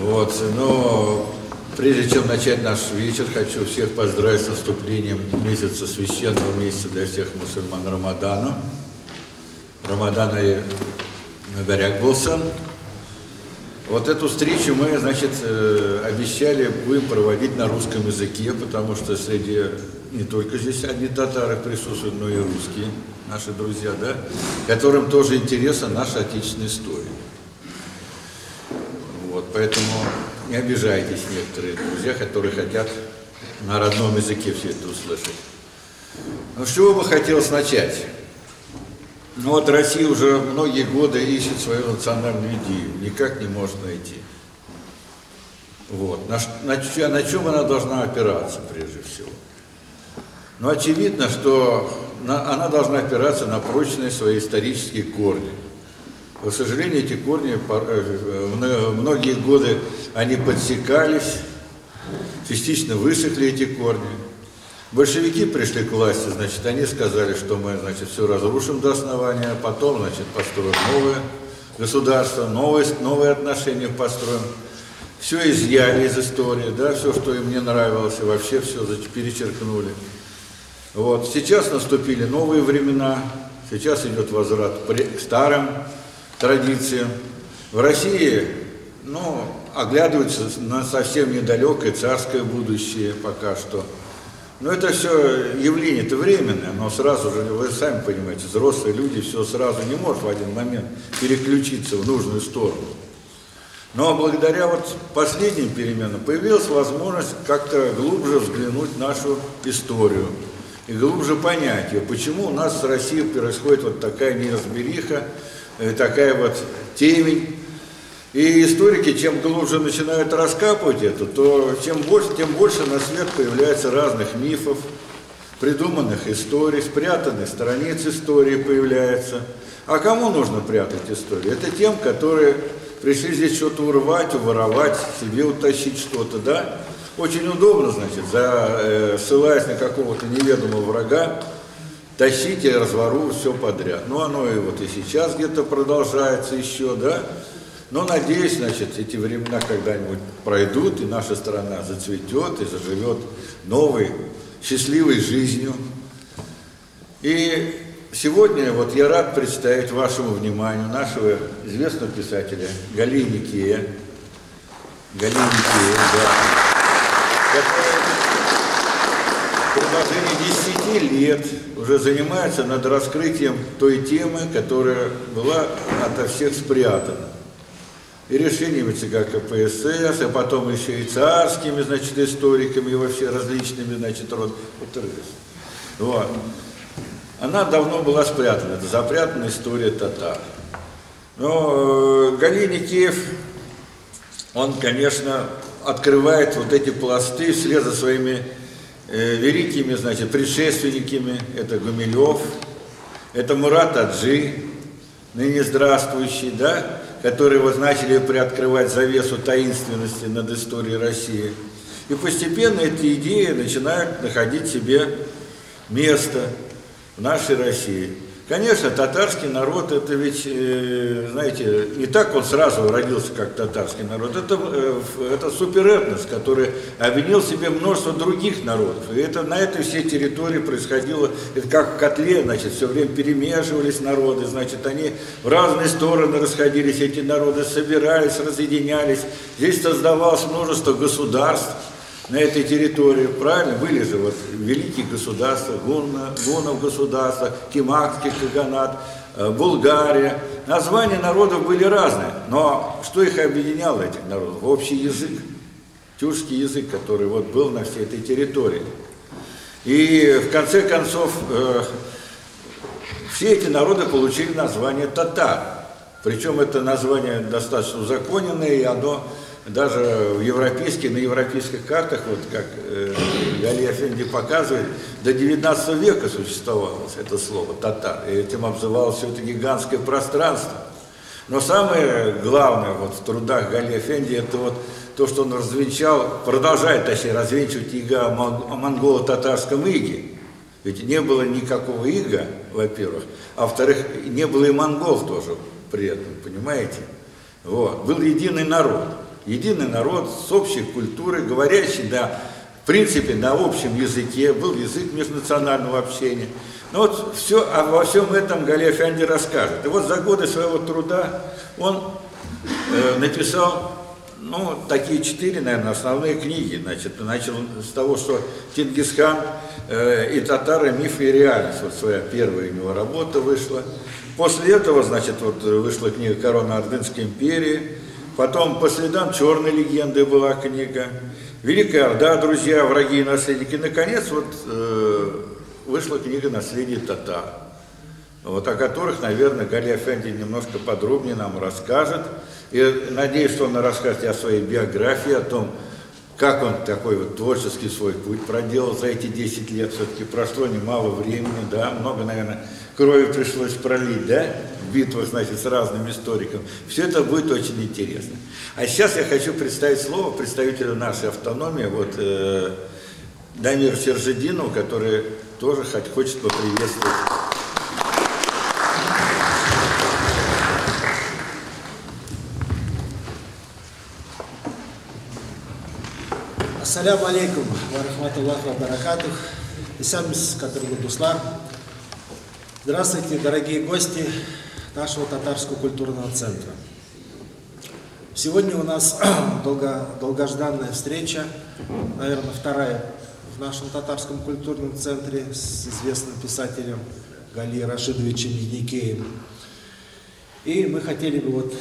Вот, но прежде чем начать наш вечер, хочу всех поздравить с наступлением месяца священного месяца для всех мусульман Рамадана. Рамадана и Баряк Болсан. Вот эту встречу мы, значит, э, обещали будем проводить на русском языке, потому что среди не только здесь одни татары присутствуют, но и русские, наши друзья, да, которым тоже интересна наша отечественная история. Поэтому не обижайтесь некоторые друзья, которые хотят на родном языке все это услышать. Ну, с чего бы хотелось начать? Ну вот Россия уже многие годы ищет свою национальную идею, никак не может найти. Вот. На, на, на чем она должна опираться прежде всего? Ну, очевидно, что на, она должна опираться на прочные свои исторические корни. К сожалению, эти корни э, многие годы они подсекались, частично высохли эти корни. Большевики пришли к власти, значит, они сказали, что мы, значит, все разрушим до основания, а потом, значит, построим новое государство, новые, новые отношения построим. Все изъяли из истории, да, все, что им не нравилось, и вообще все перечеркнули. Вот. Сейчас наступили новые времена, сейчас идет возврат к старым традициям. В России, ну, оглядываются на совсем недалекое царское будущее пока что. Но это все явление это временное, но сразу же, вы сами понимаете, взрослые люди все сразу не может в один момент переключиться в нужную сторону. Но благодаря вот последним переменам появилась возможность как-то глубже взглянуть в нашу историю и глубже понять ее, почему у нас в России происходит вот такая неразбериха, такая вот темень, и историки, чем глубже начинают раскапывать это, то чем больше, тем больше на свет появляется разных мифов, придуманных историй, спрятанных страниц истории появляется. А кому нужно прятать историю? Это тем, которые пришли здесь что-то урвать, уворовать, себе утащить что-то, да? Очень удобно, значит, за, э, ссылаясь на какого-то неведомого врага, тащить и развору все подряд. Ну, оно и вот и сейчас где-то продолжается еще, да? Но надеюсь, значит, эти времена когда-нибудь пройдут, и наша страна зацветет и заживет новой, счастливой жизнью. И сегодня вот я рад представить вашему вниманию нашего известного писателя Гали Никея, Гали Никея, да, продолжении 10 лет уже занимается над раскрытием той темы, которая была ото всех спрятана и решениями ЦК КПСС, а потом еще и царскими, значит, историками, и вообще различными, значит, род. Вот. Она давно была спрятана, это запрятанная история татар. Но э, Галиникиев, он, конечно, открывает вот эти пласты вслед за своими великими, значит, предшественниками. Это Гумилев, это Мурат Аджи, ныне здравствующий, да, которые вот начали приоткрывать завесу таинственности над историей России. И постепенно эти идеи начинают находить себе место в нашей России. Конечно, татарский народ, это ведь, э, знаете, не так он сразу родился, как татарский народ. Это, э, это суперэтнос, который объединил в себе множество других народов. И это на этой всей территории происходило, это как в котле, значит, все время перемешивались народы, значит, они в разные стороны расходились, эти народы собирались, разъединялись. Здесь создавалось множество государств, на этой территории, правильно, были же вот великие государства, Гунна, Гунов государство, Кимакский Каганат, э, Булгария. Названия народов были разные, но что их объединяло, этих народов? Общий язык, тюркский язык, который вот был на всей этой территории. И в конце концов, э, все эти народы получили название татар. Причем это название достаточно узаконенное, и оно даже в европейских, на европейских картах, вот как э, Али Афенди показывает, до 19 века существовало это слово «татар», и этим обзывалось все это гигантское пространство. Но самое главное вот в трудах Гали Афенди, это вот то, что он развенчал, продолжает, точнее, развенчивать иго о монголо-татарском иге. Ведь не было никакого ига, во-первых, а во-вторых, не было и монгол тоже при этом, понимаете? Вот. Был единый народ. Единый народ с общей культурой, говорящий, да, в принципе, на общем языке, был язык межнационального общения. Но вот все, во всем этом Галия Фянди расскажет. И вот за годы своего труда он э, написал ну, такие четыре, наверное, основные книги. Значит, начал с того, что Чингисхан э, и татары, мифы и реальность. Вот своя первая у него работа вышла. После этого, значит, вот вышла книга «Корона Ордынской империи». Потом по следам черной легенды была книга. Великая Орда, друзья, враги и наследники. Наконец, вот э, вышла книга «Наследие татар», вот, о которых, наверное, Галия Фенди немножко подробнее нам расскажет. И надеюсь, что он расскажет о своей биографии, о том, как он такой вот творческий свой путь проделал за эти 10 лет. Все-таки прошло немало времени, да, много, наверное, крови пришлось пролить, да, в битвах, значит, с разным историком. Все это будет очень интересно. А сейчас я хочу представить слово представителю нашей автономии, вот, э, Дамиру Сержедину, который тоже хочет поприветствовать. Ассаляму алейкум, варахматуллах ва баракатух. Исамис Катыргудуслар. Здравствуйте, дорогие гости нашего татарского культурного центра. Сегодня у нас долго, долгожданная встреча, наверное, вторая в нашем татарском культурном центре с известным писателем Гали Рашидовичем Еникеем. И мы хотели бы вот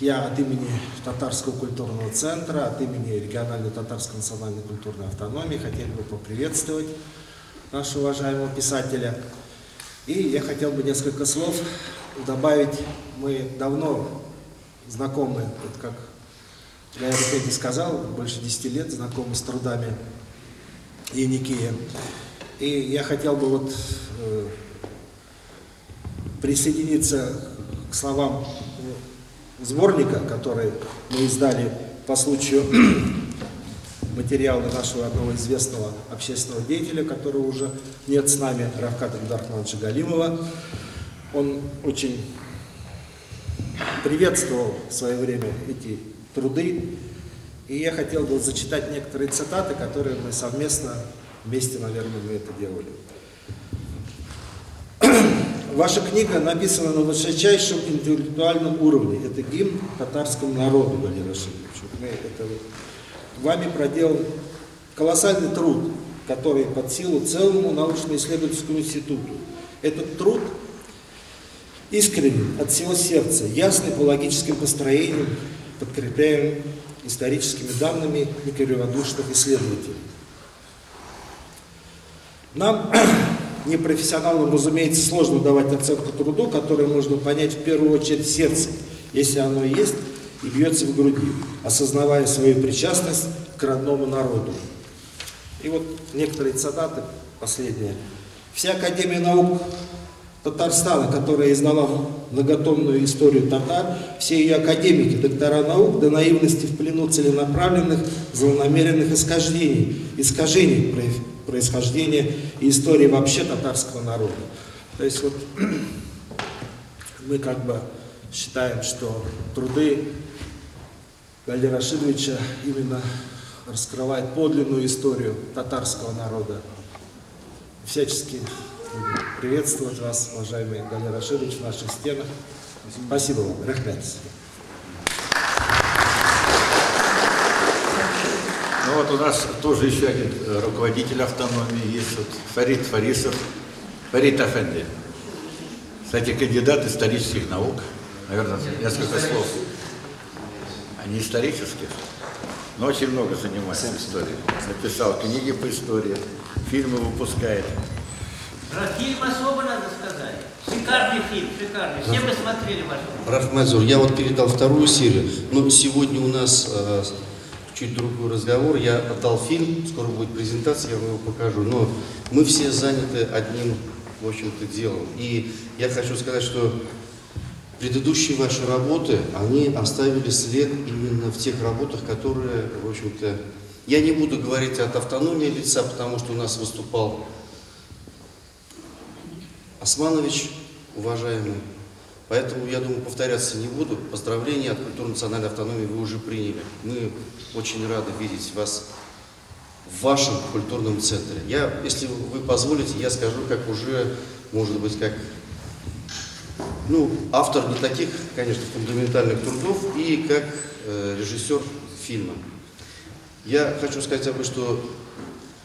я от имени Татарского культурного центра, от имени региональной татарской национальной культурной автономии хотели бы поприветствовать нашего уважаемого писателя. И я хотел бы несколько слов добавить. Мы давно знакомы, вот как я Петя сказал, больше 10 лет знакомы с трудами Яникия. И я хотел бы вот э, присоединиться к словам сборника, который мы издали по случаю материала нашего одного известного общественного деятеля, которого уже нет с нами, Равката Дархмановича Галимова. Он очень приветствовал в свое время эти труды. И я хотел бы зачитать некоторые цитаты, которые мы совместно, вместе, наверное, мы это делали. Ваша книга написана на высочайшем интеллектуальном уровне. Это гимн татарскому народу, Валерий Рашидович. Мы это вами проделан колоссальный труд, который под силу целому научно-исследовательскому институту. Этот труд искренен от всего сердца, ясный по логическим построениям, подкрепляем историческими данными некриводушных исследователей. Нам непрофессионалам, разумеется, сложно давать оценку труду, который можно понять в первую очередь сердцем, если оно есть и бьется в груди, осознавая свою причастность к родному народу. И вот некоторые цитаты, последние. Вся Академия наук Татарстана, которая издала многотомную историю татар, все ее академики, доктора наук до наивности в плену целенаправленных, злонамеренных искажений, искажений происхождения и истории вообще татарского народа. То есть вот мы как бы считаем, что труды Гали Рашидовича именно раскрывают подлинную историю татарского народа. Всячески приветствовать вас, уважаемый Гали Рашидович, в наших стенах. Спасибо вам. Рахмет. Ну вот у нас тоже еще один э, руководитель автономии есть, вот Фарид Фарисов, Фарид Афенди. Кстати, кандидат исторических наук. Наверное, несколько слов. Они исторических, но очень много занимается историей. Написал книги по истории, фильмы выпускает. Про фильм особо надо сказать. Шикарный фильм, шикарный. Все мы смотрели ваш фильм. Рафмазур, я вот передал вторую серию, но сегодня у нас э, чуть другой разговор. Я отдал фильм, скоро будет презентация, я вам его покажу. Но мы все заняты одним, в общем-то, делом. И я хочу сказать, что предыдущие ваши работы, они оставили след именно в тех работах, которые, в общем-то, я не буду говорить от автономии лица, потому что у нас выступал Османович, уважаемый, Поэтому, я думаю, повторяться не буду. Поздравления от культурно-национальной автономии вы уже приняли. Мы очень рады видеть вас в вашем культурном центре. Я, если вы позволите, я скажу, как уже, может быть, как ну, автор не таких, конечно, фундаментальных трудов и как э, режиссер фильма. Я хочу сказать об этом, что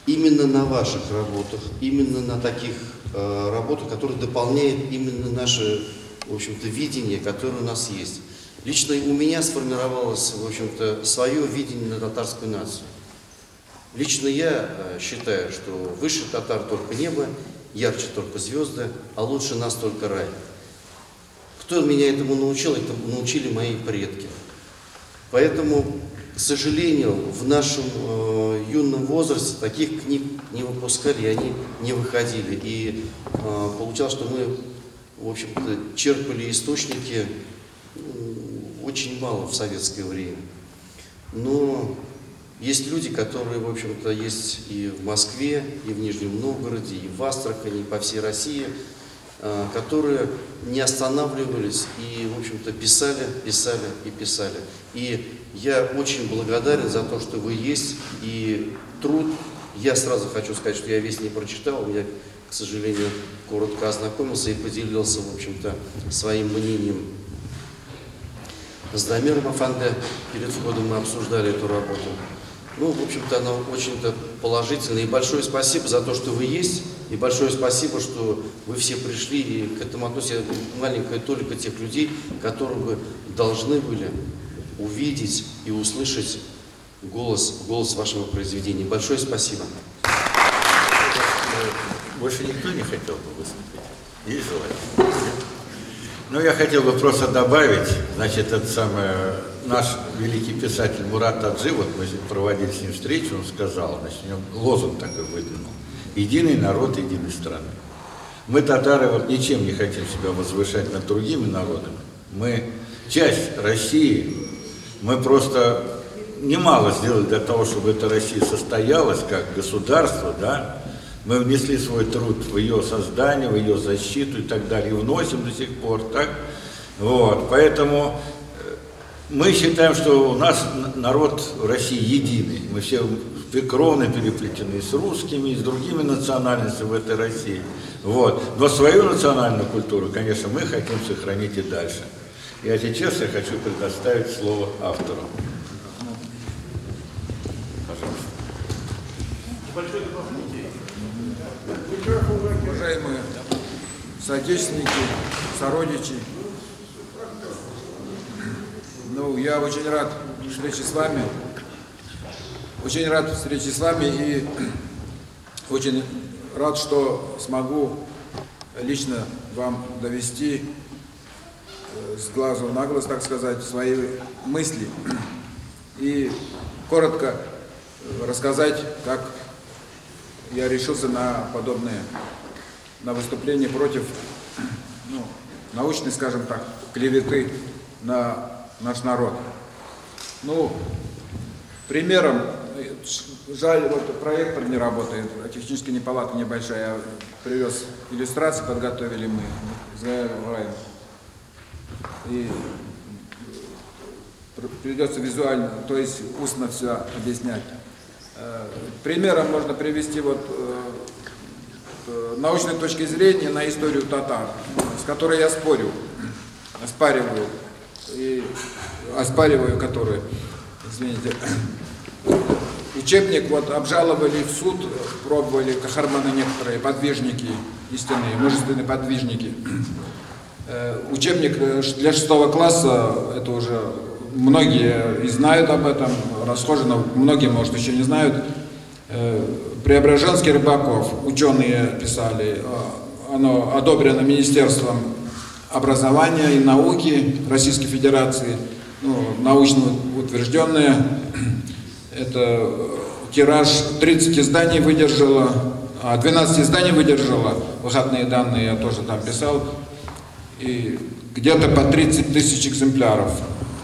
именно на ваших работах, именно на таких э, работах, которые дополняют именно наше, в общем-то, видение, которое у нас есть. Лично у меня сформировалось, в общем-то, свое видение на татарскую нацию. Лично я э, считаю, что выше татар только небо, ярче только звезды, а лучше нас только рай. Кто меня этому научил? Это научили мои предки. Поэтому, к сожалению, в нашем э, юном возрасте таких книг не выпускали, они не выходили. И э, получалось, что мы, в общем-то, черпали источники очень мало в советское время. Но есть люди, которые, в общем-то, есть и в Москве, и в Нижнем Новгороде, и в Астрахани, и по всей России – которые не останавливались и, в общем-то, писали, писали и писали. И я очень благодарен за то, что вы есть, и труд, я сразу хочу сказать, что я весь не прочитал, я, к сожалению, коротко ознакомился и поделился, в общем-то, своим мнением с Дамиром Афанде. Перед входом мы обсуждали эту работу. Ну, в общем-то, она очень-то положительная. И большое спасибо за то, что вы есть. И большое спасибо, что вы все пришли и к этому относятся маленькая только тех людей, которые бы должны были увидеть и услышать голос, голос вашего произведения. Большое спасибо. Больше никто не хотел бы выступить? Есть желание? Ну, я хотел бы просто добавить, значит, это самое, наш великий писатель Мурат Таджи, вот мы проводили с ним встречу, он сказал, значит, у него лозунг такой выдвинул единый народ единой страны. Мы, татары, вот ничем не хотим себя возвышать над другими народами. Мы часть России, мы просто немало сделали для того, чтобы эта Россия состоялась как государство, да, мы внесли свой труд в ее создание, в ее защиту и так далее, и вносим до сих пор, так? Вот, поэтому мы считаем, что у нас народ в России единый, мы все кровно переплетены с русскими, и с другими национальностями в этой России. Вот. Но свою национальную культуру, конечно, мы хотим сохранить и дальше. И а сейчас я хочу предоставить слово автору. Пожалуйста. Уважаемые соотечественники, сородичи, ну, я очень рад встрече с вами. Очень рад встрече с вами и очень рад, что смогу лично вам довести э, с глазу на глаз, так сказать, свои мысли и коротко рассказать, как я решился на подобное, на выступление против ну, научной, скажем так, клеветы на наш народ. Ну, примером Жаль, вот проектор не работает, а техническая неполадка небольшая. Я привез иллюстрации, подготовили мы с И придется визуально, то есть устно все объяснять. Э, примером можно привести вот э, научной точки зрения на историю татар, с которой я спорю, оспариваю, и оспариваю которую, извините, Учебник вот обжаловали в суд, пробовали Кахарманы некоторые, подвижники истинные, мужественные подвижники. Э, учебник э, для шестого класса, это уже многие и знают об этом, расхожено, многие, может, еще не знают. Э, Преображенский Рыбаков, ученые писали, оно одобрено Министерством образования и науки Российской Федерации, ну, научно утвержденное это э, тираж 30 изданий выдержала, 12 а, изданий выдержала, выходные данные я тоже там писал, и где-то по 30 тысяч экземпляров.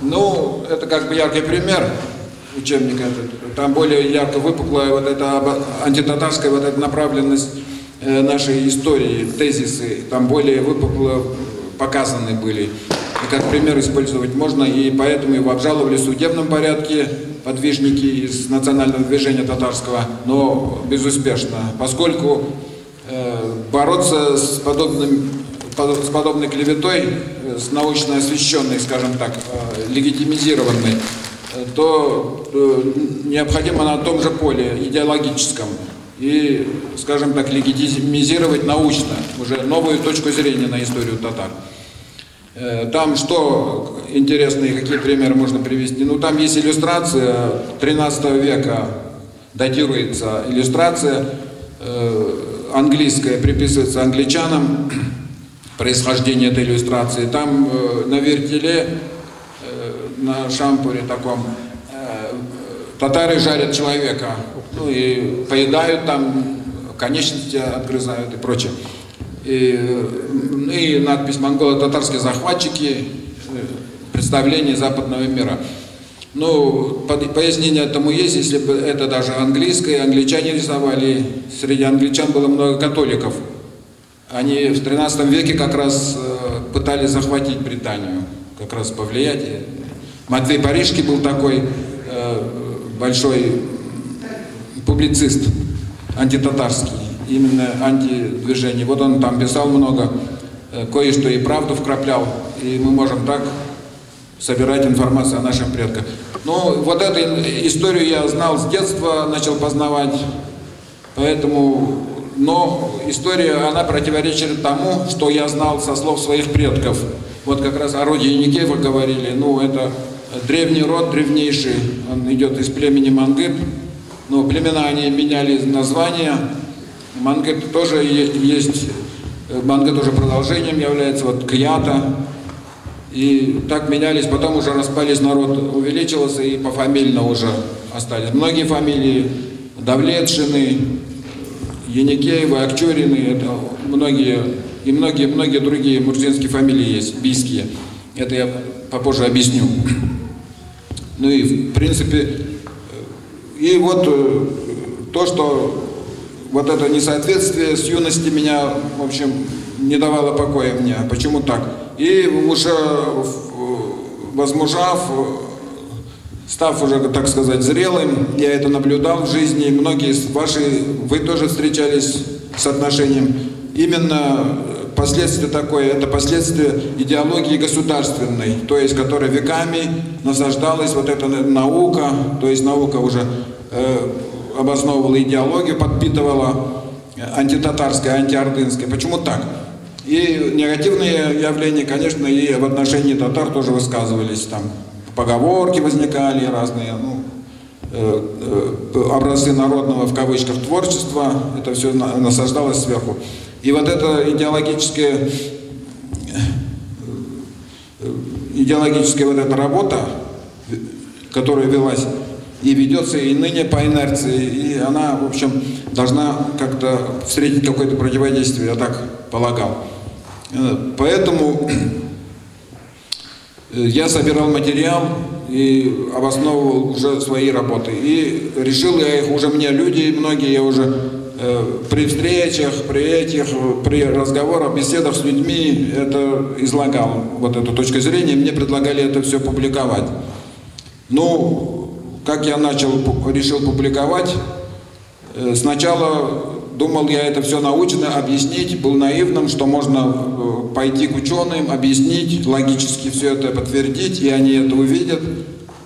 Ну, это как бы яркий пример учебника. Там более ярко выпуклая вот эта антитатарская вот эта направленность э, нашей истории, тезисы. Там более выпукло показаны были. И как пример использовать можно, и поэтому его обжаловали в судебном порядке подвижники из национального движения татарского, но безуспешно, поскольку э, бороться с подобным с подобной клеветой, э, с научно освещенной, скажем так, э, легитимизированной, э, то необходимо на том же поле идеологическом и, скажем так, легитимизировать научно уже новую точку зрения на историю татар. Там что интересно и какие примеры можно привести? Ну, там есть иллюстрация 13 века, датируется иллюстрация английская, приписывается англичанам, происхождение этой иллюстрации. Там э, на вертеле, э, на шампуре таком, э, татары жарят человека, ну и поедают там, конечности отгрызают и прочее. И, и надпись «Монголо-татарские захватчики. Представление западного мира». Ну, пояснение этому есть, если бы это даже английское, англичане рисовали, среди англичан было много католиков, они в 13 веке как раз э, пытались захватить Британию, как раз повлиять. Матвей Парижский был такой э, большой публицист, антитатарский, именно антидвижение. Вот он там писал много, э, кое-что и правду вкраплял, и мы можем так собирать информацию о наших предках. Ну, вот эту историю я знал с детства, начал познавать, поэтому но история, она противоречит тому, что я знал со слов своих предков. Вот как раз о роде Яникеева говорили, ну, это древний род, древнейший, он идет из племени Мангып, но племена они меняли названия, Мангып тоже есть, Мангып тоже продолжением является, вот Кьята, и так менялись, потом уже распались, народ увеличился и пофамильно уже остались. Многие фамилии, Давлетшины, Яникеевы, Акчурины, это многие, и многие-многие другие мурзинские фамилии есть, бийские. Это я попозже объясню. Ну и, в принципе, и вот э, то, что вот это несоответствие с юности меня, в общем, не давало покоя мне. Почему так? И уже возмужав, став уже, так сказать, зрелым, я это наблюдал в жизни, многие ваши, вы тоже встречались с отношением. Именно последствие такое, это последствие идеологии государственной, то есть, которая веками насаждалась, вот эта наука, то есть наука уже э, обосновывала идеологию, подпитывала антитатарская, антиордынская. Почему так? И негативные явления, конечно, и в отношении татар тоже высказывались там поговорки возникали разные, ну, э, э, образцы народного в кавычках творчества, это все насаждалось сверху. И вот эта идеологическая, э, идеологическая вот эта работа, которая велась и ведется и ныне по инерции, и она, в общем, должна как-то встретить какое-то противодействие, я так полагал. Поэтому Э, я собирал материал и обосновывал уже свои работы. И решил я их уже мне люди, многие я уже при встречах, при этих, при разговорах, беседах с людьми это излагал, вот эту точку зрения, мне предлагали это все публиковать. Ну, как я начал, решил публиковать, э, сначала думал я это все научно объяснить, был наивным, что можно э, пойти к ученым, объяснить, логически все это подтвердить, и они это увидят,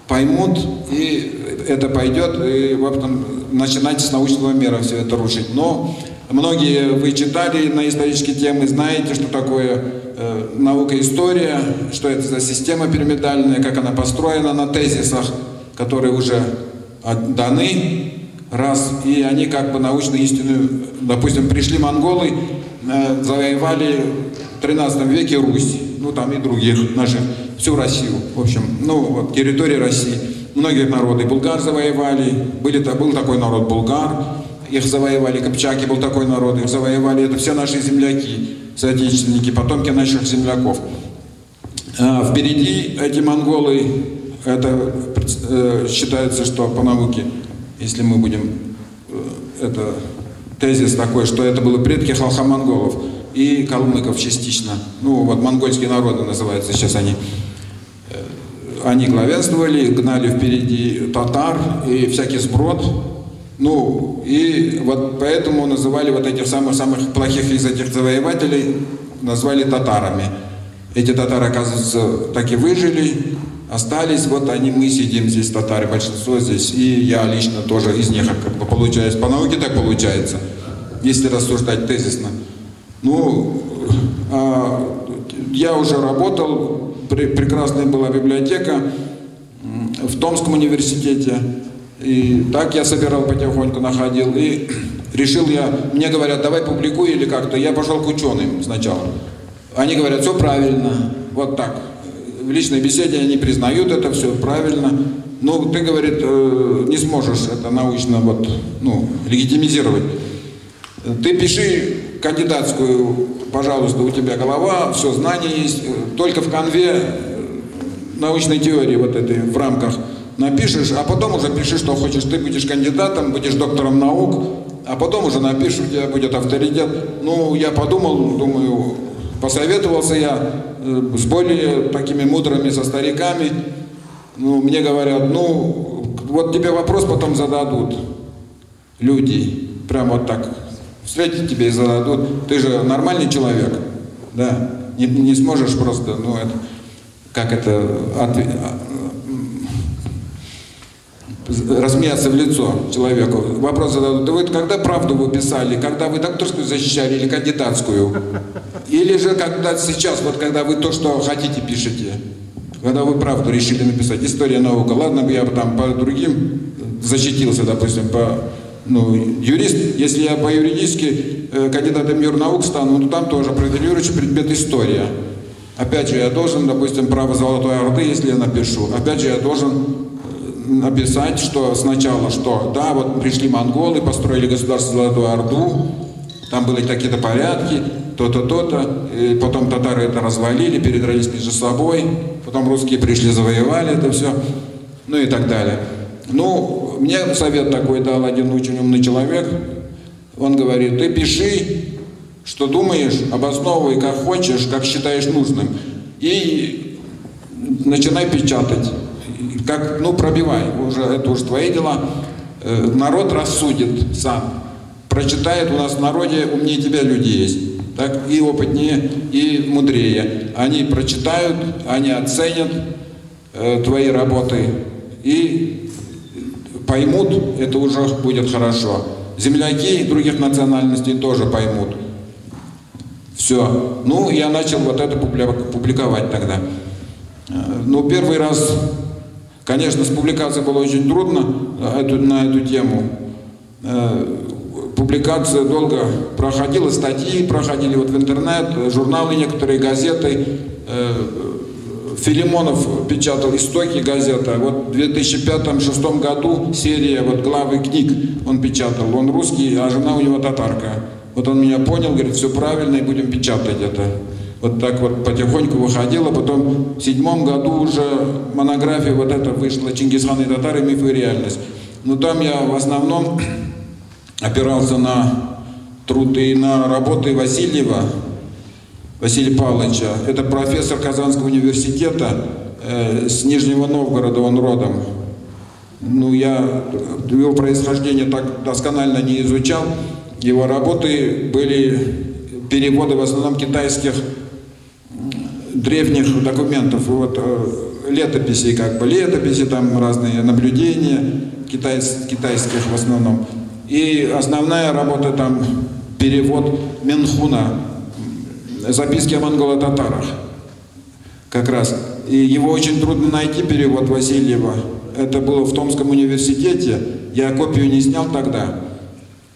поймут, и это пойдет, и в общем, начинать с научного мира все это рушить. Но многие вы читали на исторические темы, знаете, что такое э, наука история, что это за система пирамидальная, как она построена на тезисах, которые уже даны, раз, и они как бы научную истину, допустим, пришли монголы, э, завоевали в 13 веке Русь, ну там и других наших, всю Россию, в общем, ну вот территория России. Многие народы, булгар завоевали, были, был такой народ булгар, их завоевали, Копчаки был такой народ, их завоевали, это все наши земляки, соотечественники, потомки наших земляков. А впереди эти монголы, это э, считается, что по науке если мы будем, э, это тезис такой, что это были предки халхамонголов. И калмыков частично. Ну, вот монгольские народы называются сейчас они. Они главенствовали, гнали впереди татар и всякий сброд. Ну, и вот поэтому называли вот этих самых-самых плохих из этих завоевателей, назвали татарами. Эти татары, оказывается, так и выжили, остались, вот они, мы сидим здесь, татары, большинство здесь, и я лично тоже из них, как бы получается, по науке так получается, если рассуждать тезисно. Ну, а, я уже работал, прекрасная была библиотека в Томском университете, и так я собирал потихоньку, находил, и решил я, мне говорят, давай публикуй или как-то, я пошел к ученым сначала. Они говорят, все правильно, вот так в личной беседе они признают это все правильно. Но ты, говорит, э, не сможешь это научно вот, ну, легитимизировать. Ты пиши кандидатскую, пожалуйста, у тебя голова, все, знания есть, только в конве э, научной теории вот этой в рамках напишешь, а потом уже пиши, что хочешь. Ты будешь кандидатом, будешь доктором наук, а потом уже напишешь, у тебя будет авторитет. Ну, я подумал, думаю, посоветовался я Э, с более такими мудрыми, со стариками. Ну, мне говорят, ну, вот тебе вопрос потом зададут люди. Прям вот так. Встретят тебе и зададут. Ты же нормальный человек, да? Не, не сможешь просто, ну, это, как это, ответ, рассмеяться в лицо человеку. Вопрос зададут, да вы когда правду вы писали, когда вы докторскую защищали или кандидатскую? Или же когда сейчас, вот когда вы то, что хотите, пишете? Когда вы правду решили написать, история наука. Ладно бы я там по другим защитился, допустим, по ну, юрист, если я по юридически э, кандидатом юрнаук стану, ну, там тоже профилирующий предмет история. Опять же, я должен, допустим, право Золотой Орды, если я напишу, опять же, я должен написать, что сначала, что да, вот пришли монголы, построили государство Золотую Орду, там были такие-то порядки, то-то, то-то, потом татары это развалили, передрались между собой, потом русские пришли, завоевали это все, ну и так далее. Ну, мне совет такой дал один очень умный человек, он говорит, ты пиши, что думаешь, обосновывай как хочешь, как считаешь нужным, и начинай печатать как, ну, пробивай, уже, это уже твои дела. Э, народ рассудит сам. Прочитает у нас в народе, умнее тебя люди есть. Так, и опытнее, и мудрее. Они прочитают, они оценят э, твои работы и поймут, это уже будет хорошо. Земляки других национальностей тоже поймут. Все. Ну, я начал вот это публиковать тогда. Э, ну, первый раз Конечно, с публикацией было очень трудно э, на эту тему. Э, публикация долго проходила, статьи проходили вот в интернет, журналы некоторые, газеты. Филимонов печатал «Истоки» газета. Вот в 2005-2006 году серия вот главы книг он печатал. Он русский, а жена у него татарка. Вот он меня понял, говорит, все правильно, и будем печатать это вот так вот потихоньку выходила. Потом в седьмом году уже монография вот эта вышла «Чингисхан и татары. Миф и реальность». Но там я в основном опирался на труды и на работы Васильева, Василия Павловича. Это профессор Казанского университета, э, с Нижнего Новгорода он родом. Ну, я его происхождение так досконально не изучал. Его работы были переводы в основном китайских древних документов, вот, э, летописей, как бы летописи, там разные наблюдения китайс, китайских в основном. И основная работа там перевод Менхуна, записки о монголо-татарах, как раз. И его очень трудно найти, перевод Васильева. Это было в Томском университете. Я копию не снял тогда,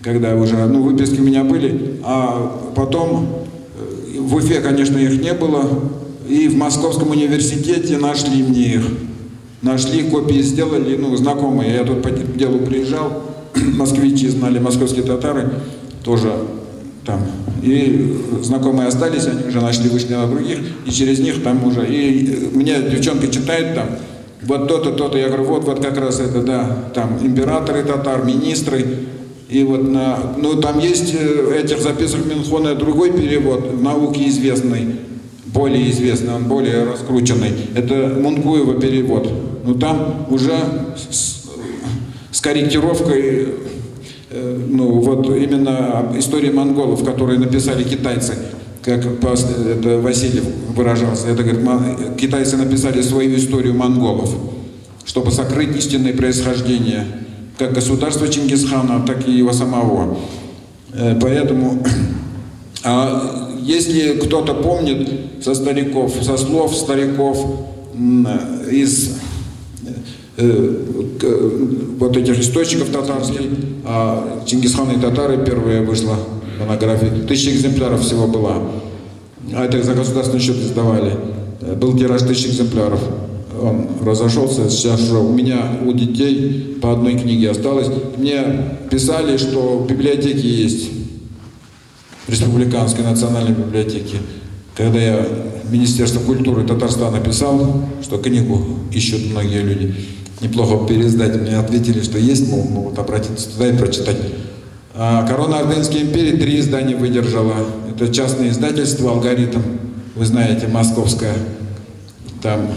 когда уже, ну, выписки у меня были. А потом э, в Уфе, конечно, их не было. И в Московском университете нашли мне их. Нашли, копии сделали, ну, знакомые. Я тут по делу приезжал, москвичи знали, московские татары тоже там. И знакомые остались, они уже нашли, вышли на других, и через них там уже. И мне девчонка читает там, вот то-то, то-то. Я говорю, вот, вот как раз это, да, там императоры татар, министры. И вот на, ну там есть э, этих записок Минхона другой перевод, в науке известный, более известный, он более раскрученный. Это Мункуева перевод. Но там уже с, с корректировкой, э, ну вот именно история монголов, которые написали китайцы, как это Васильев выражался, это говорит, китайцы написали свою историю монголов, чтобы сокрыть истинное происхождение как государства Чингисхана, так и его самого. Э, поэтому, а если кто-то помнит со стариков, со слов стариков из э, вот этих источников татарских, а Чингисхан и татары первая вышла монография, тысяча экземпляров всего была, а это за государственный счет издавали, э, был тираж тысяч экземпляров. Он разошелся, сейчас уже у меня, у детей по одной книге осталось. Мне писали, что в библиотеке есть, в Республиканской национальной библиотеке. Когда я Министерство культуры Татарстана писал, что книгу ищут многие люди, неплохо переиздать, мне ответили, что есть, могут обратиться туда и прочитать. А «Корона Ордынской империи» три издания выдержала. Это частное издательство «Алгоритм», вы знаете, московское. Там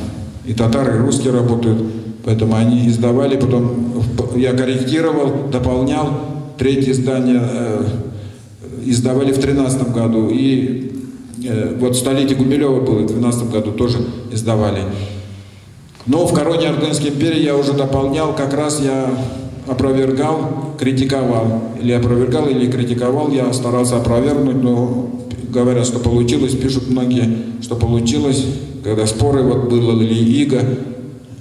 и татары, и русские работают. Поэтому они издавали, потом я корректировал, дополнял. Третье издание э, издавали в 2013 году. И э, вот столетие Гумилева было в 2012 году, тоже издавали. Но в «Короне Ордынской империи» я уже дополнял, как раз я опровергал, критиковал. Или опровергал, или критиковал, я старался опровергнуть, но говорят, что получилось, пишут многие, что получилось когда споры вот было, или Иго,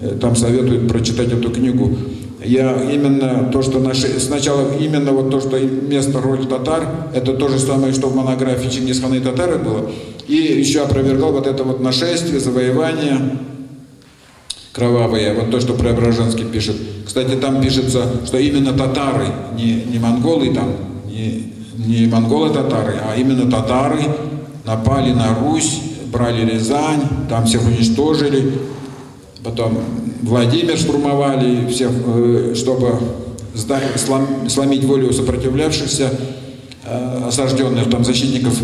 э, там советуют прочитать эту книгу. Я именно то, что наши, сначала именно вот то, что место роль татар, это то же самое, что в монографии Чингисхана и татары было. И еще опровергал вот это вот нашествие, завоевание кровавое, вот то, что Преображенский пишет. Кстати, там пишется, что именно татары, не, не монголы там, не, не монголы-татары, а именно татары напали на Русь, брали Рязань, там всех уничтожили, потом Владимир штурмовали, всех, э, чтобы сломить волю сопротивлявшихся, э, осажденных там защитников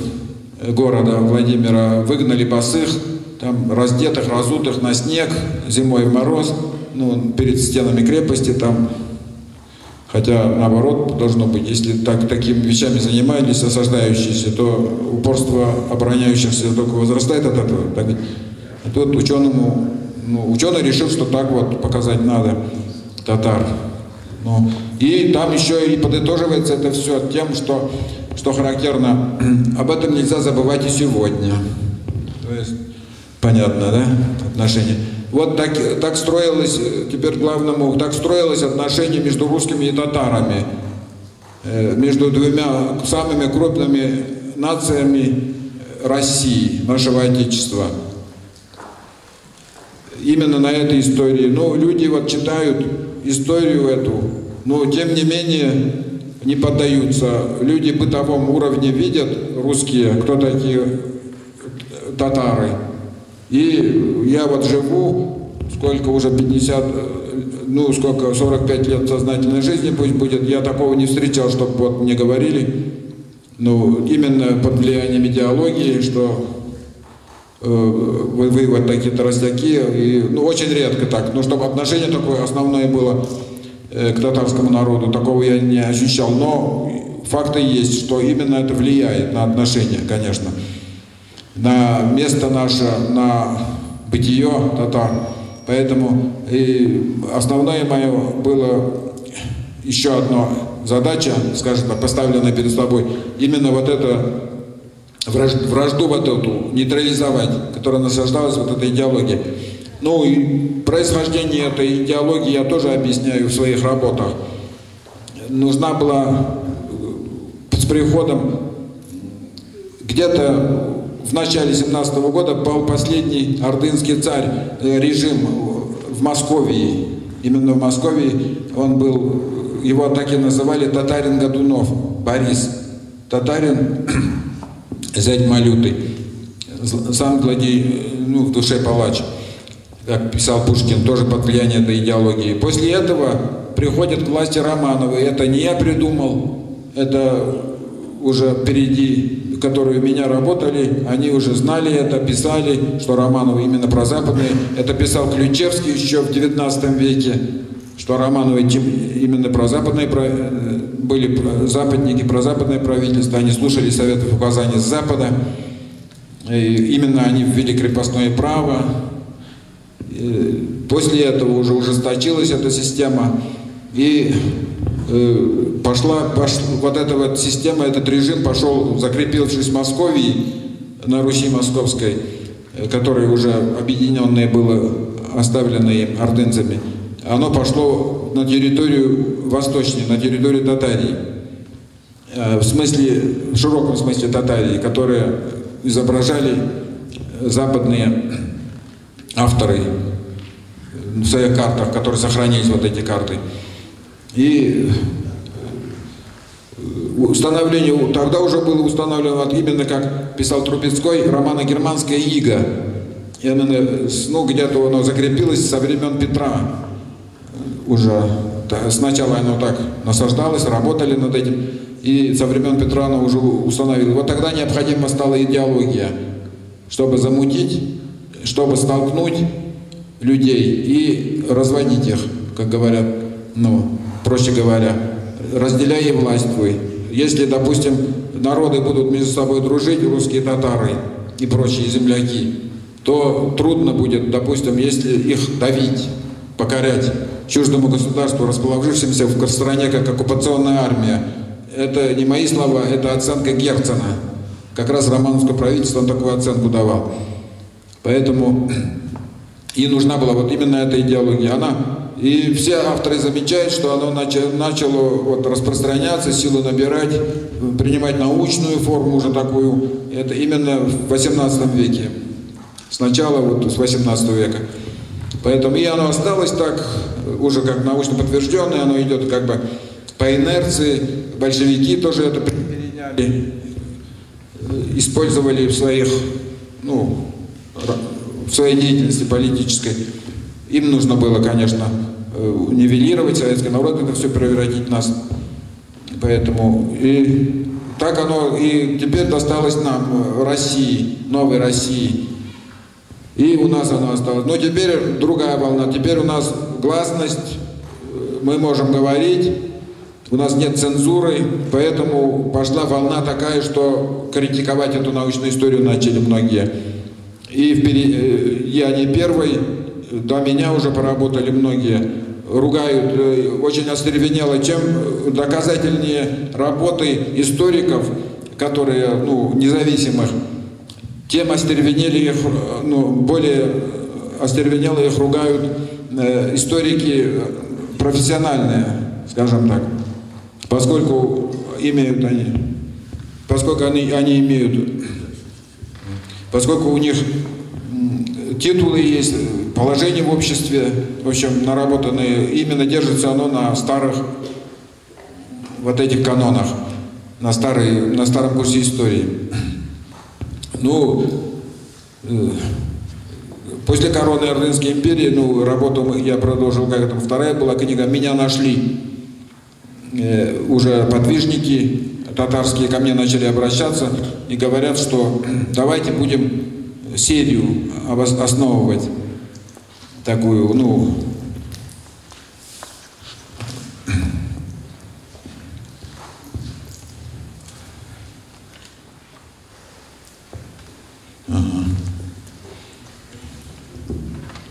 э, города Владимира, выгнали босых, там раздетых, разутых на снег, зимой в мороз, ну, перед стенами крепости, там Хотя, наоборот, должно быть, если так, такими вещами занимались осаждающиеся, то упорство обороняющихся только возрастает от этого. Так, а тут ученому, ну, ученый решил, что так вот показать надо татар. Ну, и там еще и подытоживается это все тем, что, что характерно, об этом нельзя забывать и сегодня. То есть, понятно, да, отношение. Вот так, так строилось, теперь главному, так строилось отношение между русскими и татарами, э, между двумя самыми крупными нациями России, нашего Отечества. Именно на этой истории. Ну, люди вот читают историю эту, но тем не менее не поддаются. Люди бытовом уровне видят русские, кто такие татары. И я вот живу, сколько уже 50, ну сколько, 45 лет сознательной жизни пусть будет, я такого не встречал, чтобы вот мне говорили, ну именно под влиянием идеологии, что э, вы, вы вот такие-то раздяки, и, ну очень редко так, но чтобы отношение такое основное было э, к татарскому народу, такого я не ощущал, но факты есть, что именно это влияет на отношения, конечно на место наше, на бытие татар. Поэтому и основное мое было еще одна задача, скажем так, поставленная перед собой, именно вот это вражду, вражду вот эту нейтрализовать, которая насаждалась вот этой идеологией. Ну и происхождение этой идеологии я тоже объясняю в своих работах. Нужна была с приходом где-то в начале 17 года пал последний ордынский царь, э, режим в Москве. Именно в Москве он был, его так и называли татарин Годунов, Борис. Татарин, зять Малюты. Сам злодей, ну, в душе палач, как писал Пушкин, тоже под влиянием этой идеологии. После этого приходят к власти Романовы. Это не я придумал, это уже впереди, которые у меня работали, они уже знали это, писали, что Романовы именно прозападные. Это писал Ключевский еще в 19 веке, что Романовы именно прозападные были западники, прозападное правительство, они слушали советов указаний с Запада. И именно они ввели крепостное право. И после этого уже ужесточилась эта система. И э, пошла, пошла вот эта вот система, этот режим пошел, закрепившись в Московии, на Руси Московской, э, которая уже объединенная была, оставленная ордынцами, оно пошло на территорию восточной, на территорию Татарии. Э, в смысле, в широком смысле Татарии, которые изображали западные авторы в своих картах, которые сохранились вот эти карты. И установлению, тогда уже было установлено, именно как писал Трубецкой, романа «Германская ига». Именно, ну, где-то оно закрепилось со времен Петра уже. Сначала оно так насаждалось, работали над этим, и со времен Петра оно уже установили. Вот тогда необходима стала идеология, чтобы замутить, чтобы столкнуть людей и разводить их, как говорят, ну, проще говоря, разделяя и властвуй. Если, допустим, народы будут между собой дружить, русские татары и прочие земляки, то трудно будет, допустим, если их давить, покорять чуждому государству, расположившимся в стране как оккупационная армия. Это не мои слова, это оценка Герцена. Как раз романовское правительство он такую оценку давал. Поэтому и нужна была вот именно эта идеология. Она и все авторы замечают, что оно начало вот распространяться, силу набирать, принимать научную форму уже такую. Это именно в 18 веке. Сначала вот с 18 века. Поэтому и оно осталось так, уже как научно подтвержденное, оно идет как бы по инерции. Большевики тоже это переняли, использовали в своих, ну, в своей деятельности политической. Им нужно было, конечно, нивелировать советский народ, это все превратить нас. Поэтому и так оно и теперь досталось нам, э, России, новой России. И у нас оно осталось. Но теперь другая волна. Теперь у нас гласность, э, мы можем говорить, у нас нет цензуры, поэтому пошла волна такая, что критиковать эту научную историю начали многие. И впереди, я не первый, до меня уже поработали многие, ругают, э, очень остервенело, чем доказательнее работы историков, которые, ну, независимых, тем остервенели их, ну, более остервенело их ругают э, историки профессиональные, скажем так, поскольку имеют они, поскольку они, они имеют, поскольку у них титулы есть, положение в обществе, в общем, наработанные, именно держится оно на старых вот этих канонах, на, старой, на старом курсе истории. Ну, э, после короны Ордынской империи, ну, работу я продолжил, как это вторая была книга «Меня нашли». Э, уже подвижники татарские ко мне начали обращаться и говорят, что давайте будем серию основывать такую, ну.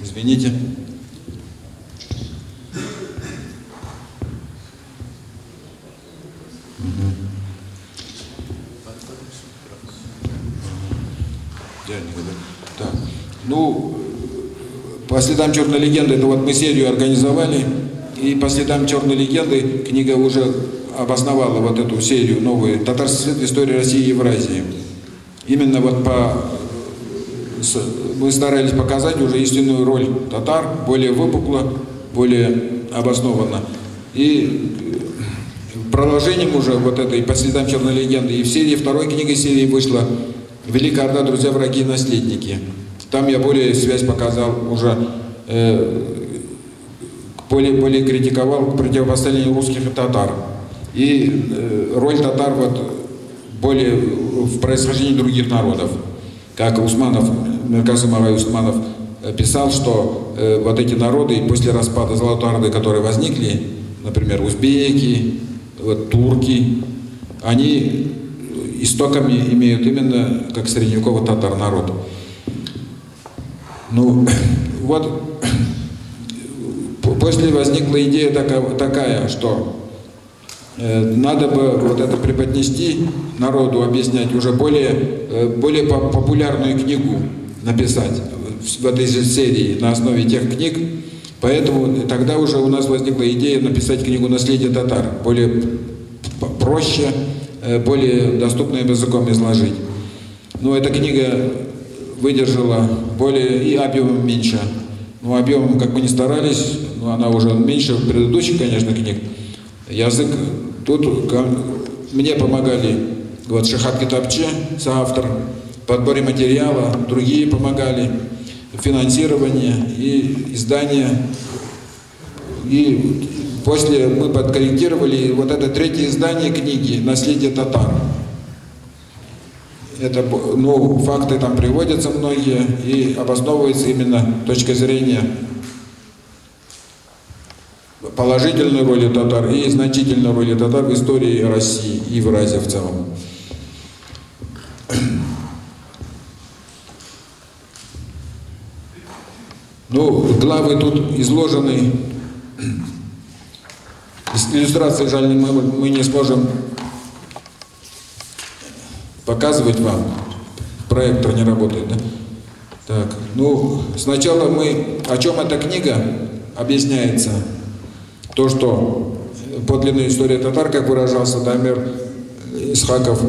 Извините. Так. Ну, по следам черной легенды, это вот мы серию организовали, и по следам черной легенды книга уже обосновала вот эту серию новую «Татарский след в истории России и Евразии». Именно вот по... Мы старались показать уже истинную роль татар, более выпукло, более обоснованно. И продолжением уже вот этой «По следам черной легенды» и в серии, второй книгой серии вышла «Великая Орда. Друзья, враги и наследники». Там я более связь показал уже более, более критиковал противопоставление русских и татар. И э, роль татар вот более в происхождении других народов. Как Усманов, Меркасым Агай Усманов э, писал, что э, вот эти народы после распада Золотой Орды, которые возникли, например, узбеки, вот, турки, они истоками имеют именно как средневековый татар народ. Ну, вот после возникла идея такая, такая что э, надо бы вот это преподнести народу, объяснять, уже более, э, более популярную книгу написать в этой же серии на основе тех книг. Поэтому тогда уже у нас возникла идея написать книгу «Наследие татар», более проще, э, более доступным языком изложить. Но эта книга выдержала более и объемом меньше. Ну, объемом как бы не старались, но она уже меньше предыдущих, конечно, книг. Язык тут мне помогали вот Шахат Китапче, соавтор, подборе материала, другие помогали, финансирование и издание. И после мы подкорректировали вот это третье издание книги «Наследие татар». Это, ну, факты там приводятся многие и обосновывается именно точка зрения положительной роли татар и значительной роли татар в истории России и в Евразии в целом. Ну, главы тут изложены. Иллюстрации, жаль, мы, мы не сможем показывать вам. Проектор не работает, да? Так, ну, сначала мы... О чем эта книга объясняется? То, что подлинная история татар, как выражался Дамир Исхаков,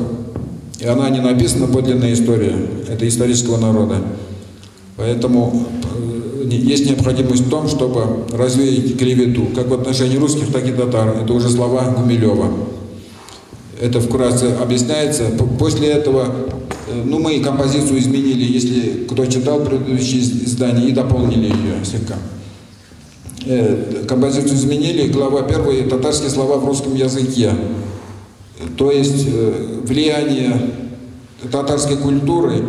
и она не написана, подлинная история, это исторического народа. Поэтому э, есть необходимость в том, чтобы развеять клевету, как в отношении русских, так и татар. Это уже слова Гумилева это вкратце объясняется. После этого, э, ну, мы композицию изменили, если кто читал предыдущие издания, и дополнили ее слегка. Э, композицию изменили, глава первая, татарские слова в русском языке. То есть э, влияние татарской культуры,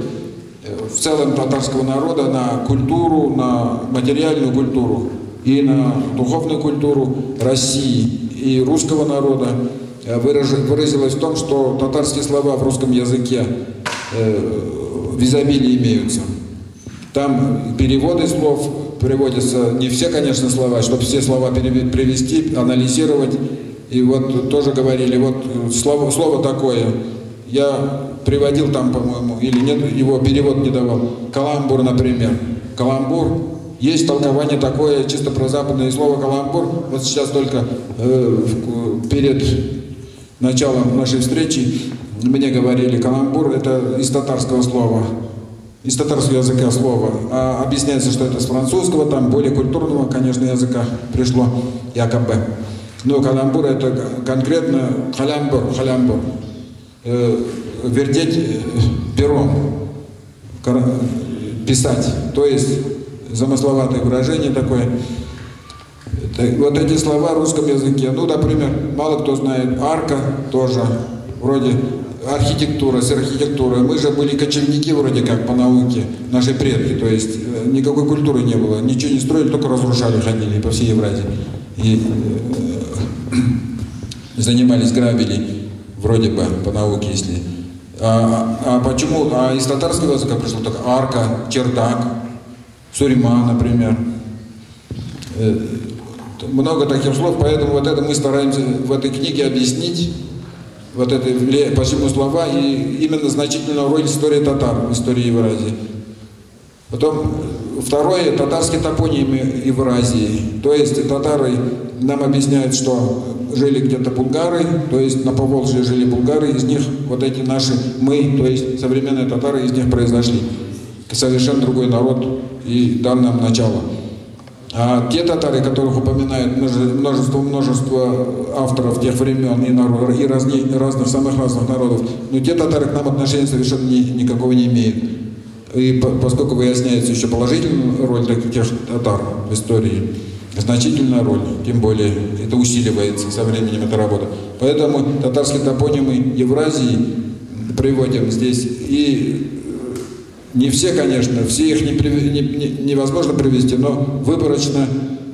в целом татарского народа на культуру, на материальную культуру и на духовную культуру России и русского народа Э, выразилась в том, что татарские слова в русском языке э, в изобилии имеются. Там переводы слов приводятся, не все, конечно, слова, чтобы все слова привести, анализировать. И вот тоже говорили, вот слово, слово такое, я приводил там, по-моему, или нет, его перевод не давал. Каламбур, например. Каламбур. Есть толкование такое, чисто про западное слово каламбур. Вот сейчас только э, перед началом нашей встречи мне говорили, каламбур – это из татарского слова, из татарского языка слова. А объясняется, что это с французского, там более культурного, конечно, языка пришло, якобы. Но каламбур – это конкретно халямбур, халямбур. Э, вертеть э, пером, писать. То есть замысловатое выражение такое – вот эти слова в русском языке, ну, например, мало кто знает, арка тоже, вроде архитектура, с архитектурой. Мы же были кочевники вроде как по науке, наши предки, то есть э, никакой культуры не было, ничего не строили, только разрушали, ходили по всей Евразии. И э, занимались, грабили, вроде бы, по науке, если. А, а почему? А из татарского языка пришло так арка, чердак, сурьма, например. Э, много таких слов, поэтому вот это мы стараемся в этой книге объяснить, вот это почему слова и именно значительную роль истории татар в истории Евразии. Потом второе, татарские топонимы Евразии. То есть татары нам объясняют, что жили где-то булгары, то есть на Поволжье жили булгары, из них вот эти наши мы, то есть современные татары из них произошли. Совершенно другой народ и дан нам начало. А те татары, которых упоминают множество-множество авторов тех времен и, народ, и разни, разных, самых разных народов, но те татары к нам отношения совершенно ни, никакого не имеют. И по, поскольку выясняется еще положительная роль таких татар в истории, значительная роль, тем более это усиливается со временем эта работа. Поэтому татарские топонимы Евразии приводим здесь и не все, конечно, все их не, не, не, невозможно привести, но выборочно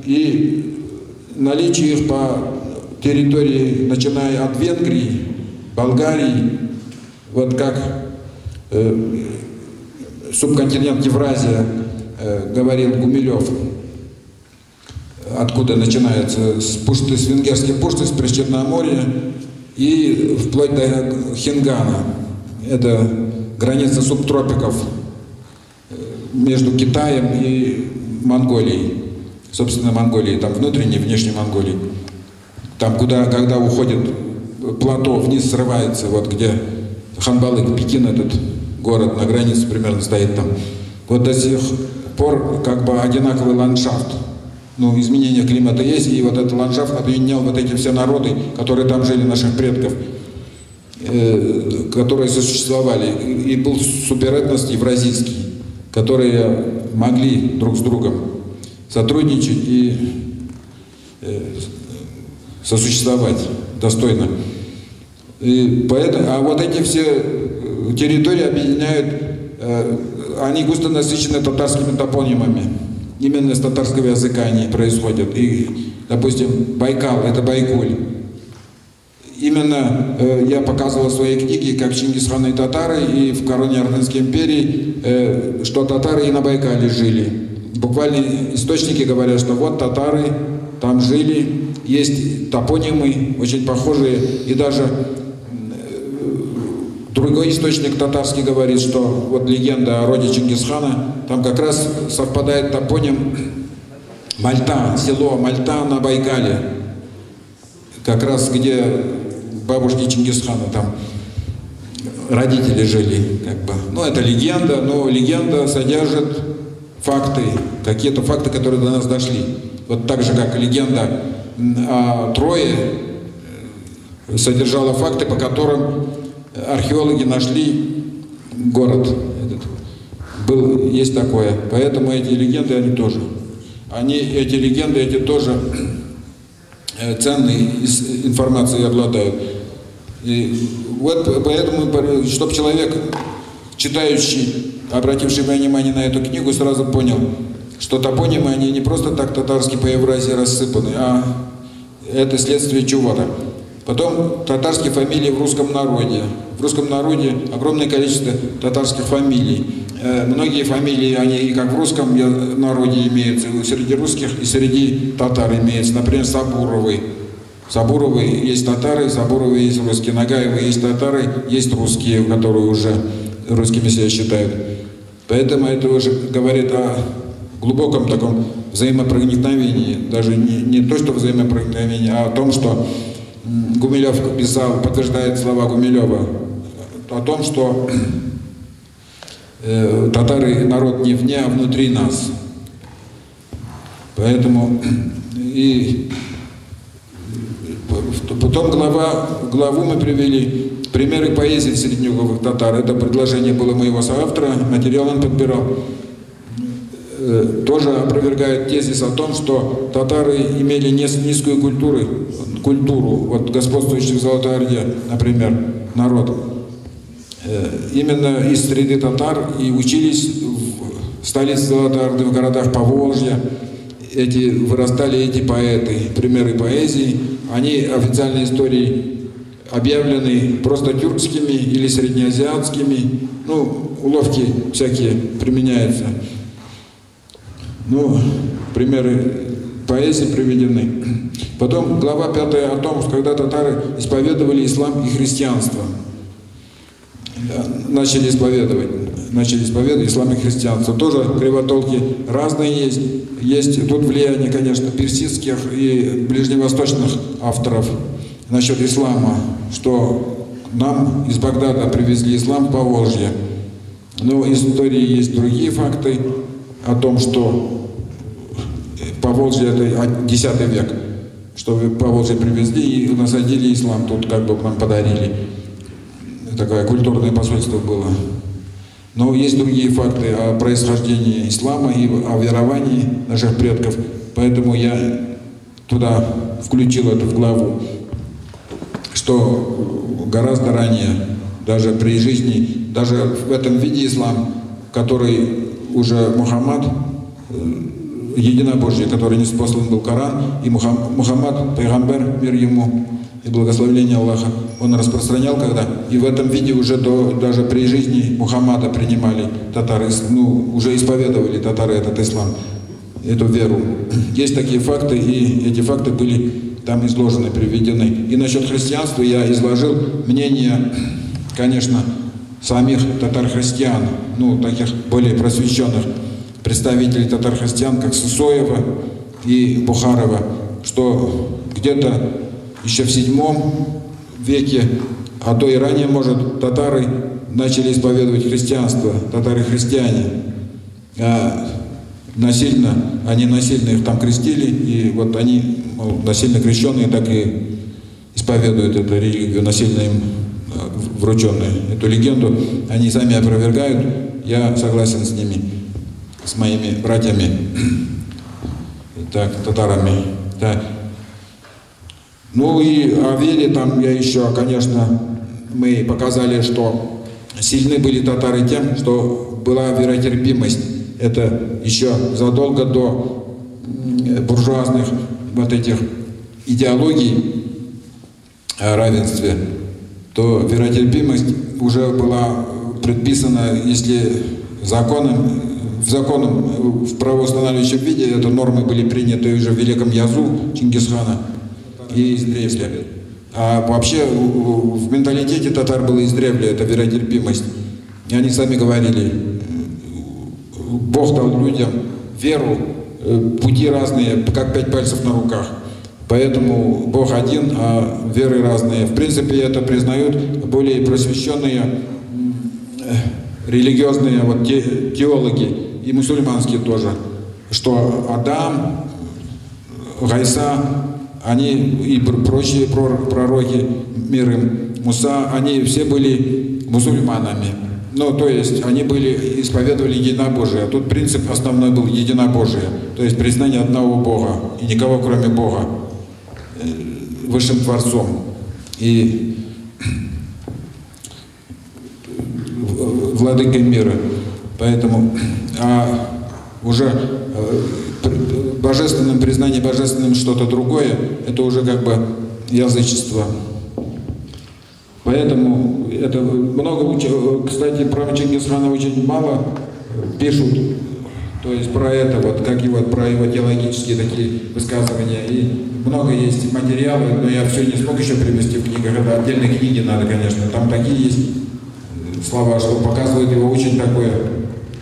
и наличие их по территории, начиная от Венгрии, Болгарии, вот как э, субконтинент Евразия э, говорил Гумилев, откуда начинается с пушты, с венгерских пушты, с Причерноморья и вплоть до Хингана. Это граница субтропиков между Китаем и Монголией. Собственно, Монголией, там внутренней и внешней Монголии. Там, куда, когда уходит плато, вниз срывается, вот где Ханбалык, Пекин, этот город на границе примерно стоит там. Вот до сих пор как бы одинаковый ландшафт. Ну, изменение климата есть, и вот этот ландшафт объединял вот эти все народы, которые там жили, наших предков, э, которые сосуществовали. И был суперэтнос евразийский, которые могли друг с другом сотрудничать и э, сосуществовать достойно. И поэтому, а вот эти все э, территории объединяют, э, они густо насыщены татарскими топонимами. Именно с татарского языка они происходят. И, допустим, Байкал – это Байкуль. Именно э, я показывал в своей книге, как Чингисхан и татары, и в короне Армянской империи, э, что татары и на Байкале жили. Буквально источники говорят, что вот татары там жили, есть топонимы очень похожие, и даже Другой источник татарский говорит, что вот легенда о роде Чингисхана, там как раз совпадает топоним Мальта, село Мальта на Байкале, как раз где бабушки Чингисхана там родители жили, как бы. Ну, это легенда, но легенда содержит факты, какие-то факты, которые до нас дошли. Вот так же, как легенда о Трое содержала факты, по которым археологи нашли город этот. Был, есть такое. Поэтому эти легенды, они тоже. Они, эти легенды, эти тоже э, ценной информацией обладают. И вот поэтому, чтобы человек, читающий, обративший внимание на эту книгу, сразу понял, что топонимы, они не просто так татарски по Евразии рассыпаны, а это следствие чего-то. Потом татарские фамилии в русском народе. В русском народе огромное количество татарских фамилий. Э, многие фамилии, они и как в русском народе имеются, и среди русских, и среди татар имеются. Например, Сабуровы. Сабуровы есть татары, Сабуровы есть русские, Нагаевы есть татары, есть русские, которые уже русскими себя считают. Поэтому это уже говорит о глубоком таком взаимопроникновении, даже не, не то, что взаимопроникновение, а о том, что Гумилев писал, подтверждает слова Гумилева о том, что э, татары народ не вне, а внутри нас. Поэтому и потом глава, главу мы привели примеры поэзии средневековых татар. Это предложение было моего соавтора, материал он подбирал. Э, тоже опровергает тезис о том, что татары имели низкую культуру, культуру, вот господствующий в Золотой Орде, например, народ. Э, именно из среды татар и учились в столице Золотой Орды, в городах Поволжья, эти, вырастали эти поэты, примеры поэзии, они официальной историей объявлены просто тюркскими или среднеазиатскими, ну, уловки всякие применяются. Ну, примеры поэзии приведены. Потом глава пятая о том, когда татары исповедовали ислам и христианство. Начали исповедовать, начали исповедовать ислам и христианство. Тоже кривотолки разные есть. Есть тут влияние, конечно, персидских и ближневосточных авторов насчет ислама, что нам из Багдада привезли ислам в Поволжье. Но в истории есть другие факты о том, что Поволжье это 10 век, что вы Поволжье привезли и насадили ислам, тут как бы нам подарили. Такое культурное посольство было. Но есть другие факты о происхождении ислама и о веровании наших предков. Поэтому я туда включил это в главу, что гораздо ранее, даже при жизни, даже в этом виде ислам, который уже Мухаммад, э, единобожие, который не спослан был Коран, и Мухам- Мухаммад, Пайгамбер, мир ему, и благословение Аллаха, он распространял когда, и в этом виде уже до, даже при жизни Мухаммада принимали татары, ну, уже исповедовали татары этот ислам, эту веру. Есть такие факты, и эти факты были там изложены, приведены. И насчет христианства я изложил мнение, конечно, самих татар-христиан, ну, таких более просвещенных представителей татар-христиан, как Сысоева и Бухарова, что где-то еще в седьмом веке, а то и ранее, может, татары начали исповедовать христианство, татары-христиане. А насильно, они насильно их там крестили, и вот они, мол, насильно крещенные, так и исповедуют эту религию, насильно им э, врученную эту легенду, они сами опровергают, я согласен с ними, с моими братьями, так, татарами. Так. Ну и о вере там я еще, конечно, мы показали, что сильны были татары тем, что была веротерпимость. Это еще задолго до буржуазных вот этих идеологий о равенстве, то веротерпимость уже была предписана, если законом, в законом, в правоустанавливающем виде, это нормы были приняты уже в Великом Язу Чингисхана и издревле. А вообще в менталитете татар было издревле, это веротерпимость. И они сами говорили, Бог дал людям веру, э, пути разные, как пять пальцев на руках. Поэтому Бог один, а веры разные. В принципе, это признают более просвещенные э, религиозные вот, те- теологи и мусульманские тоже, что Адам, Гайса, они и пр- прочие прор- пророки, мир им, Муса, они все были мусульманами. Ну, то есть они были, исповедовали единобожие. Тут принцип основной был единобожие, то есть признание одного Бога и никого кроме Бога э, высшим Творцом. И владыкой мира. Поэтому а уже э, божественным признание божественным что-то другое, это уже как бы язычество. Поэтому это много, кстати, про Чингисхана очень мало пишут, то есть про это вот, как и вот про его теологические такие высказывания. И много есть материалы, но я все не смог еще привести в книгах, это отдельные книги надо, конечно. Там такие есть слова, что показывают его очень такое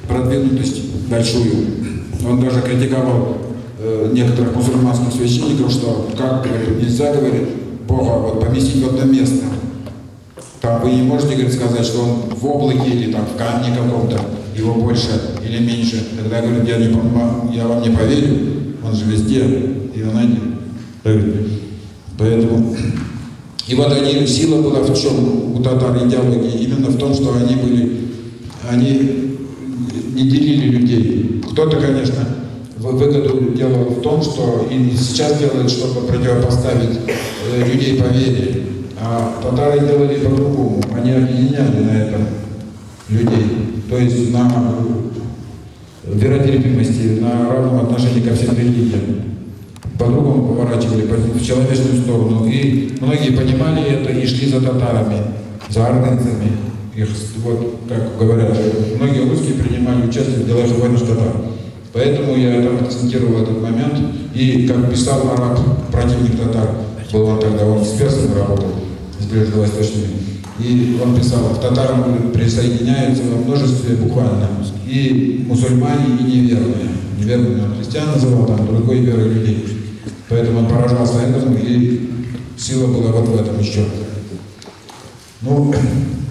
продвинутость большую. Он даже критиковал э, некоторых мусульманских священников, что как, говорит, нельзя, говорит, Бога вот поместить в одно место. Там вы не можете, говорит, сказать, что он в облаке или там в камне каком-то, его больше или меньше. Тогда, говорит, я, не, я вам не поверю, он же везде, и он один. Поэтому и вот они, сила была в чем у татар идеологии? Именно в том, что они были, они не делили людей. Кто-то, конечно, вы- выгоду делал в том, что и сейчас делает, чтобы противопоставить э, людей по вере. А татары делали по-другому. Они объединяли на этом людей. То есть на э, веротерпимости, на равном отношении ко всем религиям по-другому поворачивали по- в человеческую сторону. И многие понимали это и шли за татарами, за ордынцами. Их, вот, как говорят, многие русские принимали участие в делах войны татар. Поэтому я это акцентировал этот момент. И, как писал араб, противник татар, был он тогда, он с персами работал, с ближневосточными. И он писал, к татарам присоединяются во множестве буквально и мусульмане, и неверные. Неверными он христиан называл, там другой веры людей. Поэтому он поражался этому, и сила была вот в этом еще. Ну,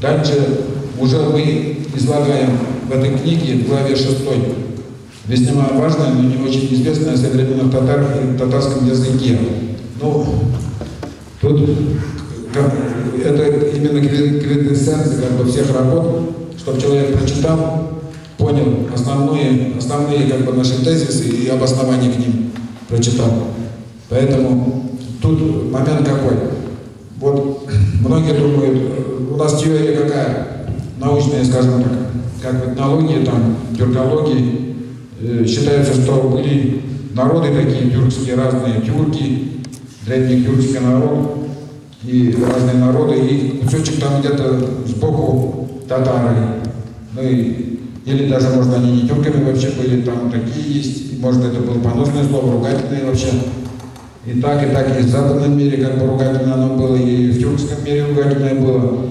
дальше уже мы излагаем в этой книге, в главе 6, весьма важное, но не очень известное татарах и татарском языке. Ну, тут как, это именно квин- квинтэссенция как бы всех работ, чтобы человек прочитал, понял основные, основные как бы наши тезисы и обоснования к ним. прочитал. Поэтому тут момент какой. Вот многие думают, э, у нас теория какая? Научная, скажем так, как в этнологии, там, тюркологии. Э, считается, что были народы такие тюркские, разные тюрки, древний тюркский народ и разные народы, и кусочек там где-то сбоку татары. Ну и, или даже, может, они не тюрками вообще были, там такие есть, может, это было поносное слово, ругательное вообще. И так, и так, и в западном мире как бы ругательное оно было, и в тюркском мире ругательное было.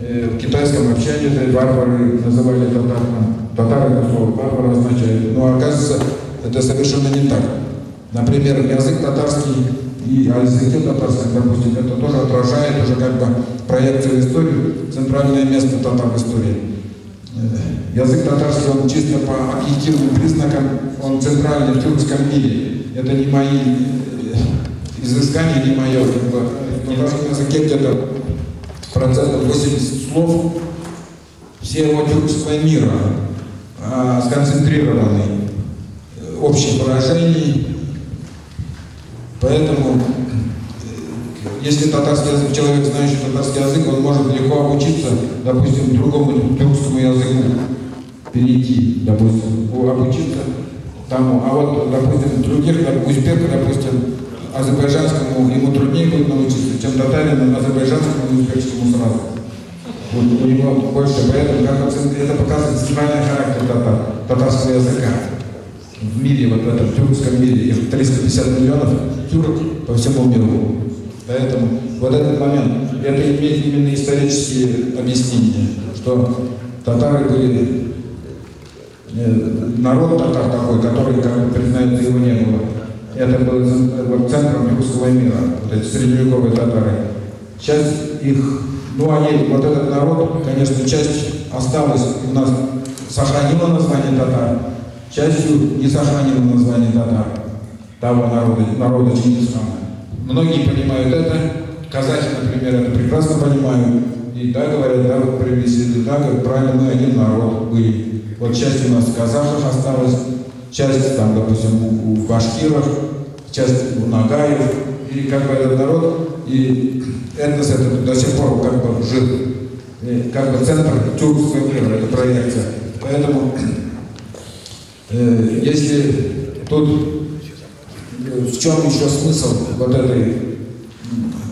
Э, в китайском вообще они это варвары называли татаром. Татар это слово варвар означает. Но оказывается, это совершенно не так. Например, язык татарский и о языке татарском, допустим, это тоже отражает уже как бы проекцию историю, центральное место татар в истории. Э, язык татарский, он чисто по объективным признакам, он центральный в тюркском мире. Это не мои изыскание не мое, в нашем языке где-то процентов 80 слов. Всего тюркского мира а, сконцентрированы э, общих выражений, поэтому э, если татарский язык, человек, знающий татарский язык, он может легко обучиться, допустим, другому тюркскому языку, перейти, допустим, обучиться тому. А вот, допустим, других, как узбек, допустим, азербайджанскому ему труднее будет научиться, чем татарину азербайджанскому и узбекскому сразу. Вот, у него больше, поэтому как это показывает центральный характер татар, татарского языка. В мире, вот в этом тюркском мире, их 350 миллионов тюрок по всему миру. Поэтому вот этот момент, это имеет именно исторические объяснения, что татары были э, народ татар такой, который, как признает, его не было. Это было вот, центром русского мира, вот эти средневековые татары. Часть их, ну они, вот этот народ, конечно, часть осталась у нас, сохранила название татар, частью не сохранила название татар, того народа, народа Чингисхана. Многие понимают это, казахи, например, это прекрасно понимают, и да, говорят, да, вот привезли, да, говорят, правильно, мы один народ были. Вот часть у нас в казахах осталась, часть там, допустим, у, у башкиров, часть у нагаев, и как бы этот народ, и этнос этот до сих пор как бы жил, и как бы центр тюркского мира, это проекция. Поэтому, э, если тут э, в чем еще смысл вот этой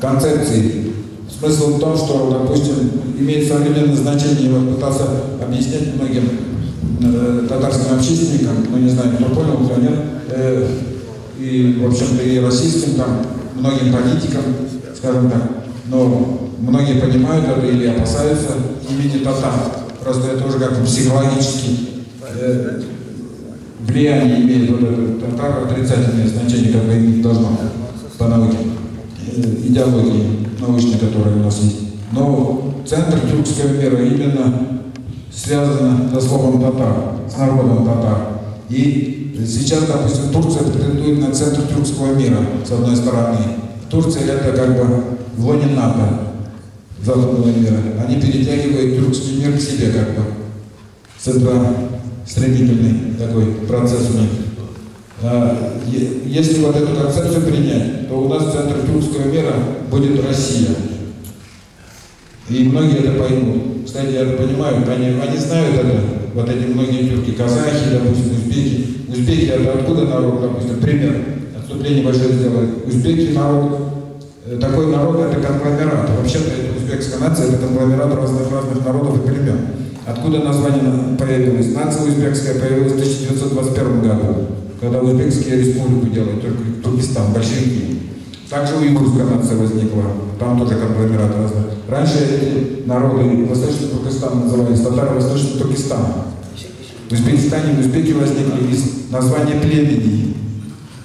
концепции? Смысл в том, что, допустим, имеет современное значение, я пытался объяснять многим э, татарским общественникам, ну не знаю, кто понял, кто нет, э, и, в общем-то, и российским там, многим политикам, скажем так, но многие понимают это или опасаются имени татар. Просто это уже как-то психологически э, влияние имеет вот этот татар, отрицательное значение, как бы иметь должно по науке, э, идеологии научной, которая у нас есть. Но центр тюркского мира именно связано со словом татар, с народом татар. И сейчас, допустим, Турция претендует на центр тюркского мира, с одной стороны. Турция это как бы в лоне НАТО, западного мира. Они перетягивают тюркский мир к себе как бы. Центростремительный такой процесс у них. А, если вот эту концепцию принять, то у нас центр тюркского мира будет Россия. И многие это поймут. Кстати, я понимаю, они, они знают это, вот эти многие тюрки, казахи, допустим, узбеки. Узбеки это откуда народ, допустим, пример, отступление большое сделали. Узбеки народ, э, такой народ это конгломерат. Вообще-то это узбекская нация, это конгломерат разных разных народов и племен. Откуда название появилось? Нация узбекская появилась в 1921 году, когда узбекские республику делали, только Туркестан, большевики. Также уйгурская нация возникла, там тоже конгломерат разных. Раньше эти народы Восточный Туркестан назывались татары Восточный Туркестан. В Узбекистане узбеки возникли из названия племени,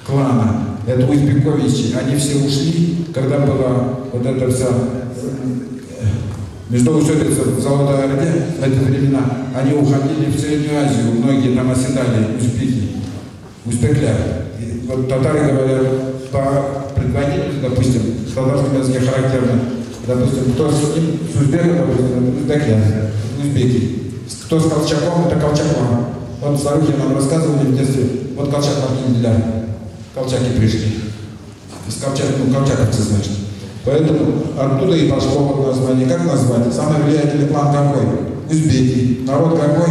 клана. Это узбековичи. Они все ушли, когда была вот эта вся э, междоусобица в Золотой Орде, в эти времена, они уходили в Среднюю Азию, многие там оседали, узбеки, узбекля. И вот татары говорят по предводителю, допустим, татарском языке характерно, допустим, кто с ним, с узбеком, допустим, узбеклян, узбеки. Кто с Колчаком, это Колчаком. Вот старухи нам рассказывали в детстве, вот Колчак Махмедля. колчаки пришли. С Колчак, ну, колчаковцы, значит. Поэтому оттуда и пошло вот название. Как назвать? Самый влиятельный клан какой? Узбеки. Народ какой?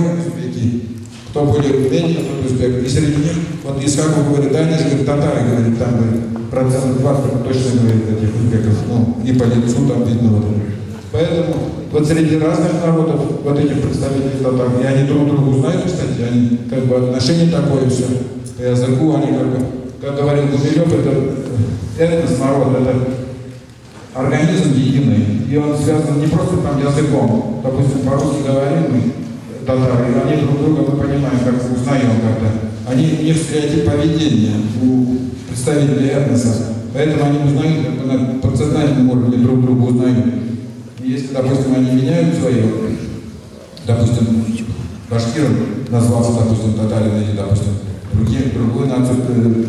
Кто более влиятельный, тот узбек. И среди них, вот Исхаков говорит, да, они же говорит, татары, говорит, там, говорит, процентов 20 точно, говорит, этих узбеков. Ну, и по лицу там видно вот это. Поэтому вот среди разных народов, вот этих представителей татар, и они друг друга знают, кстати, они как бы отношение такое все, по языку, они как бы, как говорил Гумилев, это этнос, народ, это организм единый, и он связан не просто там языком, допустим, по-русски говорим мы, татары, они друг друга, мы понимаем, как узнаем как-то. Они, у них стереотип поведения у представителей этноса, поэтому они узнают как бы на подсознательном уровне друг друга узнают. И если, допустим, они меняют свое, допустим, башкир назвался, допустим, татарин или, допустим, другие, другую нацию э,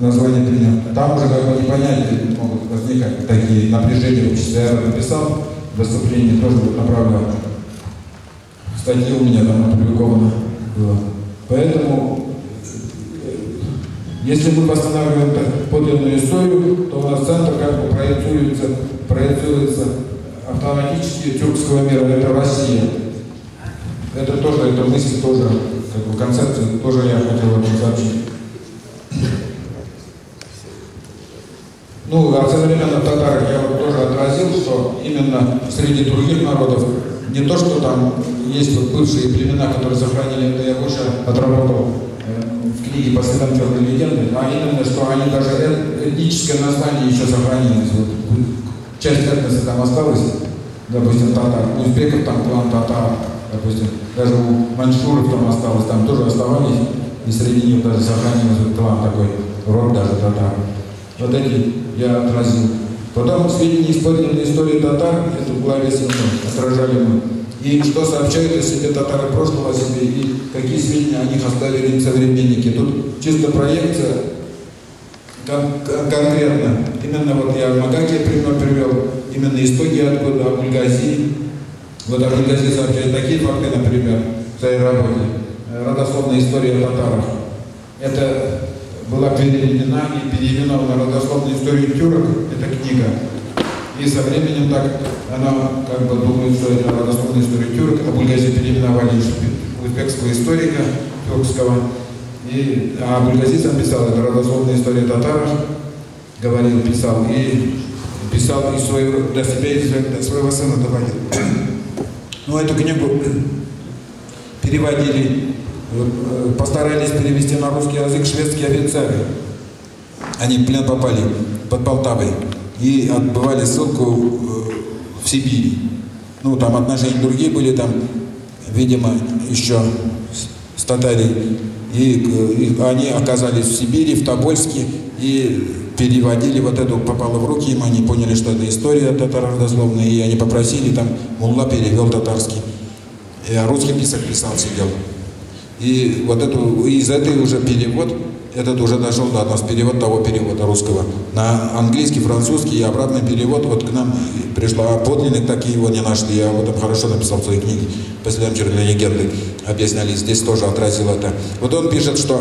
название принял. Там уже как бы непонятия могут возникать такие напряжения. Я написал выступление, тоже вот направлял. Статья у меня там опубликована была. Поэтому, э, если мы восстанавливаем подлинную историю, то у нас центр как бы проецируется, проецируется автоматически тюркского мира, это Россия. Это тоже, эта мысль тоже, как бы концепция, тоже я хотел вам сообщить. Ну, о современных татарах я вот тоже отразил, что именно среди других народов не то, что там есть вот бывшие племена, которые сохранили, это я больше отработал э, в книге «По следам черной легенды», а именно, что они даже этническое название еще сохранилось. Вот, часть этноса там осталась, допустим, татар, у узбеков там клан татар, допустим, даже у маньчжуров там осталось, там тоже оставались, и среди них даже сохранился клан такой, род даже татар. Вот эти я отразил. Потом сведения из подлинной истории татар, это в главе 7, отражали мы. И что сообщают о себе татары прошлого, о себе, и какие сведения о них оставили современники. Тут чисто проекция кон конкретно. Именно вот я Магаки пример привел, именно истоки откуда, Абульгази. Вот Абульгази сообщает такие факты, например, в своей работе. Родословная история о татарах. Это была переведена и переименована родословная история тюрок, эта книга. И со временем так она как бы думает, что это родословная история тюрок, а Бульгази переименовали узбекского историка тюркского. И, а Бульгази сам писал, это родословная история татаров, говорил, писал, и писал и свою, для себя, и для своего сына доводил. Но эту книгу переводили постарались перевести на русский язык шведские офицеры. Они в плен попали под Полтавой и отбывали ссылку э, в Сибирь. Ну, там отношения другие были, там, видимо, еще с татарей. И, э, и они оказались в Сибири, в Тобольске, и переводили вот эту, попало в руки им, они поняли, что это история татаро-родословная, и они попросили, там, Мулла перевел татарский. И русский писак писал, сидел. И вот эту, из этой уже перевод, этот уже дошел до нас, перевод того перевода русского. На английский, французский и обратный перевод вот к нам пришла. А подлинник так его не нашли. Я об этом хорошо написал в своей книге «По следам черной легенды». Объясняли, здесь тоже отразил это. Вот он пишет, что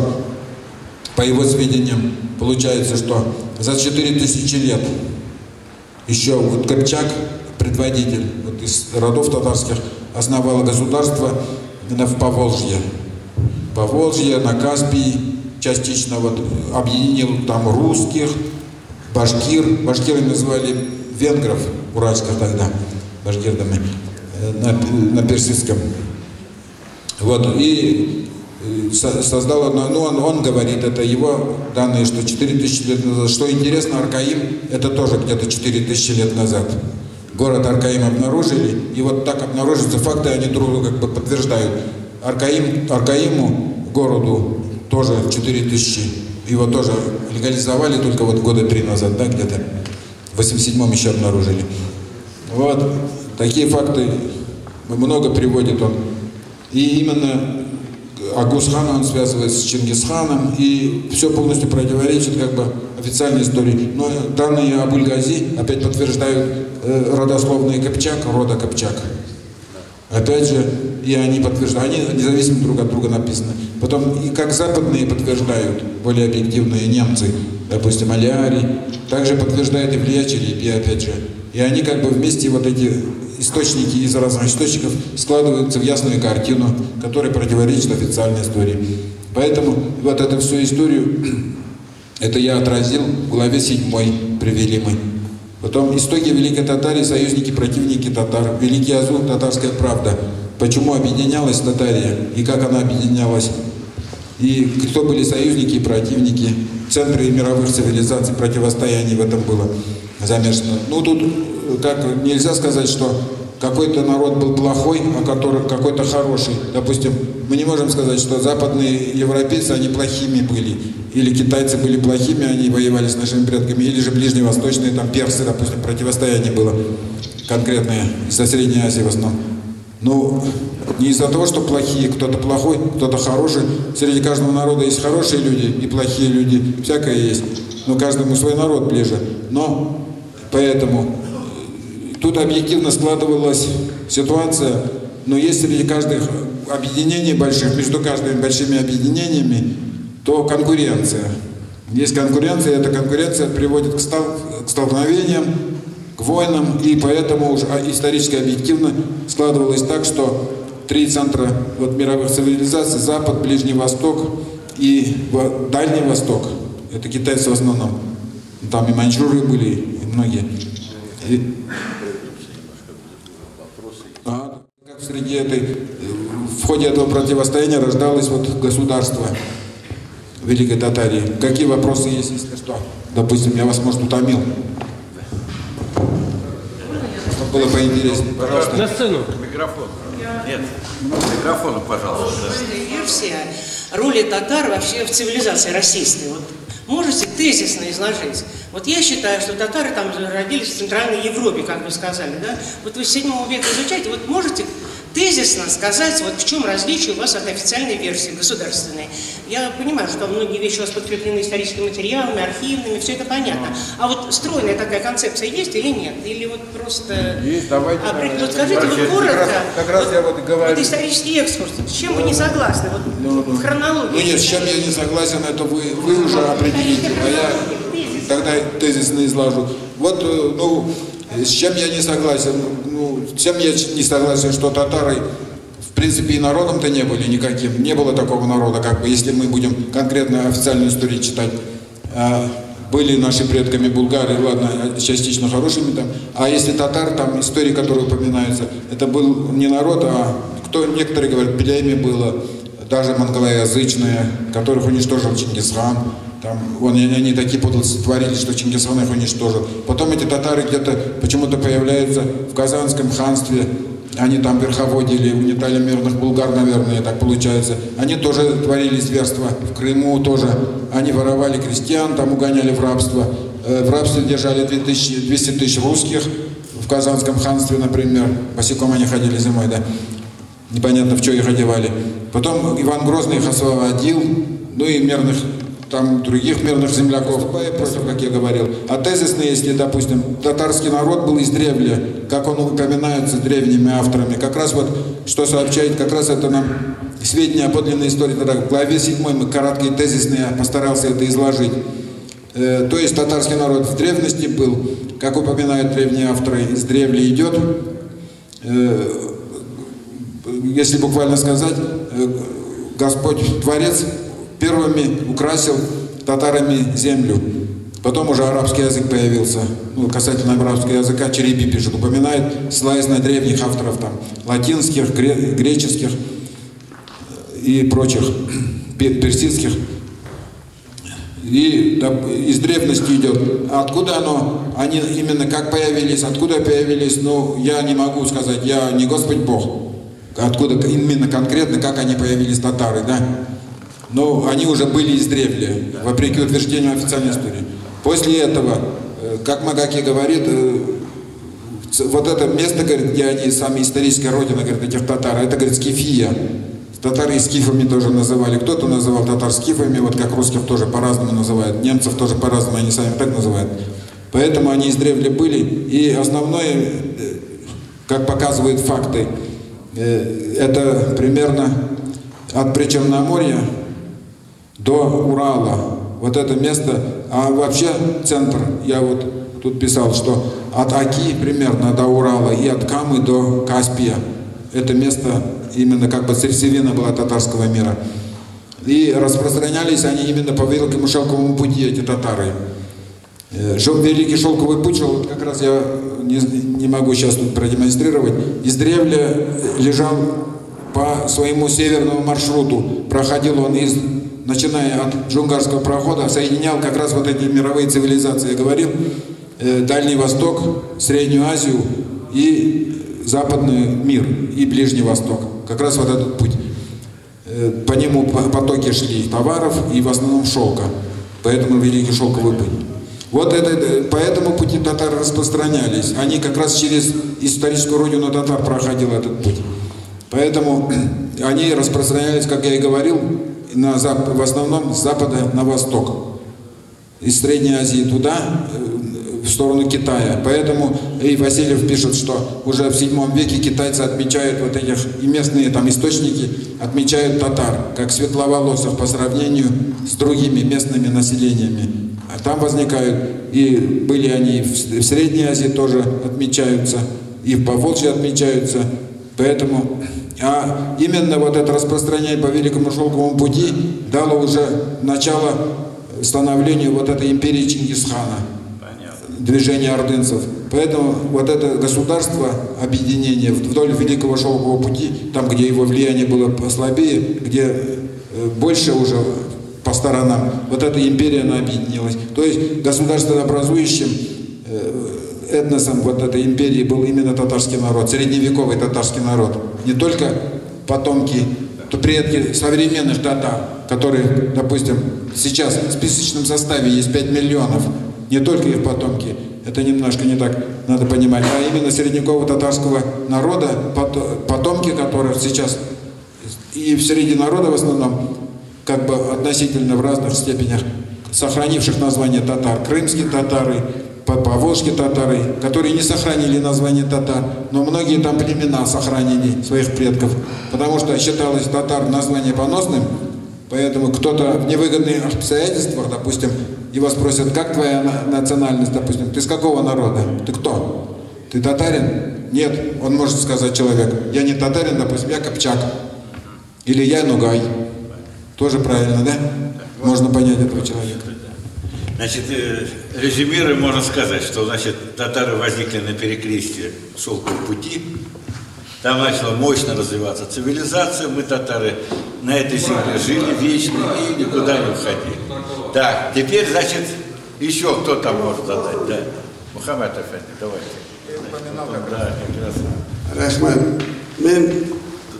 по его сведениям получается, что за 4000 лет еще вот Копчак, предводитель вот из родов татарских, основал государство в Поволжье. Поволжье, на Каспий частично вот объединил там русских, башкир, башкирами называли венгров, уральских тогда, башкирдами, э, на, на персидском. Вот, и э, создал одно, ну он, он говорит, это его данные, что 4000 лет назад. Что интересно, Аркаим, это тоже где-то 4000 лет назад. Город Аркаим обнаружили, и вот так обнаружатся факты, они друг друга как бы подтверждают. Аркаим, Аркаиму, городу, тоже 4 тысячи. Его тоже легализовали только вот года три назад, да, где-то. В 87-м еще обнаружили. Вот, такие факты много приводит он. И именно Агусхана он связывает с Чингисханом, и все полностью противоречит как бы официальной истории. Но данные об Ульгази опять подтверждают э, родословные Копчак, рода Копчак. Опять же, и они подтверждают, они независимо друг от друга написаны. Потом, и как западные подтверждают, более объективные немцы, допустим, Алиари, также подтверждает и Илья Черепи, опять же. И они как бы вместе вот эти источники из разных источников складываются в ясную картину, которая противоречит официальной истории. Поэтому вот эту всю историю, это я отразил в главе 7 привели мы. Потом истоки Великой Татарии, союзники, противники татар, Великий Азул, татарская правда. Почему объединялась Татария и как она объединялась. И кто были союзники и противники, центры мировых цивилизаций, противостояний в этом было замешано. Ну тут как нельзя сказать, что какой-то народ был плохой, а который какой-то хороший. Допустим, мы не можем сказать, что западные европейцы, они плохими были. Или китайцы были плохими, они воевали с нашими предками. Или же ближневосточные, там персы, допустим, противостояние было конкретное со Средней Азии в основном. Ну, не из-за того, что плохие, кто-то плохой, кто-то хороший. Среди каждого народа есть хорошие люди и плохие люди, всякое есть. Но каждому свой народ ближе. Но поэтому Тут объективно складывалась ситуация, но есть среди каждых объединений больших, между каждыми большими объединениями, то конкуренция. Есть конкуренция, и эта конкуренция приводит к, стал, к столкновениям, к войнам, и поэтому уже а, исторически объективно складывалось так, что три центра вот, мировых цивилизаций, Запад, Ближний Восток и Дальний Восток, это китайцы в основном, там и маньчжуры были, и многие. И среди этой, в ходе этого противостояния рождалось вот государство Великой Татарии. Какие вопросы есть, если что? Допустим, я вас, может, утомил. Чтобы было поинтереснее. Пожалуйста. На сцену. Микрофон. Нет, микрофон, пожалуйста. Версия роли татар вообще в цивилизации российской. Вот можете тезисно изложить? Вот я считаю, что татары там родились в Центральной Европе, как вы сказали, да? Вот вы с 7 века изучаете, вот можете тезисно сказать, вот в чем различие у вас от официальной версии, государственной. Я понимаю, что многие вещи у вас подкреплены историческими материалами, архивными, все это понятно. А вот стройная такая концепция есть или нет? Или вот просто... Есть, давайте. А, вот скажите вот коротко, как раз, как раз я вот говорю. Вот исторический экскурс, с чем вы не согласны? Вот ну, ну, хронология. Ну нет, с чем я не согласен, это вы, вы уже определите, а я тогда тезисно изложу. Вот, э, ну, с чем я не согласен? Ну, с чем я не согласен, что татары в принципе и народом-то не были никаким. Не было такого народа, как бы, если мы будем конкретно официальную историю читать. А, были наши предками булгары, ладно, частично хорошими там. А если татар, там истории, которые упоминаются, это был не народ, а кто, некоторые говорят, племя было, даже монголоязычное, которых уничтожил Чингисхан. Там, вон, они, такие подлости творили, что Чингисхан их уничтожил. Потом эти татары где-то почему-то появляются в Казанском ханстве. Они там верховодили, угнетали мирных булгар, наверное, так получается. Они тоже творили зверства. В Крыму тоже. Они воровали крестьян, там угоняли в рабство. Э, в рабстве держали 2000, 200 тысяч русских. В Казанском ханстве, например. Босиком они ходили зимой, да. Непонятно, в что их одевали. Потом Иван Грозный их освободил. Ну и мирных там других мирных земляков, просто, как я говорил. А тезисно, если, допустим, татарский народ был издревле, как он упоминается древними авторами, как раз вот, что сообщает, как раз это нам сведения о подлинной истории тогда. В главе 7 мы короткие тезисные постарался это изложить. Э, то есть татарский народ в древности был, как упоминают древние авторы, из древли идет. Э, если буквально сказать, э, Господь Творец первыми украсил татарами землю. Потом уже арабский язык появился. Ну, касательно арабского языка Череби пишет, упоминает, ссылаясь на древних авторов там, латинских, греческих и прочих, персидских. И да, из древности идет. Откуда оно, они именно как появились, откуда появились, ну, я не могу сказать, я не Господь Бог. Откуда именно конкретно, как они появились, татары, да? Но они уже были издревле, вопреки утверждению официальной истории. После этого, э, как Магаки говорит, э, вот это место, где они, сами историческая родина, говорит, этих татар, это, говорит, Скифия. Татары и скифами тоже называли. Кто-то называл татар скифами, вот как русских тоже по-разному называют. Немцев тоже по-разному, они сами так называют. Поэтому они издревле были. И основное, э, как показывают факты, это примерно от Причерноморья до Урала. Вот это место, а вообще центр, я вот тут писал, что от Аки примерно до Урала и от Камы до Каспия. Это место именно как бы сердцевина была татарского мира. И распространялись они именно по Великому Шелковому пути, эти татары. Э, Великий Шелковый путь, вот как раз я не, не могу сейчас тут продемонстрировать, издревле лежал по своему северному маршруту. Проходил он из, начиная от Джунгарского прохода, соединял как раз вот эти мировые цивилизации. Говорил, э, Дальний Восток, Среднюю Азию и Западный мир, и Ближний Восток. Как раз вот этот путь. Э, по нему потоки шли товаров и в основном шелка. Поэтому Великий Шелковый путь. Вот это, э, по этому пути татары распространялись. Они как раз через историческую родину татар проходил этот путь. Поэтому они распространялись, как я и говорил, на зап... в основном с запада на восток. Из Средней Азии туда, э, в сторону Китая. Поэтому и Васильев пишет, что уже в 7 веке китайцы отмечают вот этих, и местные там источники отмечают татар, как светловолосых по сравнению с другими местными населениями. А там возникают, и были они в Средней Азии тоже отмечаются, и в Поволжье отмечаются. Поэтому, а именно вот это распространение по Великому Шелковому пути дало уже начало становлению вот этой империи Чингисхана, движения ордынцев. Поэтому вот это государство, объединение вдоль Великого Шелкового пути, там, где его влияние было послабее, где э, больше уже по сторонам. Вот эта империя, она объединилась. То есть государственнообразующим э, этносом вот этой империи был именно татарский народ, средневековый татарский народ. Не только потомки, то предки современных татар, которые, допустим, сейчас в списочном составе есть 5 миллионов, не только их потомки, это немножко не так надо понимать, а именно средневекового татарского народа, потомки которых сейчас и в среди народа в основном как бы относительно в разных степенях сохранивших название татар. Крымские татары, поволжские татары, которые не сохранили название татар, но многие там племена сохранили своих предков, потому что считалось татар название поносным, поэтому кто-то в невыгодных обстоятельствах, допустим, его спросят, как твоя национальность, допустим, ты с какого народа, ты кто? Ты татарин? Нет, он может сказать человек, я не татарин, допустим, я копчак, или я нугай. Тоже правильно, да? Можно понять этого человека. Значит, э, резюмируя, можно сказать, что, значит, татары возникли на перекрестии шелкового пути, там начала мощно развиваться цивилизация, мы, татары, на этой земле жили вечно и никуда не уходили. Так, теперь, значит, еще кто там может задать, да? Мухаммед Афенди, давайте. Да, как раз. Рахман,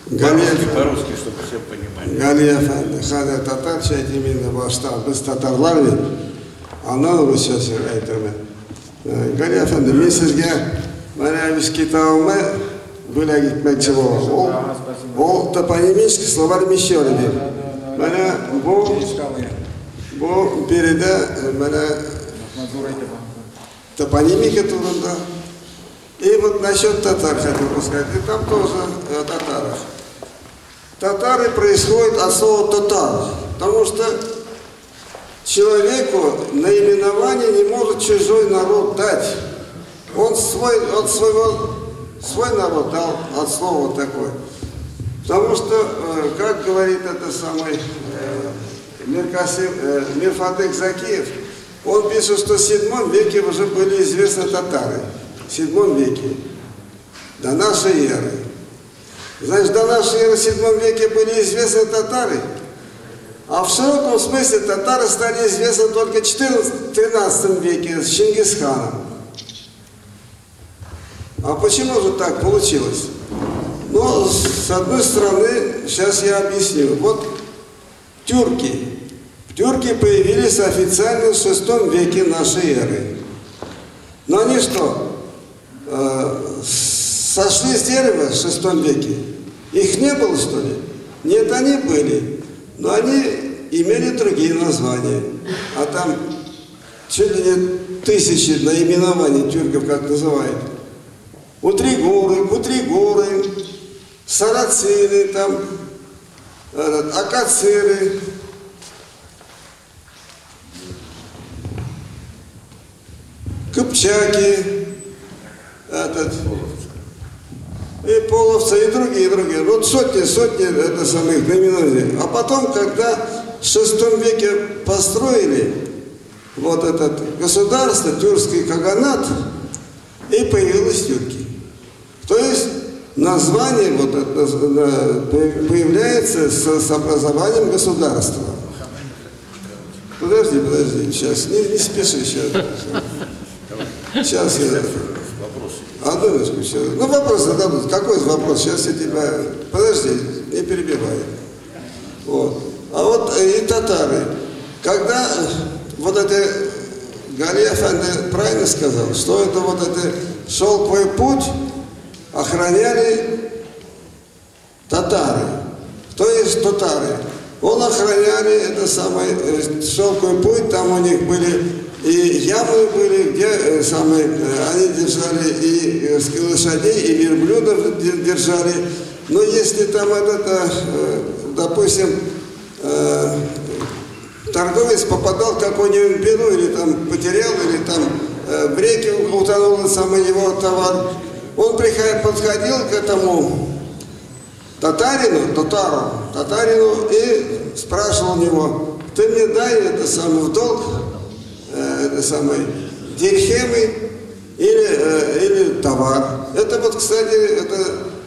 по-русски, по-русски, чтобы все понимали. Гали Efendi, Kadir Tatar eğitiminde başta biz Tatarlarla ondan Rusçası eğitimi. GAli Efendi, men sizge mana biz kitabımı böyle gitmekçi bolam. O, o toponimический словарь Мещеры deyip. Mana bu bu biride mana топонимика турында. И вот насчет татар хотел бы сказать. И там тоже о татарах. Татары происходят от слова татар, потому что человеку наименование не может чужой народ дать. Он свой, от своего, свой народ дал от слова такое. Потому что, э, как говорит это самый э, Миркасим, э, Мирфатек Закиев, он пишет, что в седьмом веке уже были известны татары. В седьмом веке, до нашей эры. Значит, до нашей эры в седьмом веке были известны татары, а в широком смысле татары стали известны только в 14-13 веке с Чингисханом. А почему же так получилось? Ну, с одной стороны, сейчас я объясню. Вот тюрки. Тюрки появились официально в шестом веке нашей эры. Но они что, э, сошли с дерева в шестом веке? Их не было, что ли? Нет, они были. Но они имели другие названия. А там чуть ли не тысячи наименований тюрков, как называют. Утригоры, Кутригоры, сарацины, там, этот, акациры, Кыпчаки, этот, и половцы, и другие, и другие. Вот сотни, сотни это самых наименований. А потом, когда в шестом веке построили вот этот государство, тюркский каганат, и появилась тюрки. То есть название вот это, появляется с, с образованием государства. Подожди, подожди, сейчас, не, не спеши сейчас. Сейчас я... Одну сейчас. Ну, вопрос зададут. Какой вопрос? Сейчас я тебя... Подожди, не перебивай. Вот. А вот и татары. Когда вот это Галия Афанди правильно сказал, что это вот это шелковый путь охраняли татары. Кто есть татары? Он охраняли это самое шелковый путь, там у них были и ямы были, где э, самые, э, они держали и э, лошадей, и верблюдов держали. Но если там этот, допустим, торговец попадал в какую-нибудь беду, или там потерял, или там в реке утонул самый его товар, он подходил к этому татарину, татару, татарину и спрашивал у него, ты мне дай это самое в долг э, самый, дирхемы или, э, или товар. Это вот, кстати, это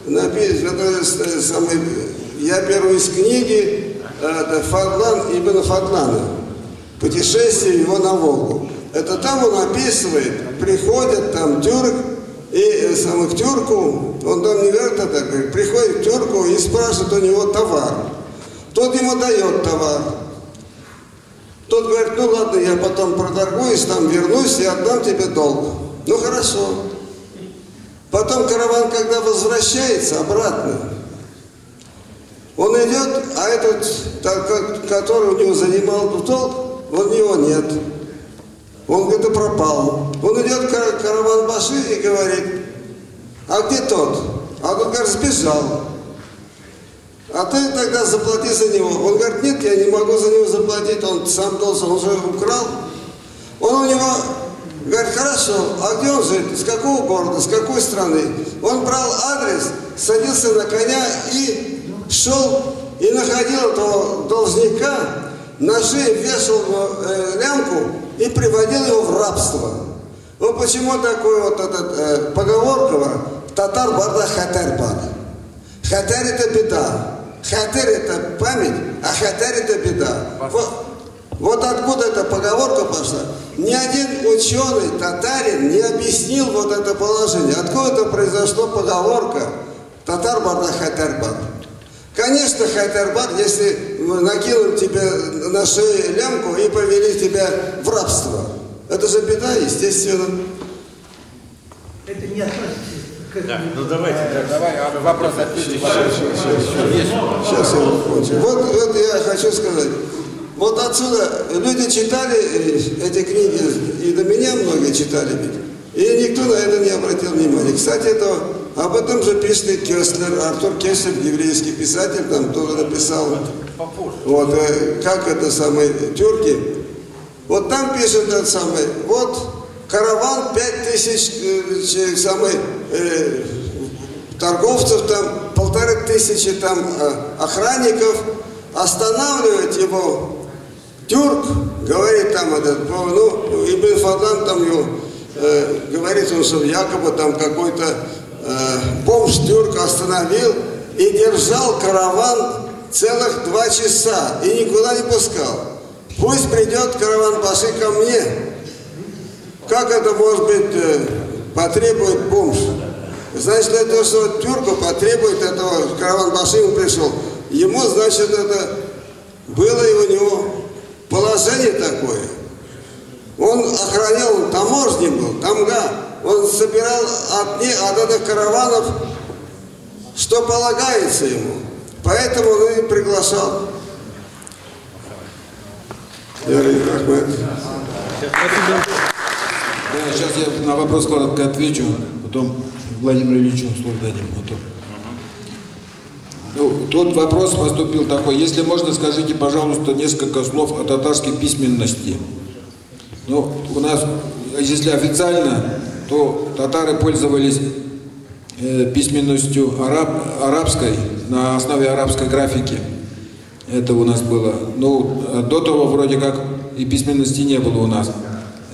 написано, это самый, я беру из книги это Фадлан Ибн Фадлана «Путешествие его на Волгу». Это там он описывает, приходят там тюрк, и э, самый к тюрку, он там не говорит это, приходит к тюрку и спрашивает у него товар. Тот ему дает товар. Тот говорит, ну ладно, я потом проторгуюсь, там вернусь и отдам тебе долг. Ну хорошо. Потом караван, когда возвращается обратно, он идет, а этот, который у него занимал долг, у него нет. Он где-то пропал. Он идет к караван Баши и говорит, а где тот? А тот говорит, сбежал. А ты тогда заплати за него. Он говорит, нет, я не могу за него заплатить, он сам должен, он же украл. Он у него говорит, хорошо, а где он жит, с какого города, с какой страны? Он брал адрес, садился на коня и шел и находил этого должника, на шее вешал э, лямку и приводил его в рабство. Ну почему такой вот этот э, поговорка татар барда хатар бада. Хатар это беда. Хатер это память, а хатер это беда. Вот, вот откуда эта поговорка пошла. Ни один ученый татарин не объяснил вот это положение. Откуда это произошло поговорка татар барда. Конечно, хатарбад, если накинут тебе на шею лямку и повели тебя в рабство. Это же беда, естественно. Это не относится да, ну давайте. Да, давай, а вопрос ответьте. Сейчас я закончу. Вот, вот я хочу сказать. Вот отсюда люди читали эти книги, и до меня многие читали. И никто на это не обратил внимания. Кстати, это, об этом же пишет Кеслер, Артур Кеслер, еврейский писатель, там тоже написал. Вот, э, как это самое, тюрки. Вот там пишет этот самый, вот караван 5000 э, самый, э, торговцев, там полторы тысячи там э, охранников, останавливает его тюрк, говорит там этот, ну, Ибн Фадан там его, э, говорит он, что якобы там какой-то э, бомж тюрк остановил и держал караван целых два часа и никуда не пускал. Пусть придет караван Баши ко мне, как это может быть э, потребует бомж? Значит, это что тюрка потребует этого, караван Башим пришел, ему, значит, это было и у него положение такое. Он охранял, он таможник был, тамга. Он собирал от, не, от этих караванов, что полагается ему. Поэтому он и приглашал. Ахмед. Сейчас я на вопрос коротко отвечу, потом Владимиру Ильичу слово дадим. Потом. Ну, тут вопрос поступил такой. Если можно, скажите, пожалуйста, несколько слов о татарской письменности. Ну, у нас, если официально, то татары пользовались э, письменностью араб, арабской, на основе арабской графики. Это у нас было. Ну, до того вроде как и письменности не было у нас.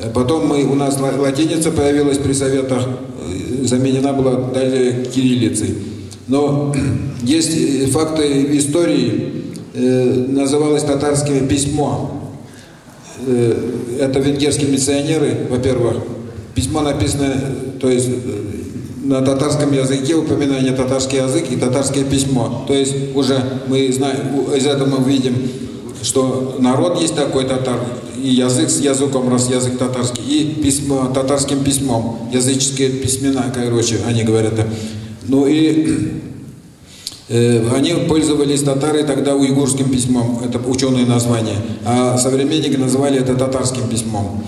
Э, Потом мы, у нас ла- латиница появилась при советах, э, заменена была далее кириллицей. Но есть э, факты истории, называлось татарское письмо. Это венгерские миссионеры, во-первых. Письмо написано, то есть на татарском языке упоминание татарский язык и татарское письмо. То есть уже мы знаем, из этого мы видим, что народ есть такой татар, и язык с языком, раз язык татарский, и письмо татарским письмом, языческие письмена, короче, они говорят. Ну и Э, Они пользовались татары тогда уйгурским письмом, это ученое название, а современники называли это татарским письмом.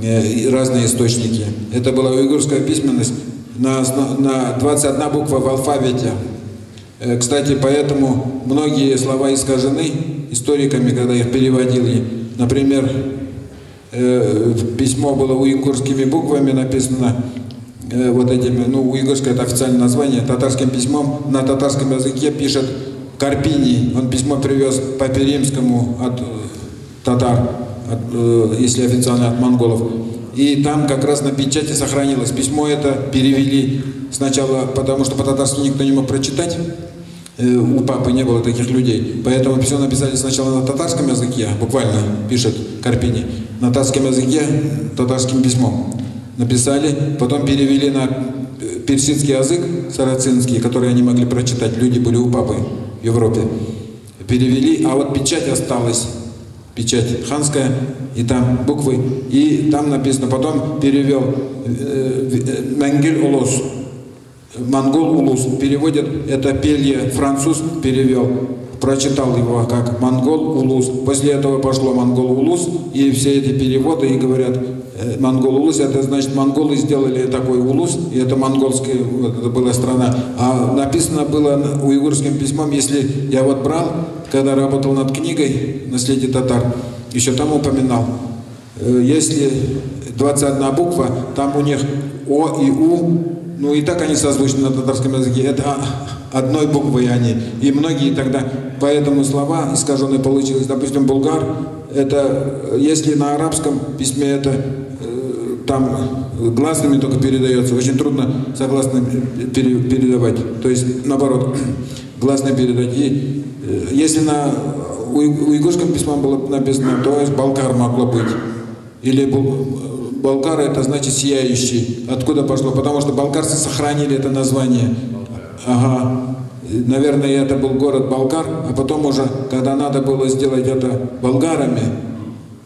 Э, Разные источники. Это была уйгурская письменность на, на 21 буква в алфавите. Э, Кстати, поэтому многие слова искажены историками, когда их переводили. Например, э, письмо было уйгурскими буквами написано, э, вот этими, ну, уйгурское это официальное название, татарским письмом, на татарском языке пишет Карпини, он письмо привез по Перимскому от татар, от, если официально от монголов. И там как раз на печати сохранилось. Письмо это перевели сначала, потому что по-татарски никто не мог прочитать, у папы не было таких людей. Поэтому все написали сначала на татарском языке, буквально пишет Карпини, на татарском языке, татарским письмом. Написали, потом перевели на э, персидский язык, сарацинский, который они могли прочитать, люди были у папы в Европе. Перевели, а вот печать осталась. Печать ханская, и там буквы, и там написано, потом перевел э, э, Менгель Монгол Улус переводит, это пелье, француз перевел, прочитал его как Монгол Улус. После этого пошло Монгол Улус, и все эти переводы, и говорят, э, Монгол Улус, это значит, монголы сделали такой Улус, и это монгольская вот, это была страна. А написано было уйгурским письмом, если я вот брал, когда работал над книгой «Наследие татар», еще там упоминал, Э, Если 21 буква, там у них О и У, ну и так они созвучны на татарском языке, это а- одной буквой они. И многие тогда, поэтому слова искаженные получились. Допустим, булгар, это, если на арабском письме это э, там гласными только передается, очень трудно согласными пере- передавать. То есть, наоборот, гласные передать. И э, если на уй- уйгурском письмом было написано, то есть болгар могло быть. Или бул- болгар это значит сияющий. Откуда пошло? Потому что болгарцы сохранили это название. Ага. Наверное, это был город Болгар, а потом уже, когда надо было сделать это болгарами,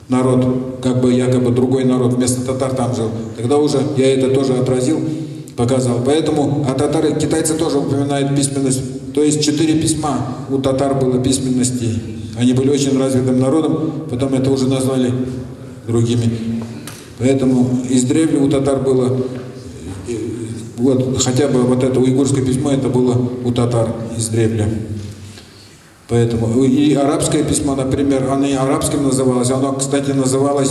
народ, как бы якобы другой народ вместо татар там жил, тогда уже я это тоже отразил, показал. Поэтому, а татары, китайцы тоже упоминают письменность. То есть четыре письма у татар было письменности. Они были очень развитым народом, потом это уже назвали другими. Поэтому издревле у татар было, э, вот хотя бы вот это уйгурское письмо, это было у татар издревле. Поэтому и арабское письмо, например, оно и арабским называлось, оно, кстати, называлось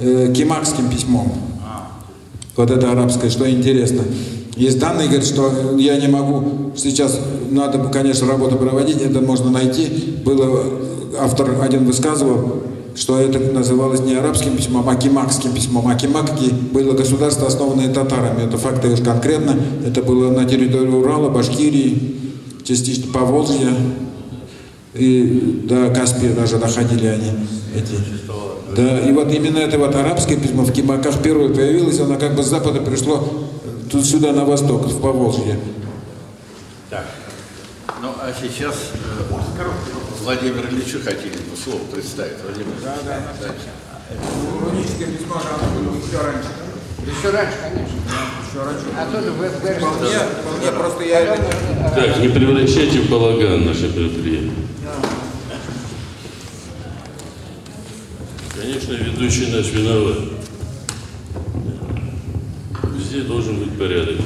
э, кимакским письмом. Вот это арабское, что интересно. Есть данные, говорят, что я не могу сейчас, надо, конечно, работу проводить, это можно найти. Было, автор один высказывал, что это называлось не арабским письмом, а кимакским письмом. А кимаки было государство, основанное татарами. Это факты уж конкретно. Это было на территории Урала, Башкирии, частично Поволжья. И до Каспия даже доходили они. Эти. Да, и вот именно это вот арабское письмо в Кимаках первое появилось, оно как бы с запада пришло тут сюда на восток, в Поволжье. Так. Ну, а сейчас э, Владимир Ильичу хотели бы слово представить. Владимир. Да, да. Руническое письмо же оно было еще раньше. Еще раньше, конечно. Еще раньше. А тоже в ФБР. Вполне, вполне просто я... Так, не превращайте в балаган наше мероприятие. Конечно, ведущий наш виноват. Везде должен быть порядок.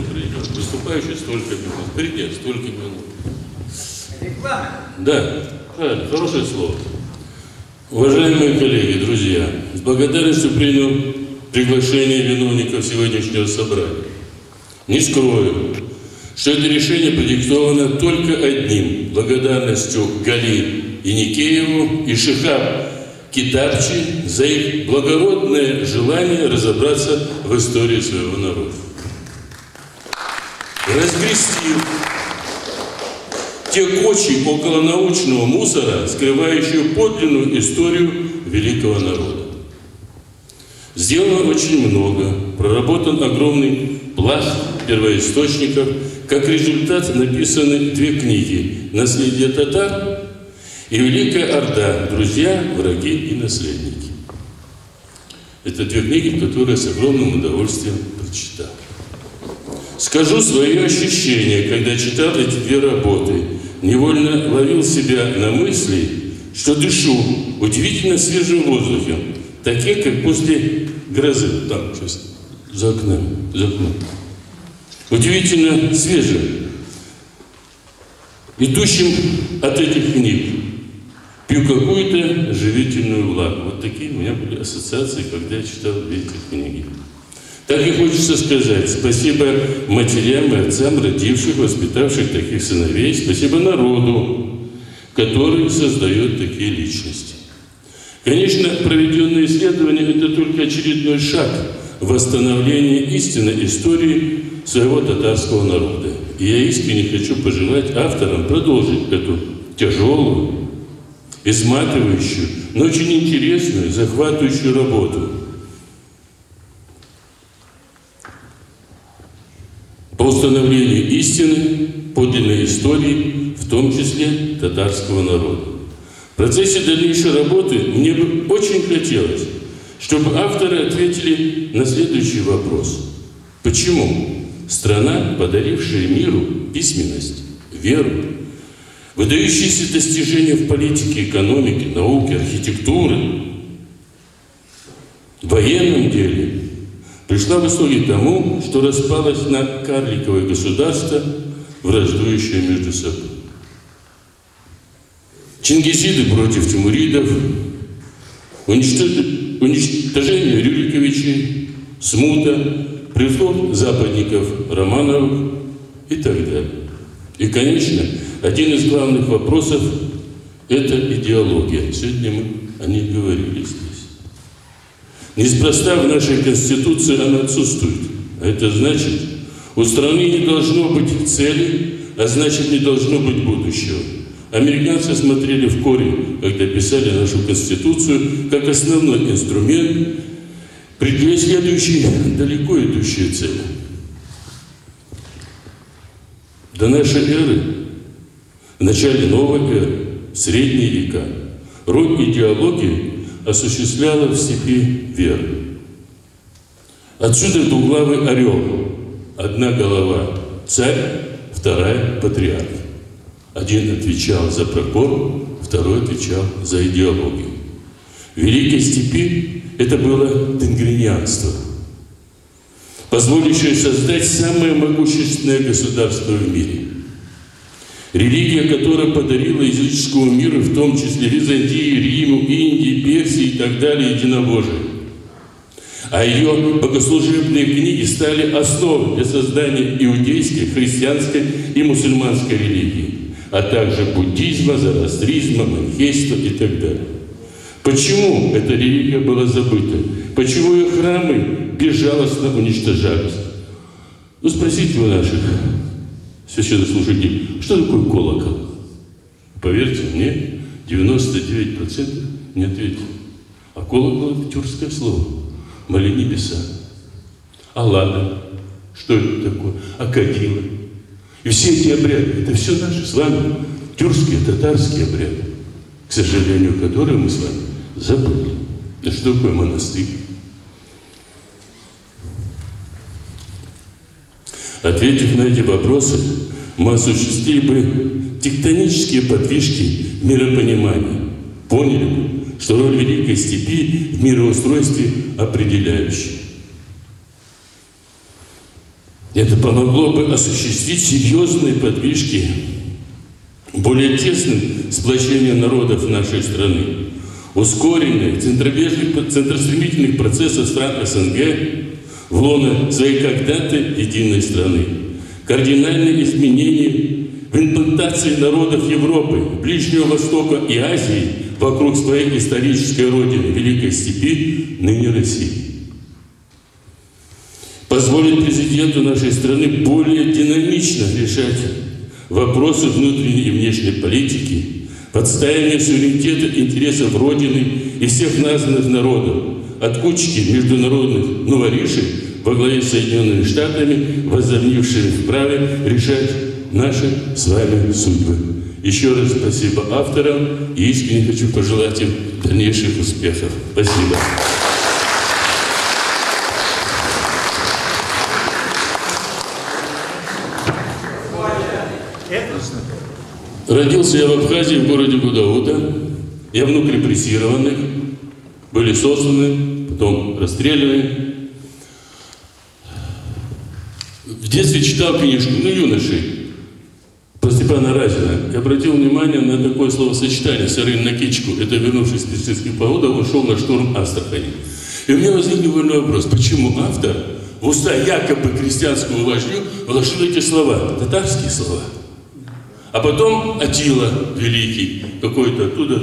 Выступающий столько минут, принят столько минут. Реклама. Да, правильно, хорошее слово. Уважаемые коллеги, друзья, с благодарностью принял приглашение виновников сегодняшнего собрания. Не скрою, что это решение продиктовано только одним – благодарностью Гали и Никееву и Шихаб Китабчи за их благородное желание разобраться в истории своего народа. Разгрести те кочи околонаучного мусора, скрывающие подлинную историю великого народа. Сделано очень много, проработан огромный пласт первоисточников. Как результат написаны две книги «Наследие татар» и «Великая Орда. Друзья, враги и наследники». Это две книги, которые с огромным удовольствием прочитал. Скажу свои ощущения, когда читал эти две работы. Невольно ловил себя на мысли, что дышу удивительно свежим воздухом, таким, как после грозы. Там, сейчас, за окном, за окном. Удивительно свежим, идущим от этих книг. Пью какую-то живительную влагу. Вот такие у меня были ассоциации, когда я читал эти книги. Так и хочется сказать спасибо матерям и отцам, родивших, воспитавших таких сыновей, спасибо народу, который создает такие личности. Конечно, проведенные исследования – это только очередной шаг в восстановлении истинной истории своего татарского народа. И я искренне хочу пожелать авторам продолжить эту тяжелую, изматывающую, но очень интересную, захватывающую работу – по установлению истины, подлинной истории, в том числе татарского народа. В процессе дальнейшей работы мне бы очень хотелось, чтобы авторы ответили на следующий вопрос. Почему страна, подарившая миру письменность, веру, выдающиеся достижения в политике, экономике, науке, архитектуре, военном деле, пришла в итоге тому, что распалось на карликовое государство, враждующее между собой. Чингисиды против тимуридов, уничтожение Рюриковичей, смута, приход западников Романовых и так далее. И, конечно, один из главных вопросов – это идеология. Сегодня мы о них говорили здесь. Неспроста в нашей Конституции она отсутствует. А это значит, у страны не должно быть цели, а значит не должно быть будущего. Американцы смотрели в корень, когда писали нашу Конституцию, как основной инструмент, преследующий далеко идущие цели. До нашей эры, в начале новой эры, средние века, роль идеологии осуществляла в степи веры. Отсюда двуглавый орел. Одна голова – царь, вторая – патриарх. Один отвечал за прокор, второй отвечал за идеологию. В Великой степи это было тенгринианство, позволившее создать самое могущественное государство в мире. Религия, которая подарила языческому миру, в том числе Византии, Риму, Индии, Персии и так далее, единобожие. А ее богослужебные книги стали основой для создания иудейской, христианской и мусульманской религии, а также буддизма, зороастризма, манхейства и так далее. Почему эта религия была забыта? Почему ее храмы безжалостно уничтожались? Ну, спросите у наших священнослужителей, что такое колокол? Поверьте мне, 99% не ответили. А колокол – это тюркское слово. Моли небеса. А ладно, что это такое? А кадила. И все эти обряды, это все наши с вами тюркские, татарские обряды, к сожалению, которые мы с вами забыли. Да что такое монастырь? Ответив на эти вопросы, мы осуществили бы тектонические подвижки миропонимания. Поняли бы, что роль Великой Степи в мироустройстве определяющая. Это помогло бы осуществить серьезные подвижки более тесным сплочением народов нашей страны, ускоренное центробежных, центростремительных процессов стран СНГ в лоно своей когда-то единой страны, кардинальные изменения в имплантации народов Европы, Ближнего Востока и Азии вокруг своей исторической родины, Великой Степи, ныне России. Позволит президенту нашей страны более динамично решать вопросы внутренней и внешней политики, подстаивания суверенитета интересов Родины и всех названных народов от кучки международных новоришей во главе с Соединенными Штатами, возомнившие вправе решать наши с вами судьбы. Еще раз спасибо авторам и искренне хочу пожелать им дальнейших успехов. Спасибо. Родился я в Абхазии, в городе Гудауда. Я внук репрессированных. Были сосланы, потом расстреляны. В детстве читал книжку, ну, юношей, про Степана Разина. И обратил внимание на такое словосочетание «сырын на кичку». Это вернувшись из сельских походов, он на штурм Астрахани. И у меня возник невольный вопрос, почему автор в уста якобы крестьянского вождю вложил эти слова, татарские слова – а потом Атила Великий какой-то оттуда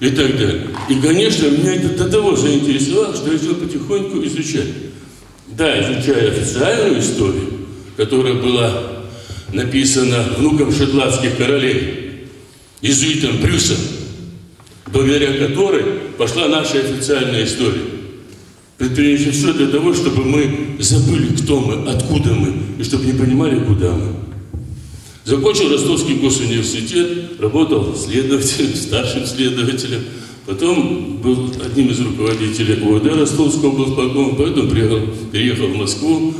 и так далее. И, конечно, меня это до того заинтересовало, что я начал потихоньку изучать. Да, изучая официальную историю, которая была написана внуком шотландских королей, иезуитом Брюсом, благодаря которой пошла наша официальная история. Предприняли все для того, чтобы мы забыли, кто мы, откуда мы, и чтобы не понимали, куда мы. Закончил Ростовский госуниверситет, работал следователем, старшим следователем. Потом был одним из руководителей ОВД Ростовского облсполкома, поэтому приехал, переехал в Москву,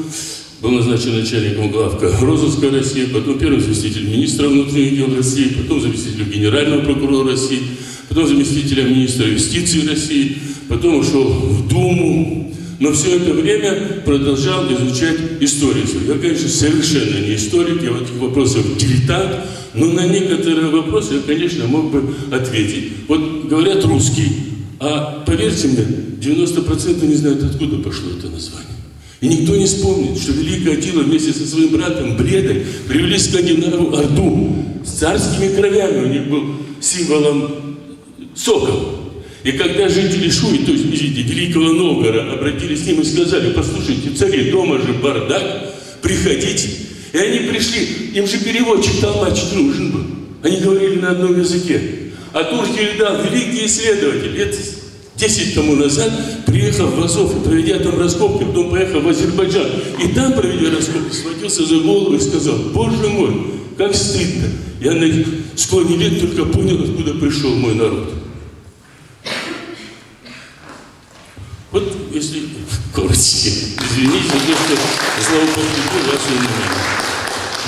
был назначен начальником главка розыска России, потом первый заместитель министра внутренних дел России, потом заместитель генерального прокурора России, потом заместителем министра юстиции России, потом ушел в Думу, но все это время продолжал изучать историю. Я, конечно, совершенно не историк, я в этих вопросах дилетант, но на некоторые вопросы я, конечно, мог бы ответить. Вот говорят русский, а поверьте мне, 90% не знают, откуда пошло это название. И никто не вспомнит, что Великая Атила вместе со своим братом Бредой привели Скандинаву Орду с царскими кровями. У них был символом сокол. И когда жители Шуи, то есть, извините, Великого Новгорода, обратились к ним и сказали, послушайте, цари, дома же бардак, приходите. И они пришли, им же переводчик толмачить нужен был. Они говорили на одном языке. А дал великий исследователь, лет 10 тому назад, приехал в Азов и проведя там раскопки, потом поехал в Азербайджан. И там, проведя раскопки, схватился за голову и сказал, боже мой, как стыдно. Я на склоне лет только понял, откуда пришел мой народ. Вот если коротко, извините за то, что злоупотребил ваше внимание.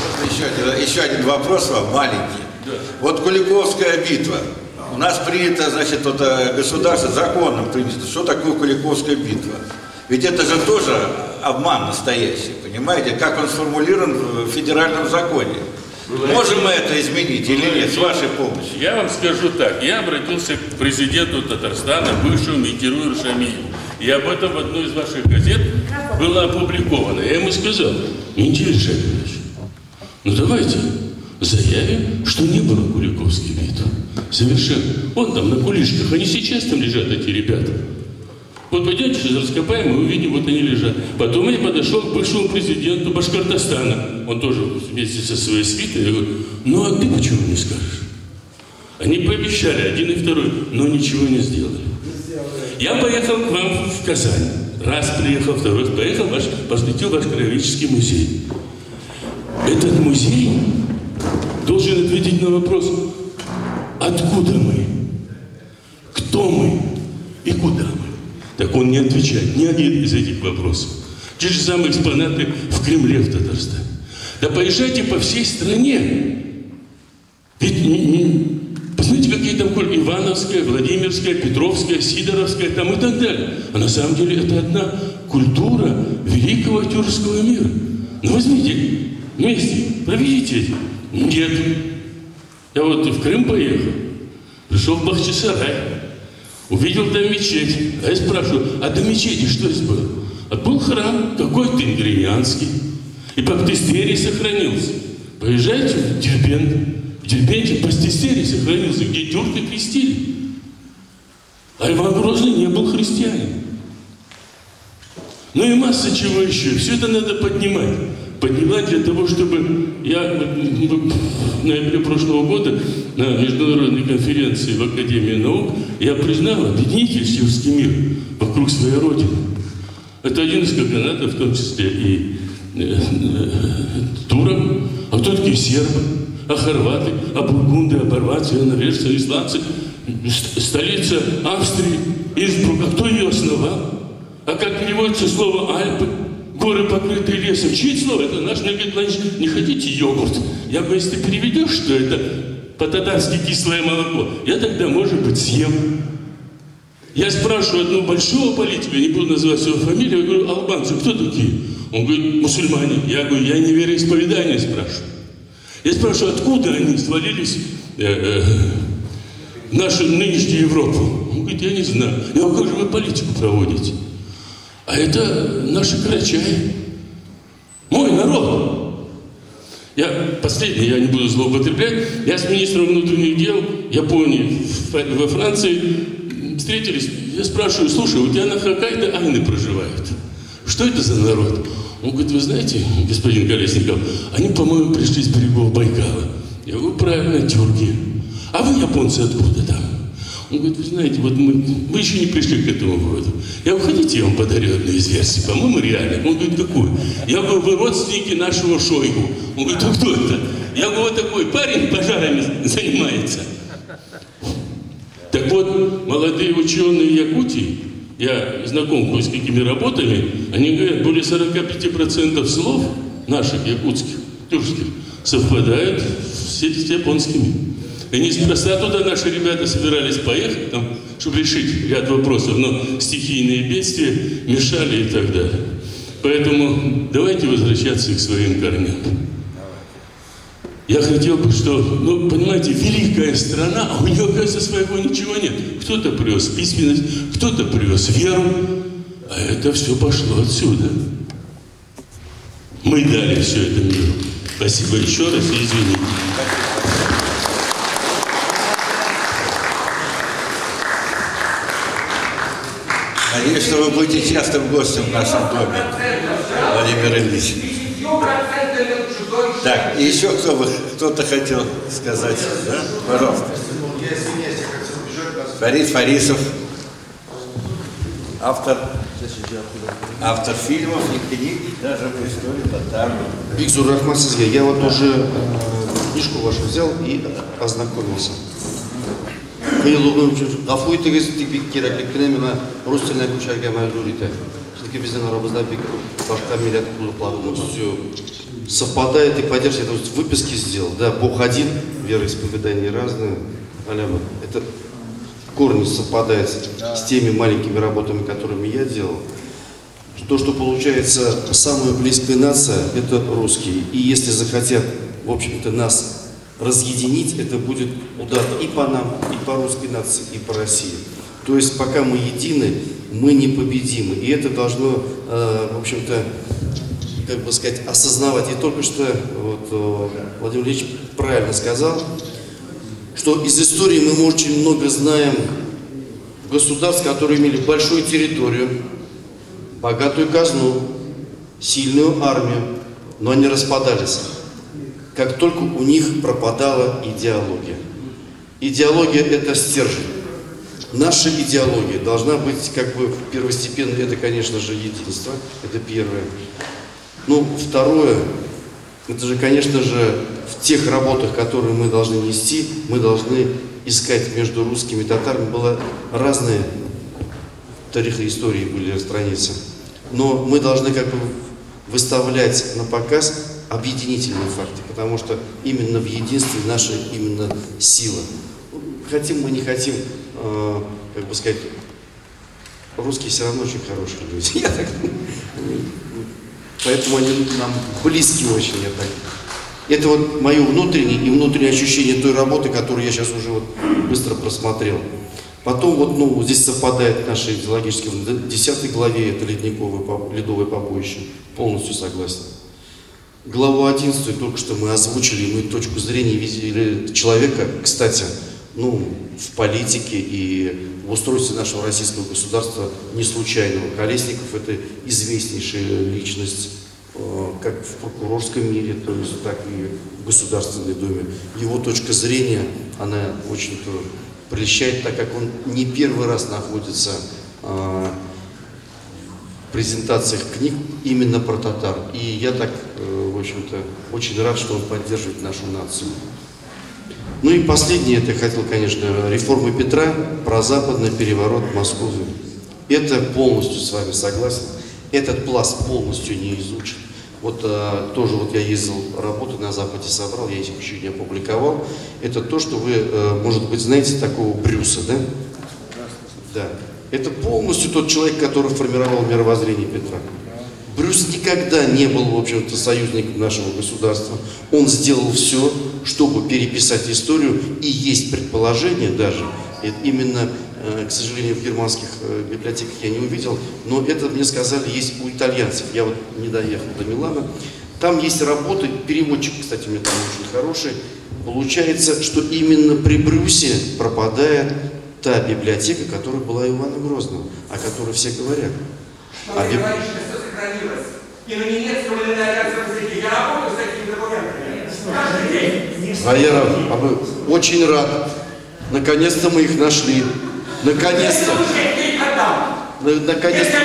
Можно еще один, еще один вопрос вам, маленький. Да. Вот Куликовская битва. У нас принято, значит, вот, э, государство законом принято. Что такое Куликовская битва? Ведь это же тоже обман настоящий, понимаете? Как он сформулирован в федеральном законе. Можем мы это изменить или нет, с вашей помощью? Я вам скажу так. Я обратился к президенту Татарстана, бывшему Митиру Шамиеву. И об этом в одной из ваших газет было опубликовано. Я ему сказал, Митир Шамиевич, ну давайте заявим, что не было Куликовской битвы. Совершенно. Он там на кулишках, они сейчас там лежат, эти ребята. Вот пойдемте сейчас раскопаем и увидим, вот они лежат. Потом я подошел к бывшему президенту Башкортостана. Он тоже вместе со своей свитой. Я говорю, ну а ты почему не скажешь? Они пообещали, один и второй, но ничего не сделали. Я поехал к вам в Казань. Раз приехал, второй раз поехал, ваш, посетил ваш краеведческий музей. Этот музей должен ответить на вопрос, откуда мы, кто мы и куда мы. Так он не отвечает ни один из этих вопросов. Те же самые экспонаты в Кремле, в Татарстане. Да поезжайте по всей стране. Ведь не, не, посмотрите, какие там культы. Ивановская, Владимирская, Петровская, Сидоровская там и так далее. А на самом деле это одна культура великого тюркского мира. Ну возьмите вместе, проведите эти. Нет. Я вот в Крым поехал, пришел в Бахчисарай, увидел там мечеть. А я спрашиваю, а до мечети что здесь было? А был храм какой-то ингриянский. И баптистерий сохранился. Поезжайте в Дербент. Дербенте баптистерий сохранился, где тюрки крестили. А Иван Грозный не был христианином. Ну и масса чего еще. Все это надо поднимать. Поднимать для того, чтобы... Я в ноябре прошлого года на международной конференции в Академии наук я признал объединитель сельский мир вокруг своей Родины. Это один из каганатов, в том числе и э, э, турок. А кто такие сербы? А хорваты? А бургунды? А хорваты? А норвежцы? А исландцы? Столица Австрии, Инсбрук. А кто ее основал? А как переводится слово Альпы? Горы, покрытые лесом. Чьи слово? Это наш Мне говорит, не хотите йогурт? Я говорю, если ты переведешь, что это по-татарски кислое молоко, я тогда, может быть, съем. Я спрашиваю одного большого политика, не буду называть свою фамилию, я говорю, албанцы, кто такие? Он говорит, мусульмане. Я говорю, я не вероисповедание спрашиваю. Я спрашиваю, откуда они свалились э, э, в нашу нынешнюю Европу? Он говорит, я не знаю. Я говорю, как же вы политику проводите? А это наши карачаи. Мой народ. Я последний, я не буду злоупотреблять. Я с министром внутренних дел Японии во Франции встретились. Я спрашиваю, слушай, у тебя на Хоккайдо айны проживают. Что это за народ? Он говорит, вы знаете, господин Колесников, они, по-моему, пришли с берегов Байкала. Я говорю, правильно, тюрки. А вы, японцы, откуда там? Он говорит, вы знаете, вот мы, мы еще не пришли к этому выводу. Я говорю, хотите, я вам подарю одну из версий, по-моему, реально. Он говорит, какую? Я говорю, вы родственники нашего Шойгу. Он говорит, а кто это? Я говорю, вот такой парень пожарами занимается. Так вот, молодые ученые Якутии, я знаком кое с какими работами, они говорят, более 45% слов наших якутских, тюркских, совпадают с японскими. И неспроста туда наши ребята собирались поехать, там, чтобы решить ряд вопросов, но стихийные бедствия мешали и так далее. Поэтому давайте возвращаться к своим корням. Я хотел бы, что, ну, понимаете, великая страна, а у нее, оказывается, своего ничего нет. Кто-то привез письменность, кто-то привез веру, а это все пошло отсюда. Мы дали все это миру. Спасибо еще раз и извините. Надеюсь, что вы будете частым гостем в нашем доме, Владимир Ильич. Так, и еще кто бы, кто-то хотел сказать, да? Пожалуйста. Фарид Фарисов, автор, автор фильмов и книг, даже по истории татар. Рахмат сізге. Я вот уже э, книжку вашу взял и ознакомился қиылуы үшін ғафу етіңіз тек керектіліктен мына рус тіліне көшерге мәжбүр ете все-таки біздің арамызда бек башка милләт құлықларымыз все совпадает и поддерживает. Я вот выписки сделал, да, Бог один, вероисповедания разные, аляма. Это корни совпадает с теми маленькими работами, которыми я делал. То, что получается самая близкая нация, это русские. И если захотят, в общем-то, нас разъединить, это будет удар и по нам, и по русской нации, и по России. То есть пока мы едины, мы непобедимы. И это должно, э, в общем-то, как бы сказать, осознавать. И только что вот, э, Владимир Ильич правильно сказал, что из истории мы очень много знаем государств, которые имели большую территорию, богатую казну, сильную армию, но они распадались как только у них пропадала идеология. Идеология – это стержень. Наша идеология должна быть как бы первостепенной, это, конечно же, единство, это первое. Ну, второе, это же, конечно же, в тех работах, которые мы должны нести, мы должны искать между русскими и татарами. Было разные тарихи истории были страницы. Но мы должны как бы выставлять на показ объединительные факты, потому что именно в единстве наша именно сила. Хотим мы, не хотим, э, как бы сказать, русские все равно очень хорошие люди. Я так, поэтому они нам близки очень, я так Это вот мое внутреннее и внутреннее ощущение той работы, которую я сейчас уже вот быстро просмотрел. Потом вот, ну, здесь совпадает наши идеологические, в 10 главе это ледниковое, ледовое побоище, полностью согласен. Главу 11 только что мы озвучили, мы точку зрения видели человека, кстати, ну, в политике и в устройстве нашего российского государства не случайного. Колесников это известнейшая личность э, как в прокурорском мире, то есть так и в Государственной Думе. Его точка зрения, она очень-то прельщает, так как он не первый раз находится э, в презентациях книг именно про татар. И я так, э, общем-то, очень рад, что он поддерживает нашу нацию. Ну и последнее, это хотел, конечно, реформы Петра, про западный переворот Москвы. Это полностью с вами согласен. Этот пласт полностью не изучен. Вот э, тоже вот я ездил, работу на Западе собрал, я их еще не опубликовал. Это то, что вы, э, может быть, знаете такого Брюса, да? Да. Это полностью тот человек, который формировал мировоззрение Петра. Брюс никогда не был, в общем-то, союзником нашего государства. Он сделал все, чтобы переписать историю, и есть предположение даже, это именно, э, к сожалению, в германских э, библиотеках я не увидел, но это мне сказали, есть у итальянцев. Я вот не доехал до Милана. Там есть работы, переводчик, кстати, у меня там очень хороший. Получается, что именно при Брюсе пропадает та библиотека, которая была Ивана Грозного, о которой все говорят. А биб- сохранилось. И на немецком, и на итальянском языке. Я работаю с такими документами. Каждый день. Валера, а мы очень рад. Наконец-то мы их нашли. Наконец-то. Наконец-то.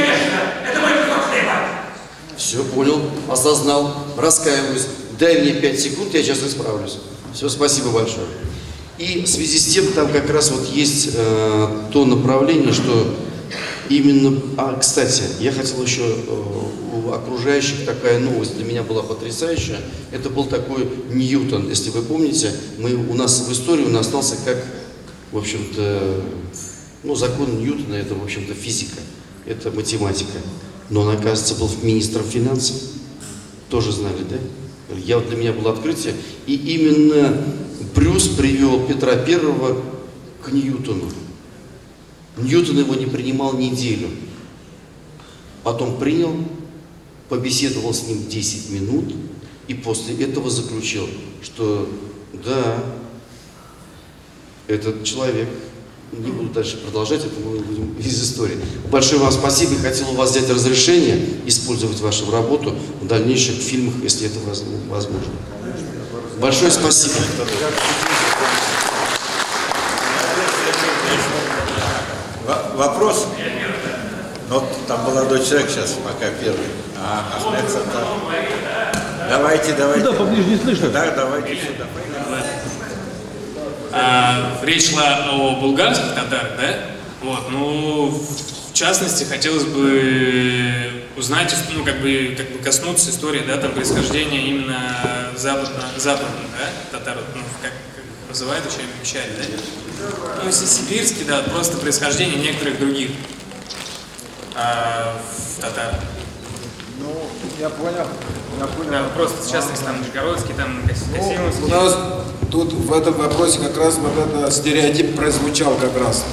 Все, понял, осознал, раскаиваюсь. Дай мне 5 секунд, я сейчас исправлюсь. Все, спасибо большое. И в связи с тем, там как раз вот есть э, то направление, что именно... А, кстати, я хотел еще э, у окружающих такая новость для меня была потрясающая. Это был такой Ньютон, если вы помните, мы, у нас в истории он остался как, в общем-то, ну, закон Ньютона, это, в общем-то, физика, это математика. Но он, оказывается, был министром финансов. Тоже знали, да? Я, для меня было открытие. И именно Брюс привел Петра Первого к Ньютону. Ньютон его не принимал неделю. Потом принял, побеседовал с ним 10 минут и после этого заключил, что да, этот человек, не буду дальше продолжать, это мы будем из истории. Большое вам спасибо хотел у вас взять разрешение использовать вашу работу в дальнейших фильмах, если это воз- возможно. Большое спасибо. Вопрос? Ну, там молодой человек сейчас пока первый. А, Ахмед Саттар. Давайте, давайте. Да, поближе не слышно. Да, давайте сюда. А, речь шла о булгарских татарах, да? Вот, ну, в частности, хотелось бы узнать, ну, как бы, как бы коснуться истории, да, там, происхождения именно западно, западных, да, татар, ну, как, как называют еще обещали, да? Ну, сибирский, да, просто происхождение некоторых других а, татар. Ну, я понял. Я понял. Да, просто, в частности, там, Нижегородский, там, Кас- Ну, у нас тут в этом вопросе как раз вот этот стереотип прозвучал как раз.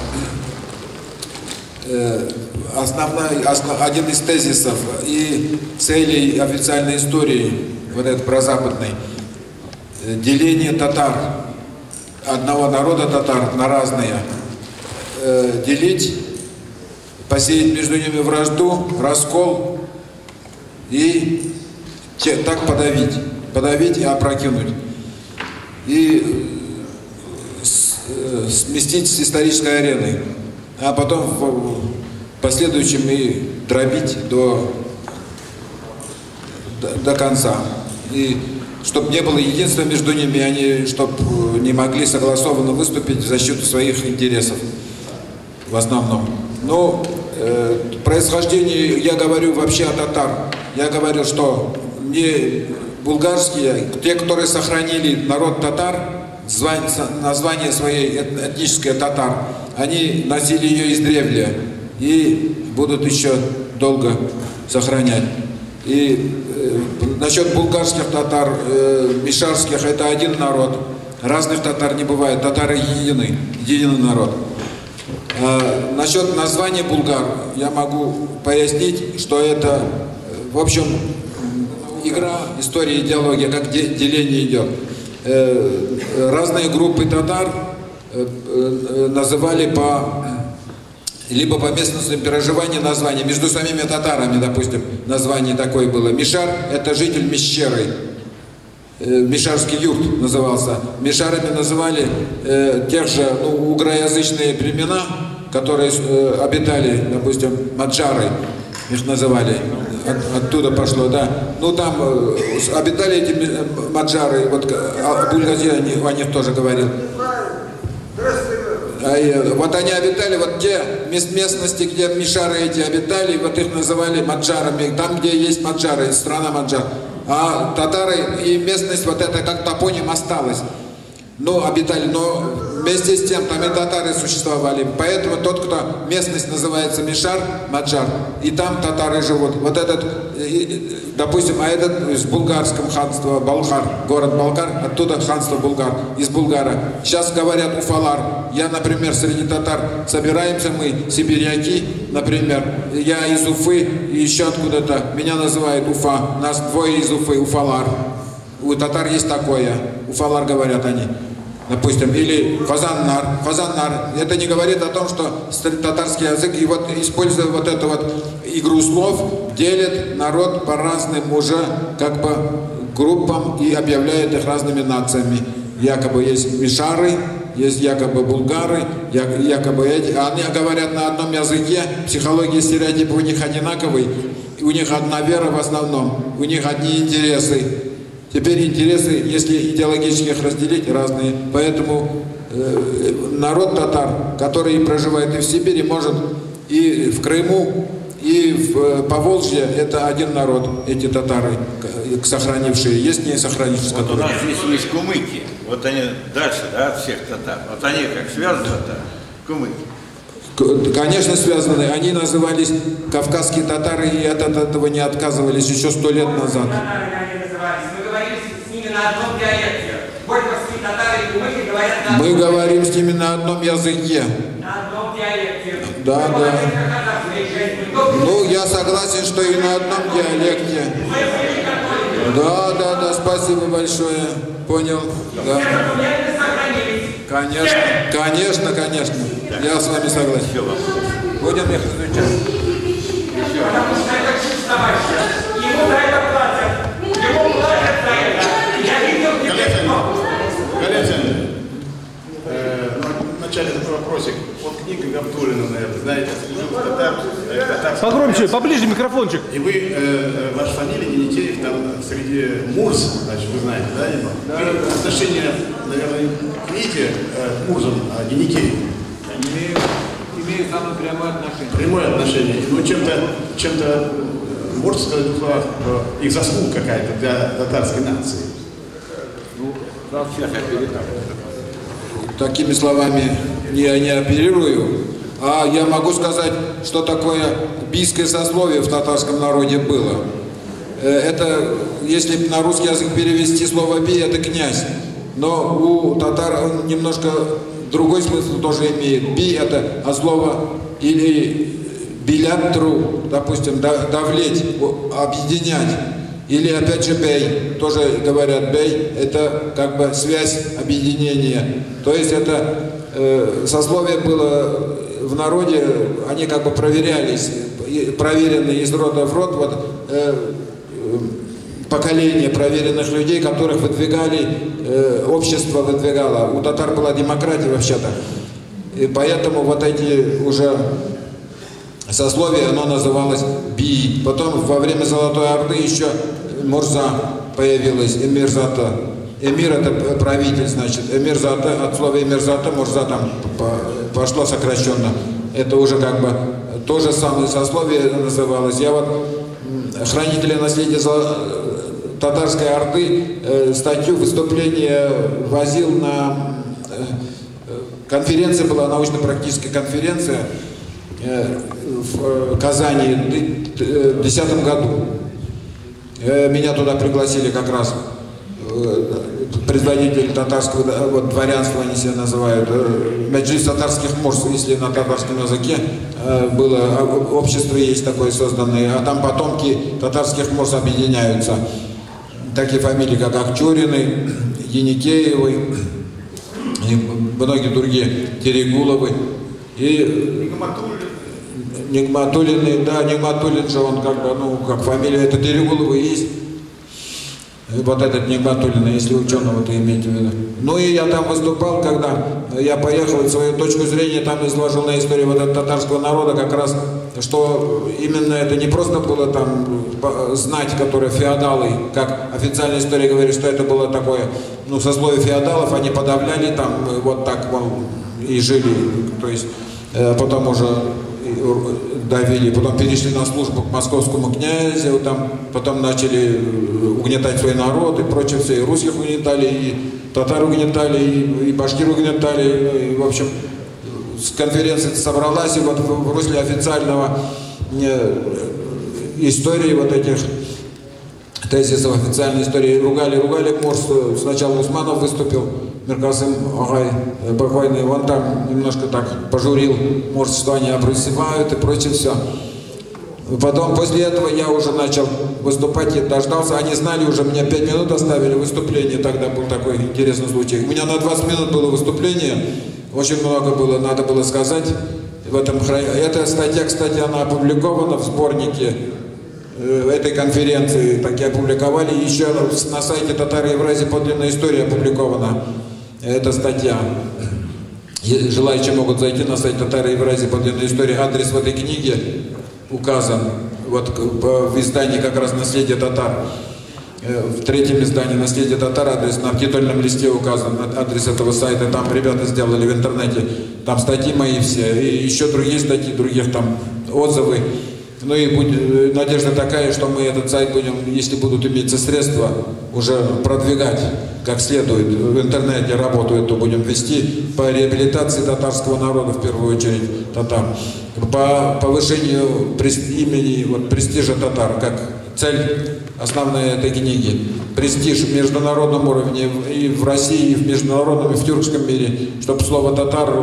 Э, Основной, основ- один из тезисов и целей официальной истории, вот этот прозападной, э, деление татар, одного народа татар на разные, э, делить, посеять между ними вражду, раскол и те- так подавить, подавить и опрокинуть. И э, э, сместить с исторической арены, а потом в последующем и дробить до, до, до конца. И чтобы не было единства между ними, они чтобы не могли согласованно выступить в защиту своих интересов в основном. Но э, происхождение, я говорю вообще о татар. Я говорю, что не булгарские, те, которые сохранили народ татар, звань- название своей эт- этнической татар, они носили ее издревле и будут еще долго сохранять. И э, насчет булгарских татар, э, мишарских, это один народ. Разных татар не бывает. Татары едины, единый народ. А, насчет названия булгар я могу пояснить, что это, э, в общем, игра, история, идеология, как де- деление идет. Э, разные группы татар э, э, называли по либо по местностным проживания название. Между самими татарами, допустим, название такое было. Мишар – это житель Мещеры. Э, Мишарский юрт назывался. Мишарами называли э, тех же ну, угроязычные племена, которые э, обитали, допустим, маджары, их называли. От- оттуда пошло, да. Ну там э, обитали эти э, маджары, вот э, Абуль-Гази о них тоже говорил. А, э, Вот они обитали, вот те мест местности, где мишары эти обитали, вот их называли маджарами, там, где есть маджары, страна маджар. А татары и местность вот это как топоним осталось. Но обитали, но вместе с тем там и татары существовали. Поэтому тот, кто местность называется Мишар, Маджар, и там татары живут. Вот этот, э, допустим, а этот из булгарского ханства Балхар, город Балкар, оттуда ханство Булгар, из Булгара. Сейчас говорят Уфалар. Я, например, среди татар собираемся мы, сибиряки, например, я из Уфы и еще откуда-то, меня называют Уфа, нас двое из Уфы, Уфалар. У татар есть такое, уфалар говорят они, допустим, или фазаннар, фазаннар. Это не говорит о том, что татарский язык, и вот используя вот эту вот игру слов, делит народ по разным уже как бы группам и объявляет их разными нациями. Якобы есть мишары, есть якобы булгары, якобы эти. А Они говорят на одном языке, психология стереотипов у них одинаковый, у них одна вера в основном, у них одни интересы. Теперь интересы, если идеологически их разделить, разные. Поэтому э, народ татар, который проживает и в Сибири, может и в Крыму, и в э, Поволжье, это один народ, эти татары, к- сохранившие. Есть не сохранившие, Вот у нас здесь есть кумыки. Вот они дальше, да, от всех татар. Вот они как связаны татар, кумыки. Конечно, связаны. Они назывались кавказские татары, и от этого не отказывались еще сто лет назад. Татарами они назывались. Мы говорили с ними на одном диалекте. Горьковские татары и кумыки говорят на Мы говорим с ними на одном языке. на одном диалекте. Да, Мы да. Ну, я согласен, что и на одном диалекте. Да, да, да, спасибо большое. Понял. Да. Конечно, конечно, конечно. Я с вами согласен. Будем их изучать. Потому что это чисто ваше. Ему за это платят. Ему платят за это. Я видел теперь. Галина э, ну, вначале такой вопросик. Вот книга Габдулина, наверное, знаете, служил в татар, э, татарском. Погромче, поближе микрофончик. И вы, э, э, ваша фамилия Енитеев, там среди Мурз, значит, вы знаете, да? Вы отношение, наверное, к книге э, к Мурзам, а Енитеев. Имею, имею самое прямое отношение. Прямое отношение. Ну, чем-то, чем-то, можете сказать в словах, э, их заслуга какая-то для татарской нации? Сейчас я передам. Такими словами не, не оперирую. А я могу сказать, что такое бийское сословие в татарском народе было. Э, Это, если на русский язык перевести слово «би», это «князь». Но у татар он немножко другой смысл тоже имеет. «Би» — это от слова или «билятру», допустим, да- «давлеть», «объединять». Или опять же «бей», тоже говорят «бей», это как бы связь, объединение. То есть это э, сословие было в народе, они как бы проверялись, и проверены из рода в род, вот э, э, поколение проверенных людей, которых выдвигали, э, общество выдвигало. У татар была демократия вообще-то. И поэтому вот эти уже сословие, оно называлось Би. Потом во время Золотой Орды еще Мурза появилась, Эмирзата. Эмир это правитель, значит. Эмирзата, от слова Эмирзата, Мурза там по- пошло сокращенно. Это уже как бы то же самое сословие называлось. Я вот хранителя наследия татарской Орды э, статью выступление возил на э, конференция была, научно-практическая конференция э, в э, Казани в 2010 году. Э, Меня туда пригласили как раз э, предводитель татарского вот, дворянства, они себя называют, э, Меджлис татарских мурс, если на татарском языке э, было, а, общество есть такое созданное, а там потомки татарских мурс объединяются. Такие фамилии, как Акчурины, Яникеевы и многие другие, Терегуловы. И Нигматуллин, да, Нигматуллин же он как бы, ну, как фамилия, это Терегулова есть. Вот этот Нигматуллин, если ученого ты имеете в виду. Ну и я там выступал, когда я поехал свою точку зрения там изложил на истории вот этого татарского народа, как раз, что именно это не просто было там знать, которые феодалы, как официальная история говорит, что это было такое, ну, сословие феодалов, они подавляли там вот так, мол, и жили, то есть э, потом уже давили, потом перешли на службу к московскому князю, там, потом начали э, угнетать свой народ и прочее все, и русских угнетали, и татар угнетали, и, и башкир угнетали, ну, и, в общем, с конференции собралась, и вот в, в русле официального э, истории вот этих тезисов официальной истории ругали, ругали Морс. Сначала Усманов выступил, Меркасым Агай э, покойный, он там немножко так пожурил Морс, что они обрусевают и прочее все. Потом после этого я уже начал выступать и дождался. Они знали уже, мне 5 минут оставили выступление, тогда был такой интересный случай. У меня на 20 минут было выступление, очень много было, надо было сказать. В этом храме. Эта статья, кстати, она опубликована в сборнике этой конференции, так и опубликовали. Еще на сайте Татары Евразии подлинная история опубликована эта статья. Желающие могут зайти на сайт Татары Евразии подлинная история. Адрес в этой книге указан вот в издании как раз «Наследие татар». Э, В третьем издании «Наследие татар» адрес на титульном листе указан, адрес этого сайта. Там ребята сделали в интернете, там статьи мои все, и еще другие статьи, других там отзывы. Ну и будь- э, надежда такая, что мы этот сайт будем, если будут иметься средства, уже продвигать как следует. В интернете работу эту будем вести по реабилитации татарского народа, в первую очередь татар, по повышению имени, вот, престижа татар, как цель основная этой книги. Престиж в международном уровне и в России, и в международном, и в тюркском мире, чтобы слово татар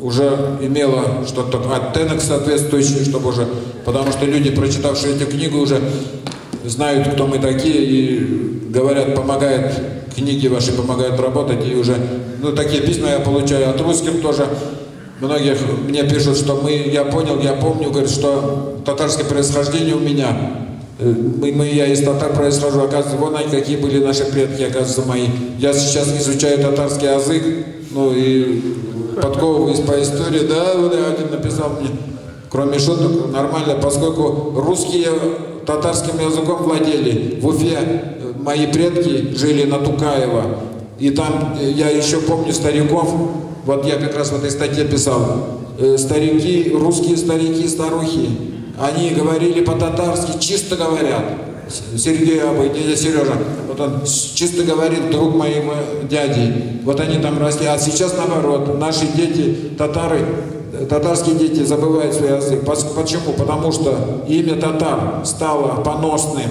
уже имело что-то оттенок соответствующий, чтобы уже, потому что люди, прочитавшие эту книгу, уже знают, кто мы такие, и говорят, помогает, книги ваши помогают работать, и уже, ну, такие письма я получаю от русских тоже, многих мне пишут, что мы, я понял, я помню, говорят, что татарское происхождение у меня, Э, мы, мы, я из татар происхожу, оказывается, вон они какие были наши предки, оказывается, мои. Я сейчас изучаю татарский язык, ну и подковываюсь по истории, да, вот один написал мне, кроме шуток, нормально, поскольку русские татарским языком владели. В Уфе э, мои предки жили на Тукаева. И там э, я еще помню стариков, вот я как раз в этой статье писал, э, старики, русские старики, старухи, они говорили по-татарски, чисто говорят. Сергей Абы, дядя Сережа, вот он чисто говорит, друг э, дяди. Вот они там росли. А сейчас наоборот, наши дети, татары, татарские дети забывают свой язык. Почему? Потому что имя татар стало поносным.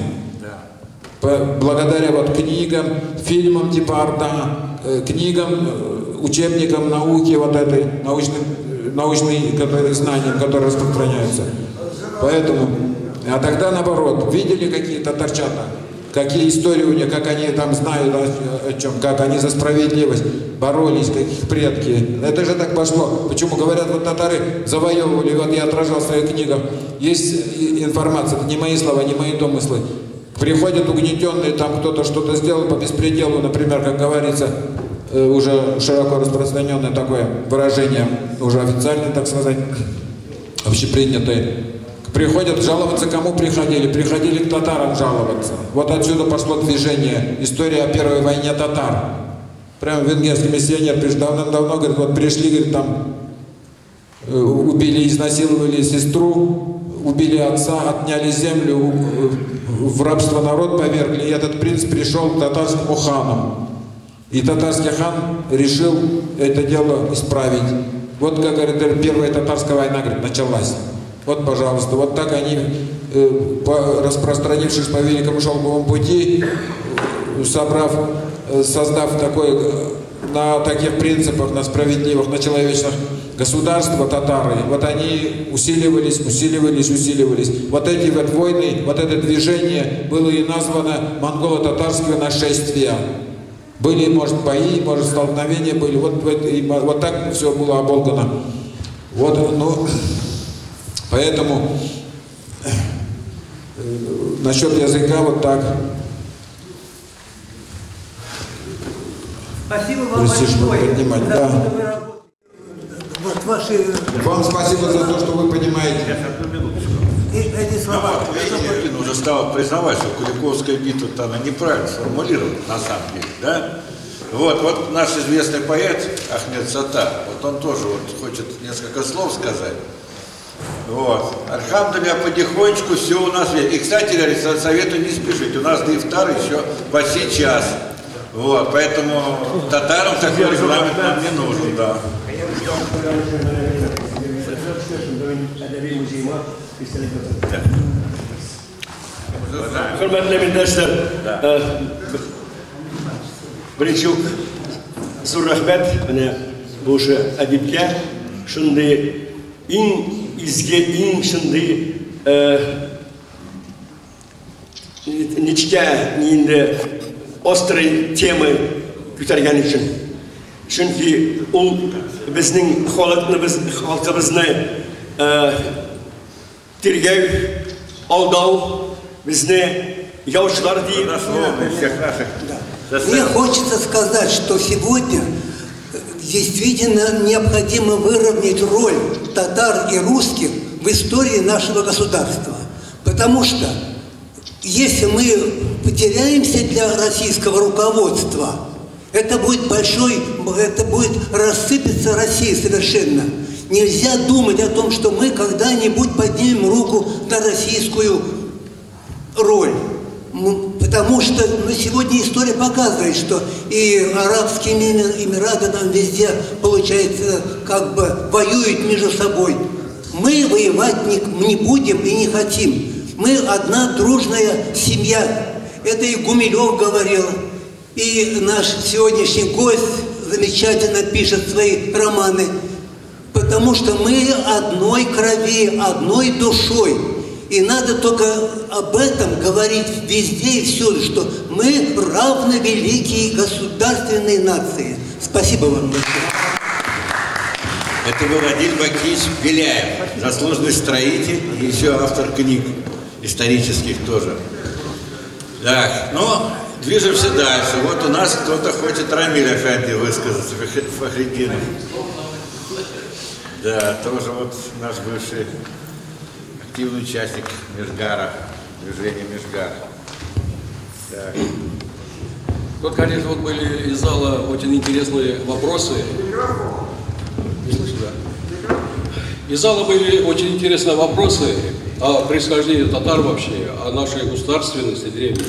По- Благодаря вот книгам, фильмам типа Орда, э, книгам, э, учебникам науки вот этой, научным, э, научные которые, знаниям, которые распространяются. Поэтому, а тогда наоборот, видели какие татарчата, какие истории у них, как они там знают о, о чем, как они за справедливость боролись, каких предки. Это же так пошло. Почему говорят, вот татары завоевывали, вот я отражал в своих книгах, есть и- информация, это не мои слова, не мои домыслы. Приходят угнетенные, там кто-то что-то сделал по беспределу, например, как говорится, э, уже широко распространенное такое выражение, уже официально, так сказать, общепринятое. Приходят жаловаться, кому приходили? Приходили к татарам жаловаться. Вот отсюда пошло движение. История о первой войне татар. Прямо венгерский миссионер приш- давным-давно говорит, вот пришли, говорит, там э, убили, изнасиловали сестру, убили отца, отняли землю, э, в рабство народ повергли. И этот принц пришел к татарскому хану. И татарский хан решил это дело исправить. Вот, как говорит, первая татарская война, говорит, началась. Вот, пожалуйста, вот так они, э, распространившись по Великому Шелковому пути, собрав, э, создав такой, э, на таких принципах, на справедливых, на человечных государства татары, вот они усиливались, усиливались, усиливались. Вот эти вот войны, вот это движение было и названо монголо-татарское нашествие. Были, может, бои, может, столкновения были. Вот, вот, и вот так все было оболгано. Вот, ну, поэтому э, насчет языка вот так. Спасибо вам Престиж большое. поднимать, за да. Вот ваши Вам спасибо за то, что вы понимаете. э- эти слова. Ирина уже стала признавать, что Куликовская битва-то она неправильно сформулирована, на самом деле, да? Вот, вот наш известный поэт Ахмед Сатар, вот он тоже вот хочет несколько слов сказать. Вот. Альхамдуля потихонечку все у нас есть. И, кстати, со- советую не спешить. У нас до ифтара еще почти час. Вот, поэтому татарам такой регламент нам не нужен, да. Hürmetli millətlər, birinci zor rəhmət mənə bu şu ədibkə şimdi in izge in şimdi ничке инде острый темы күтәргән өчен. Чөнки ул безнең халыкны халкыбызны тиргәү, алдау, безне яучылар дип Мне хочется сказать, что сегодня э, действительно необходимо выровнять роль татар и русских в истории нашего государства. Потому что если мы потеряемся для российского руководства, это будет большой, это будет рассыпаться Россия совершенно. Нельзя думать о том, что мы когда-нибудь поднимем руку на российскую роль. Ну, Потому что ну, сегодня история показывает, что и Арабские Эмир- Эмираты там везде, получается, как бы воюют между собой. Мы воевать не, не будем и не хотим. Мы одна дружная семья. Это и Гумилев говорил, и наш сегодняшний гость замечательно пишет свои романы. Потому что мы одной крови, одной душой. И надо только об этом говорить везде и всюду, что мы равно великие государственные нации. Спасибо вам большое. Это был Адиль Бакич Беляев, заслуженный строитель и еще автор книг исторических тоже. Так, ну, движемся дальше. Вот у нас кто-то хочет Рамиль Афенди высказаться, Фах- Фахриддинов. Да, тоже вот наш бывший активный участник Межгара, движения Межгара. Так. Вот, конечно, вот были из зала очень интересные вопросы. Не слышу, да? Из зала были очень интересные вопросы о происхождении татар вообще, о нашей государственности древней.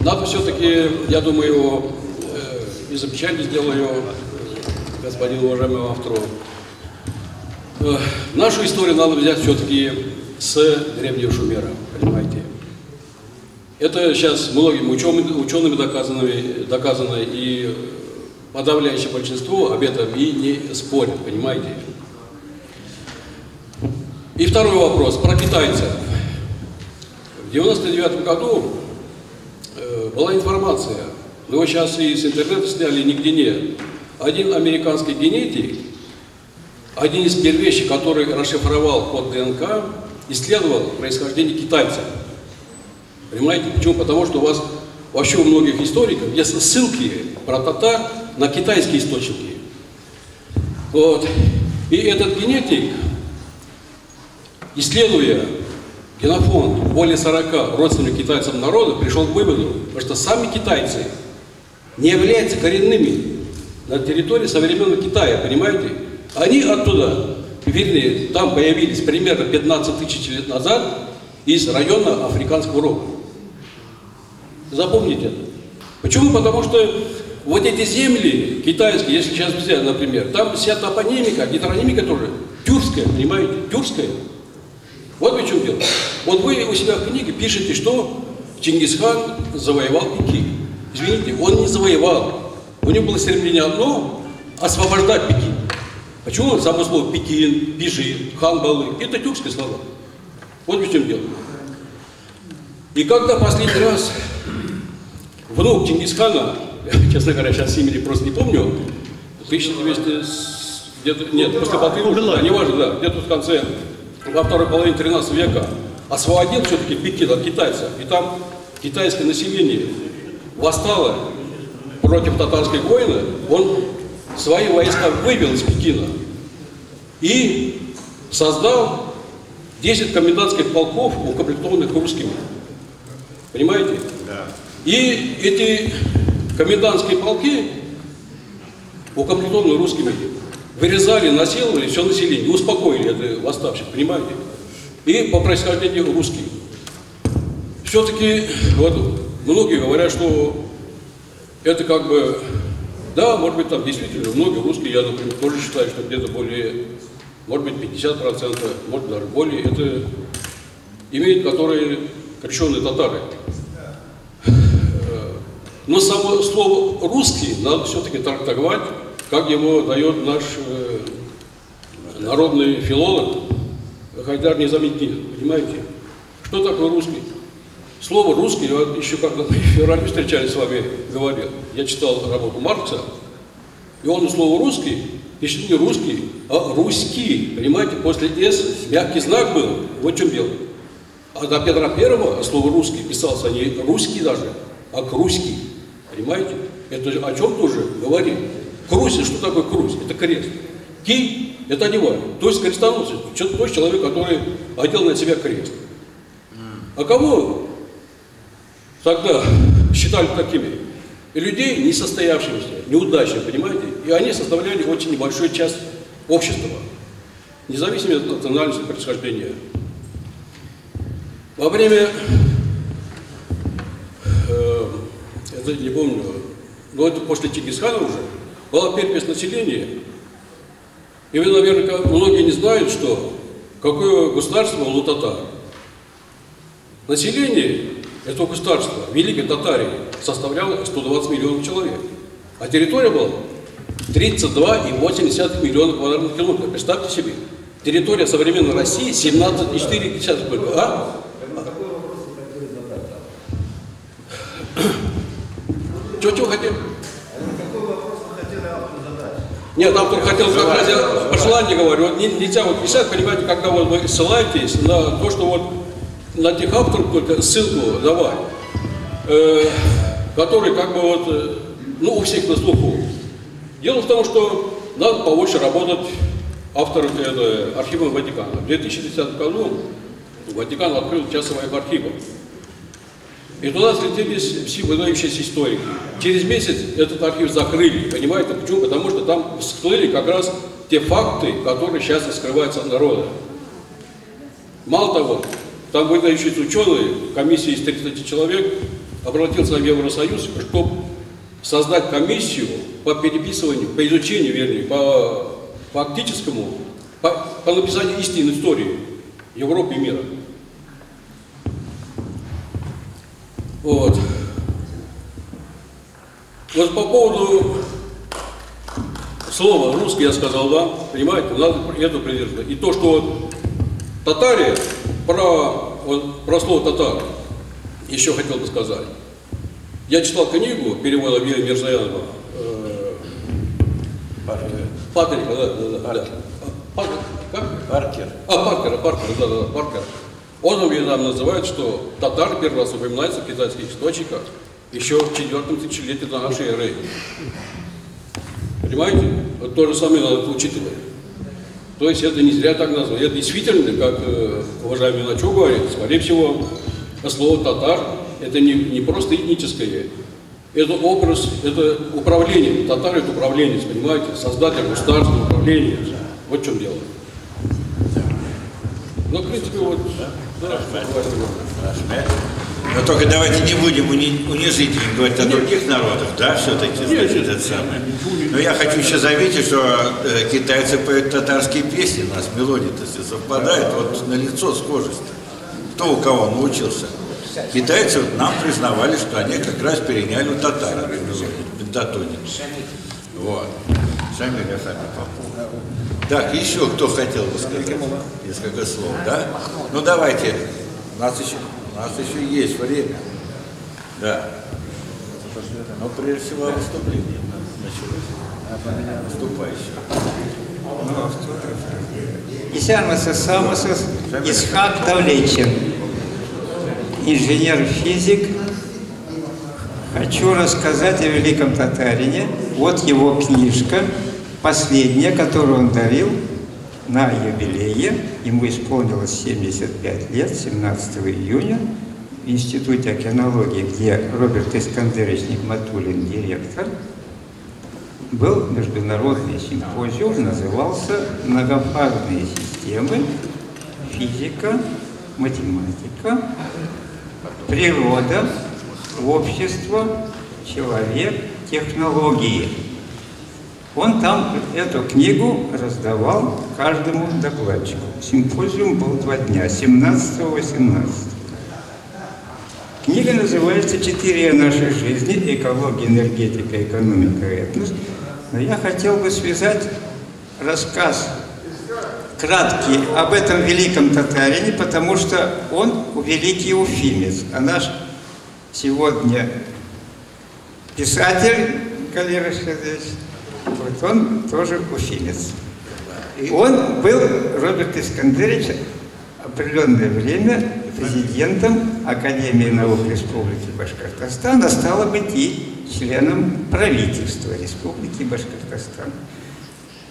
Надо все-таки, я думаю, э, и замечание сделаю господину уважаемому автору. Э, Нашу историю надо взять все-таки с древнего Шумера, понимаете? Это сейчас многими учеными, учеными доказано, доказано, и подавляющее большинство об этом и не спорит, понимаете? И второй вопрос про китайцев. В 99 году э, была информация, но его сейчас и с интернета сняли, нигде нет. Один американский генетик, один из первейших, который расшифровал код ДНК, исследовал происхождение китайцев. Понимаете? Почему? Потому что у вас вообще у многих историков есть ссылки про татар на китайские источники. Вот. И этот генетик, исследуя генофонд более 40 родственных китайцам народа, пришел к выводу, что сами китайцы не являются коренными на территории современного Китая, понимаете? Они оттуда, вернее, там появились примерно 15 тысяч лет назад из района Африканского рога. Запомните это. Почему? Потому что вот эти земли китайские, если сейчас взять, например, там вся топонимика, гидронимика тоже тюркская, понимаете, тюркская. Вот в чем дело. Вот вы у себя в книге пишете, что Чингисхан завоевал Пекин. Извините, он не завоевал. У него было стремление одно – освобождать Пекин. Почему само слово Пекин, Пижи, Ханбалы – это тюркские слова. Вот в чем дело. И когда последний раз внук Чингисхана, честно говоря, сейчас имени просто не помню, 1200, с- где-то, нет, после Батыева, да, неважно, да, где-то в конце, во второй половине 13 века, освободил все-таки Пекин от китайцев. И там китайское население восстало против татарской войны, он свои войска вывел из Пекина и создал 10 комендантских полков, укомплектованных русскими. Понимаете? Да. И эти комендантские полки, укомплектованные русскими, вырезали, насиловали все население, успокоили это восставших, понимаете? И по происхождению русские. Все-таки вот многие говорят, что это как бы, да, может быть, там действительно многие русские, я, например, тоже считаю, что где-то более, может быть, 50%, может даже более, это имеют, которые крещенные татары. Но само слово «русский» надо все-таки трактовать, как его дает наш э, народный филолог Хайдар Низамитдин. Понимаете? Что такое русский? Слово «русский», я еще когда мы в феврале встречались с вами, говорил, я читал работу Маркса, и он слово «русский» пишет не «русский», а «русский». Понимаете, после «с» мягкий знак был, вот в чем дело. А до Петра Первого слово «русский» писался не «русский» даже, а «круський». Понимаете? Это о чем тоже говорит. Крусь, что такое крусь? Это крест. Ки – это одевание. То есть крестоносец, чё- то есть человек, который одел на себя крест. А кого тогда считали такими? Людей несостоявшимися, неудачными, понимаете? И они составляли очень небольшую часть общества, независимо от национальности происхождения. Во время, э, это не помню, но это после Чингисхана уже, была перепись населения. И вы, наверное, многие не знают, что какое государство было татар. Население этого государства, Великой Татарии, составляло 120 миллионов человек. А территория была 32,8 миллиона квадратных километров. Представьте себе. Территория современной России 17,4 только. А? Что, чего хотели? Нет, автор хотел как раз, я говорю, вот не- нельзя вот писать, понимаете, когда вот вы ссылаетесь на то, что вот на тех авторов только ссылку давать, э, которые как бы вот, э, ну, у всех на слуху. Дело в том, что надо побольше работать автором это, архива Ватикана. В 2010 году Ватикан открыл часть своих архивов. И туда слетелись все выдающиеся историки. Через месяц этот архив закрыли. Понимаете, почему? Потому что там всплыли как раз те факты, которые сейчас скрываются от народа. Мало того, там выдающиеся ученые, комиссия из 30 человек, обратился в Евросоюз, чтобы создать комиссию по переписыванию, по изучению, вернее, по фактическому, по, по написанию истинной истории Европы и мира. Вот. Вот по поводу слова русский я сказал, да, понимаете, надо это придерживать. И то, что татаре, про, про слово татар, еще хотел бы сказать. Я читал книгу перевода Вилли Мирзаянова, э, Патрика, да, да, да, да. Паркер, как? Паркер. А, Паркера, Паркера, да, да, да, Паркер. Он нам называет, что татар первый раз упоминается в китайских источниках еще в четвертом тысячелетии до нашей эры. Понимаете? Вот то же самое надо учитывать. То есть это не зря так названо. Это действительно, как э, уважаемый Начо говорит, скорее всего, слово татар это не, не просто этническое, это образ, это управление. Татар это управленец, понимаете? Создатель государственного управления. Вот в чем дело. Ну, в принципе, вот. Да, Рахмет. Но только давайте не будем уни- унизительно говорить о других народах, да, все-таки, значит, это самое. Но я хочу еще заметить, что э, китайцы поют татарские песни, у нас мелодия-то все совпадает, вот на лицо схожесть. Кто у кого научился? Китайцы вот нам признавали, что они как раз переняли у татар пентатоник. Вот. Шамиль, я сами попомню. Так, еще кто хотел бы сказать несколько слов, да? Ну давайте, нас еще, у нас еще есть время. Да. Но прежде всего выступление началось. Выступающего. Исямасыз Самасыз Исхак Давлечин, инженер-физик. Хочу рассказать о великом татарине. Вот его книжка, последняя, которую он дарил на юбилее. Ему исполнилось 75 лет, 17 июня, в Институте океанологии, где Роберт Искандерович Нигматуллин директор, был международный симпозиум, назывался «Многофазные системы, физика, математика, природа, общество, человек, технологии». Он там эту книгу раздавал каждому докладчику. Симпозиум был два дня, 17-18. Книга называется «Четыре нашей жизни. Экология, энергетика, экономика, этнос». Но я хотел бы связать рассказ краткий об этом великом татарине, потому что он великий уфимец, а наш сегодня писатель Галера Шадович, вот он тоже уфимец. И он был, Роберт Искандерович, определенное время президентом Академии наук Республики Башкортостан, а стало быть и членом правительства Республики Башкортостан.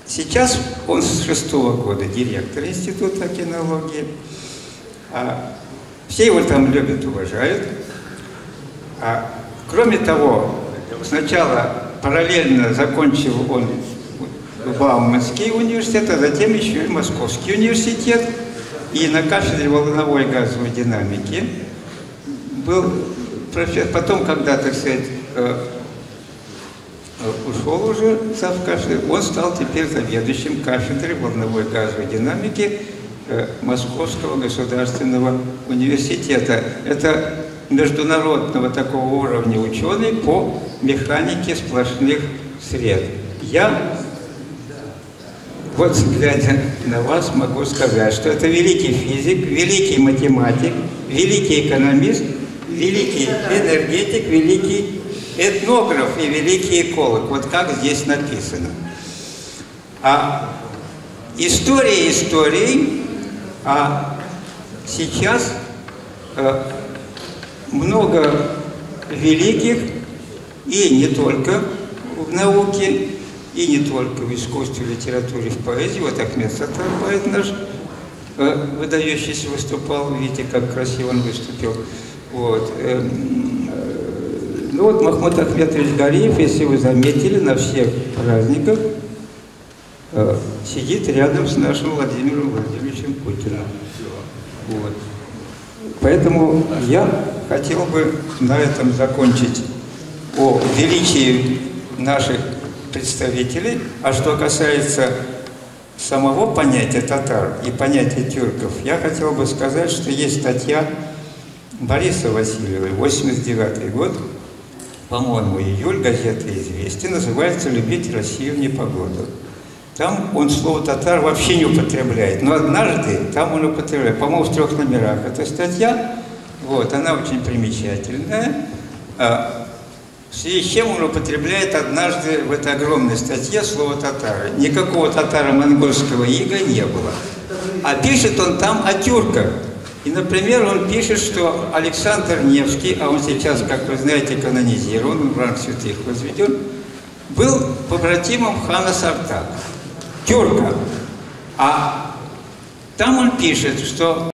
Сейчас он с шестого года директор Института кинологии. А все его там любят, уважают. А, кроме того, сначала параллельно закончил он Бауманский университет, а затем еще и Московский университет. И на кафедре волновой газовой динамики был профессор. Потом, когда, так сказать, э, э, ушел уже зав кафедры, он стал теперь заведующим кафедрой волновой газовой динамики э, Московского государственного университета. Это международного такого уровня ученый по механике сплошных сред. Я вот глядя на вас, могу сказать, что это великий физик, великий математик, великий экономист, великий энергетик, великий этнограф и великий эколог. Вот как здесь написано. А история историей, а сейчас э, много великих, и не только в науке, и не только в искусстве, в литературе, в поэзии. Вот Ахмед Сатар, поэт наш, э, выдающийся выступал, видите, как красиво он выступил. Вот. эм, э, Ну вот Махмуд Ахмедович Гариев, если вы заметили, на всех праздниках э, сидит рядом с нашим Владимиром Владимировичем Путиным. Вот. Поэтому я хотел бы на этом закончить о величии наших представителей. А что касается самого понятия татар и понятия тюрков, я хотел бы сказать, что есть статья Бориса Васильева, 89 год, по-моему, июль, газета «Известия», называется «Любить Россию в непогоду». Там он слово «татар» вообще не употребляет, но однажды там он употребляет, по-моему, в трех номерах. Эта статья, вот, она очень примечательная. А, в связи с чем он употребляет однажды в этой огромной статье слово «татары». Никакого татаро-монгольского ига не было. А пишет он там о тюрках. И, например, он пишет, что Александр Невский, а он сейчас, как вы знаете, канонизирован, в ранг святых возведен, был побратимом хана Сартака, тюрка. А там он пишет, что